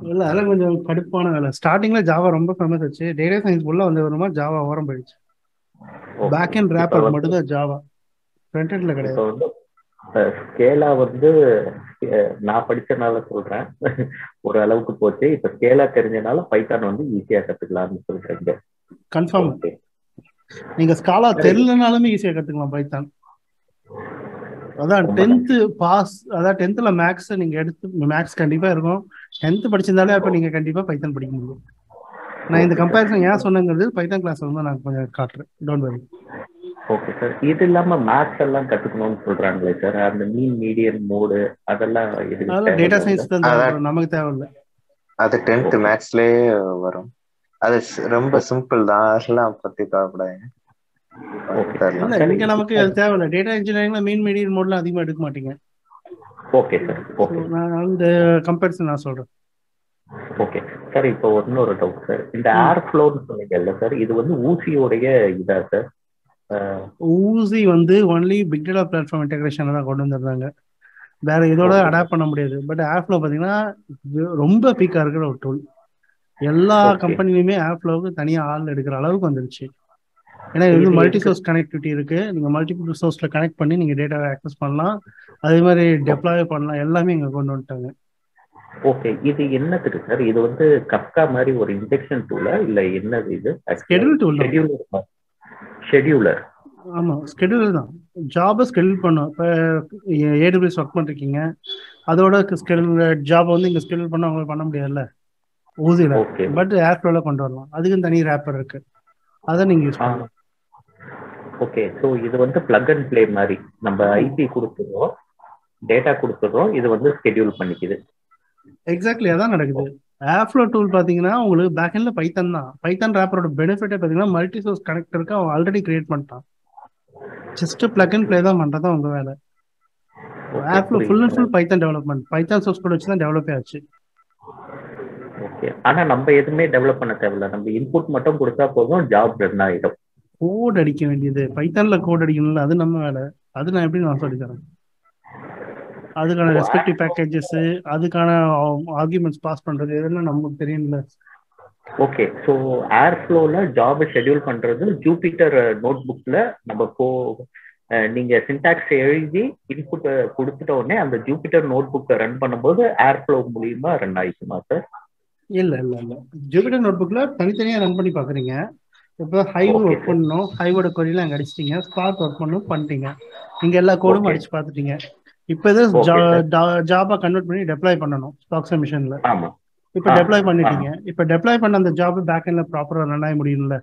இல்ல அதெல்லாம் கொஞ்சம் கடுப்பான வேலை. ஸ்டார்டிங்ல ஜாவா ரொம்ப ஃபேமஸ் ஆச்சு. டேட்டா சயின்ஸ் உள்ள வந்து வருமா ஜாவா ஓரம் போயிடுச்சு. பேக் அண்ட் ரேப்பர் மட்டும் தான் ஜாவா ஃப்ரண்ட் எண்ட்ல கிடையாது. ஸ்கேலா வந்து நான் படிச்சனால சொல்றேன். ஒரு அளவுக்கு போச்சு. இப்ப ஸ்கேலா தெரிஞ்சனால பைத்தான் வந்து ஈஸியா கத்துக்கலாம்னு சொல்றீங்க. கன்ஃபார்ம். நீங்க ஸ்காலா தெரியலனாலுமே ஈஸியா கத்துக்கலாம் பைத்தான் அதான் டென்த்து பாஸ் அதான் டென்த்ல மேக்ஸ் நீங்க எடுத்து மேக்ஸ் கண்டிப்பா இருக்கும். டென்த் படிச்சிருந்தாலே அப்ப நீங்க கண்டிப்பா பைத்தான் படிக்க முடியும். நான் இந்த கம்பேரிசன் ஏன் சொன்னங்கிறது பைத்தான் கிளாஸ் வந்து நான் கொஞ்சம் காட்டுறேன். டோன்ட் வரி ஓகே சார் இது இல்லாம மேத்ஸ் எல்லாம் கத்துக்கணும்னு சொல்றாங்களே சார் அந்த மீன் மீடியன் மோடு அதெல்லாம் டேட்டா. சயின்ஸ் தான். நமக்கு தேவையில்லை. அது டென்த் மேக்ஸ்லயே வரும். அது ரொம்ப சிம்பிள் தான். அதெல்லாம் பத்தி கவலைப்படாதீங்க. நமக்கு அது தேவையில்லை. டேட்டா இன்ஜினியரிங்ல மீன் மீடியன் மோட்ல அதிகமா எடுக்க மாட்டீங்க. ஓகே சார் ஓகே நான் அந்த கம்பேரிசன் நான் சொல்றேன். ஓகே சார் இப்போ இன்னொரு டவுட் சார் இந்த ஏர் ஃப்ளோன்னு சொன்னீங்கல்ல சார் இது வந்து ஊசியோடைய இதா சார் ஊசி வந்து only big data platform integration தான் கொண்டு வந்திருந்தாங்க. வேற இதோட. அடாப்ட் பண்ண முடியாது. பட் ஆப்ல பாத்தீங்கன்னா ரொம்ப பீக்கா இருக்கிற ஒரு டூல் எல்லா. கம்பெனிலுமே ஆப்லோவுக்கு தனியா ஆள் எடுக்கிற அளவுக்கு வந்துருச்சு. ஏன்னா இது வந்து மல்டி? சோர்ஸ் கனெக்டிவிட்டி இருக்கு. நீங்க மல்டிபிள் சோர்ஸ்ல கனெக்ட் பண்ணி நீங்க டேட்டாவை ஆக்சஸ் பண்ணலாம். அதே மாதிரி டெப்ளாய் பண்ணலாம். எல்லாமே இங்க கொண்டு வந்துட்டாங்க. ஓகே இது என்னத்துக்கு சார் இது வந்து கப்கா மாதிரி ஒரு இன்ஜெக்ஷன் டூலா இல்ல என்னது இது? Tool தான். ஷெட்யூலர் ஆமா ஸ்கெடியூல் தான். ஜாபை ஸ்கெடியூல் பண்ணும். இப்போ ஏடபிள்யூஎஸ் ஒர்க் பண்ணிருக்கீங்க அதோட ஸ்கெடியூல் ஜாப் வந்து இங்க ஸ்கெடியூல் பண்ண அவங்களுக்கு பண்ண முடியாதுல்ல? ஊசியில ஓகே பட் ஆப்ல கொண்டு வரலாம். அதுக்கும் தனி ரேப்பர் இருக்கு. அதை நீங்க யூஸ் பண்ணலாம். ஓகே ஸோ இது வந்து பிளக் அண்ட் ப்ளே மாதிரி. நம்ம ஐபி கொடுத்துடுறோம். டேட்டா கொடுத்துடுறோம். இது வந்து ஸ்கெடியூல் பண்ணிக்குது. எக்ஸாக்ட்லி அதான் நடக்குது. ஆப்ல டூல் பாத்தீங்கன்னா உங்களுக்கு பேக் எண்ட்ல பைத்தன் தான். பைத்தன் ரேப்பரோட பெனிஃபிட்டே பாத்தீங்கன்னா மல்டி சோர்ஸ் கனெக்டருக்கு அவன் ஆல்ரெடி கிரியேட் பண்ணிட்டான். ஜஸ்ட் பிளக் அண்ட் ப்ளே தான் பண்றதா உங்க வேலை. ஆப்ல full and full Python development Python source code வச்சு தான் டெவலப்பே ஆச்சு. ஓகே ஆனா நம்ம எதுவுமே டெவலப் பண்ண தேவையில்ல. நம்ம இன்புட் மட்டும் கொடுத்தா போதும் ஜாப் ரன் ஆயிடும். கோட் அடிக்க வேண்டியது. பைத்தான்ல கோட் அடிக்கணும்ல அது நம்ம வேலை. அது நான் எப்படி நான் சொல்லி தரேன்? அதுக்கான ரெஸ்பெக்டிவ் பேக்கேஜஸ் அதுக்கான ஆர்குமெண்ட்ஸ் பாஸ் பண்றது இதெல்லாம் நமக்கு தெரியும்ல ஓகே ஸோ ஏர் ஃப்ளோல ஜாப் ஷெட்யூல் பண்றது ஜூபிட்டர் நோட் புக்ல நம்ம போ நீங்க சின்டாக்ஸ் எழுதி இன்புட் கொடுத்துட்ட உடனே அந்த ஜூபிட்டர் நோட் புக்கை ரன் பண்ணும்போது ஏர் ஃப்ளோ மூலியமா ரன் ஆயிக்குமா சார் இல்ல இல்ல இல்ல. ஜூபிட்டர் நோட் புக்ல தனித்தனியா ரன் பண்ணி பாக்குறீங்க. இப்போ ஹைவ் ஒர்க். பண்ணணும் ஹைவோட கொரியில அங்க அடிச்சிட்டீங்க ஸ்பார்க் ஒர்க் பண்ணணும் பண்ணிட்டீங்க. நீங்க எல்லா கோடும். அடிச்சு பார்த்துட்டீங்க இப்போ இது ஜாபா கன்வெர்ட் பண்ணி டெப்ளாய் பண்ணணும் ஸ்டாக்ஸ் மிஷின்ல இப்போ டெப்ளாய் பண்ணிட்டீங்க. இப்போ டெப்ளாய் பண்ண அந்த ஜாப் பேக் எண்ட்ல ப்ராப்பரா ரன் ஆக முடியும்ல.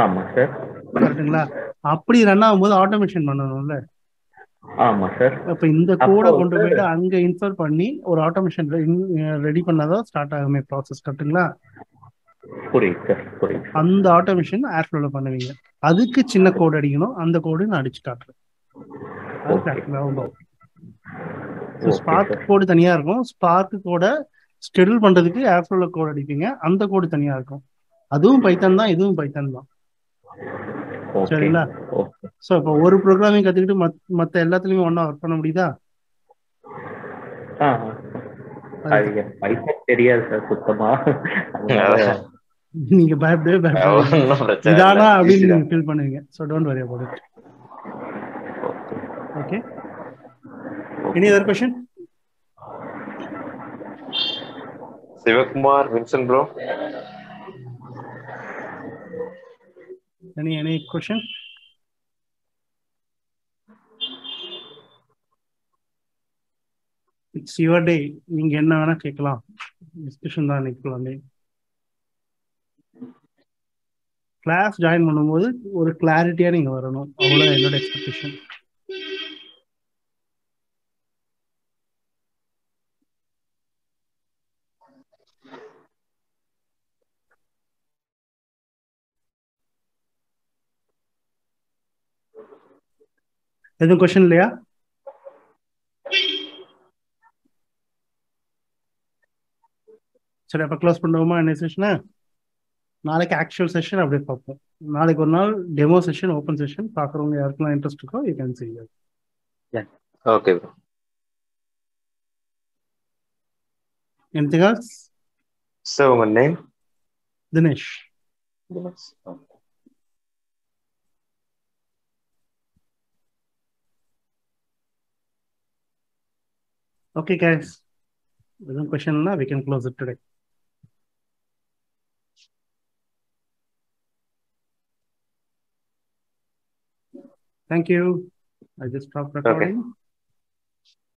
ஆமா சார் கரெக்ட்டுங்களா? அப்படி ரன் ஆகும்போது ஆட்டோமேஷன் பண்ணணும்ல. ஆமா சார் அப்ப இந்த கோடை கொண்டு போயிட்டு அங்க இன்ஸ்டால் பண்ணி ஒரு ஆட்டோமேஷன் ரெடி பண்ணாதான் ஸ்டார்ட் ஆகுமே ப்ராசஸ் கரெக்ட்டுங்களா? அந்த ஆட்டோமேஷன் ஏர்ஃப்ளோல பண்ணுவீங்க. அதுக்கு சின்ன கோட் அடிக்கணும். அந்த கோடு நான் அடிச்சு காட்டுறேன். ஸ்பார்க். கோடு தனியா இருக்கும். ஸ்பார்க் கோட ஸ்கெடியூல் பண்றதுக்கு ஏர்ஃப்ளோல கோட் அடிப்பீங்க. அந்த கோடு தனியா இருக்கும். அதுவும் பைத்தான் தான் இதுவும் பைத்தான் தான். சரிங்களா. ஸோ இப்போ ஒரு ப்ரோக்ராமிங் கத்துக்கிட்டு மத் மத்த எல்லாத்துலயுமே ஒண்ணா ஒர்க் பண்ண முடியுதா? தெரியாது சார் சுத்தமா. நீங்க பயப்படவே இதானா இல்லை. அப்படின்னு நீங்க. ஃபீல் பண்ணுவீங்க. So don't worry about it okay any other question Sivakumar Vinson bro any any question it's your day நீங்க என்ன வேணா கேட்கலாம். டிஸ்கஷன் தான் இன்னைக்கு கிளாஸ் ஜாயின் பண்ணும்போது ஒரு கிளாரிட்டியா நீங்க வரணும். அவ்வளவு என்னோட எக்ஸ்பெக்டேஷன் எதுவும் கொஸ்டின் இல்லையா சரி அப்ப க்ளோஸ் பண்ணுவோமா என்ன செஷனை நாளைக்கு ஆக்சுவல் செஷன் அப்படியே பார்ப்போம். நாளைக்கு ஒரு நாள் டெமோ செஷன் ஓப்பன் செஷன் பார்க்குறவங்க யாருக்கெல்லாம் இன்ட்ரெஸ்ட் இருக்கோ you can see okay bro anything else? Sir உங்க name Dinesh Okay, guys. There's no question now. We can close it today. Thank you. I just stopped recording. Okay.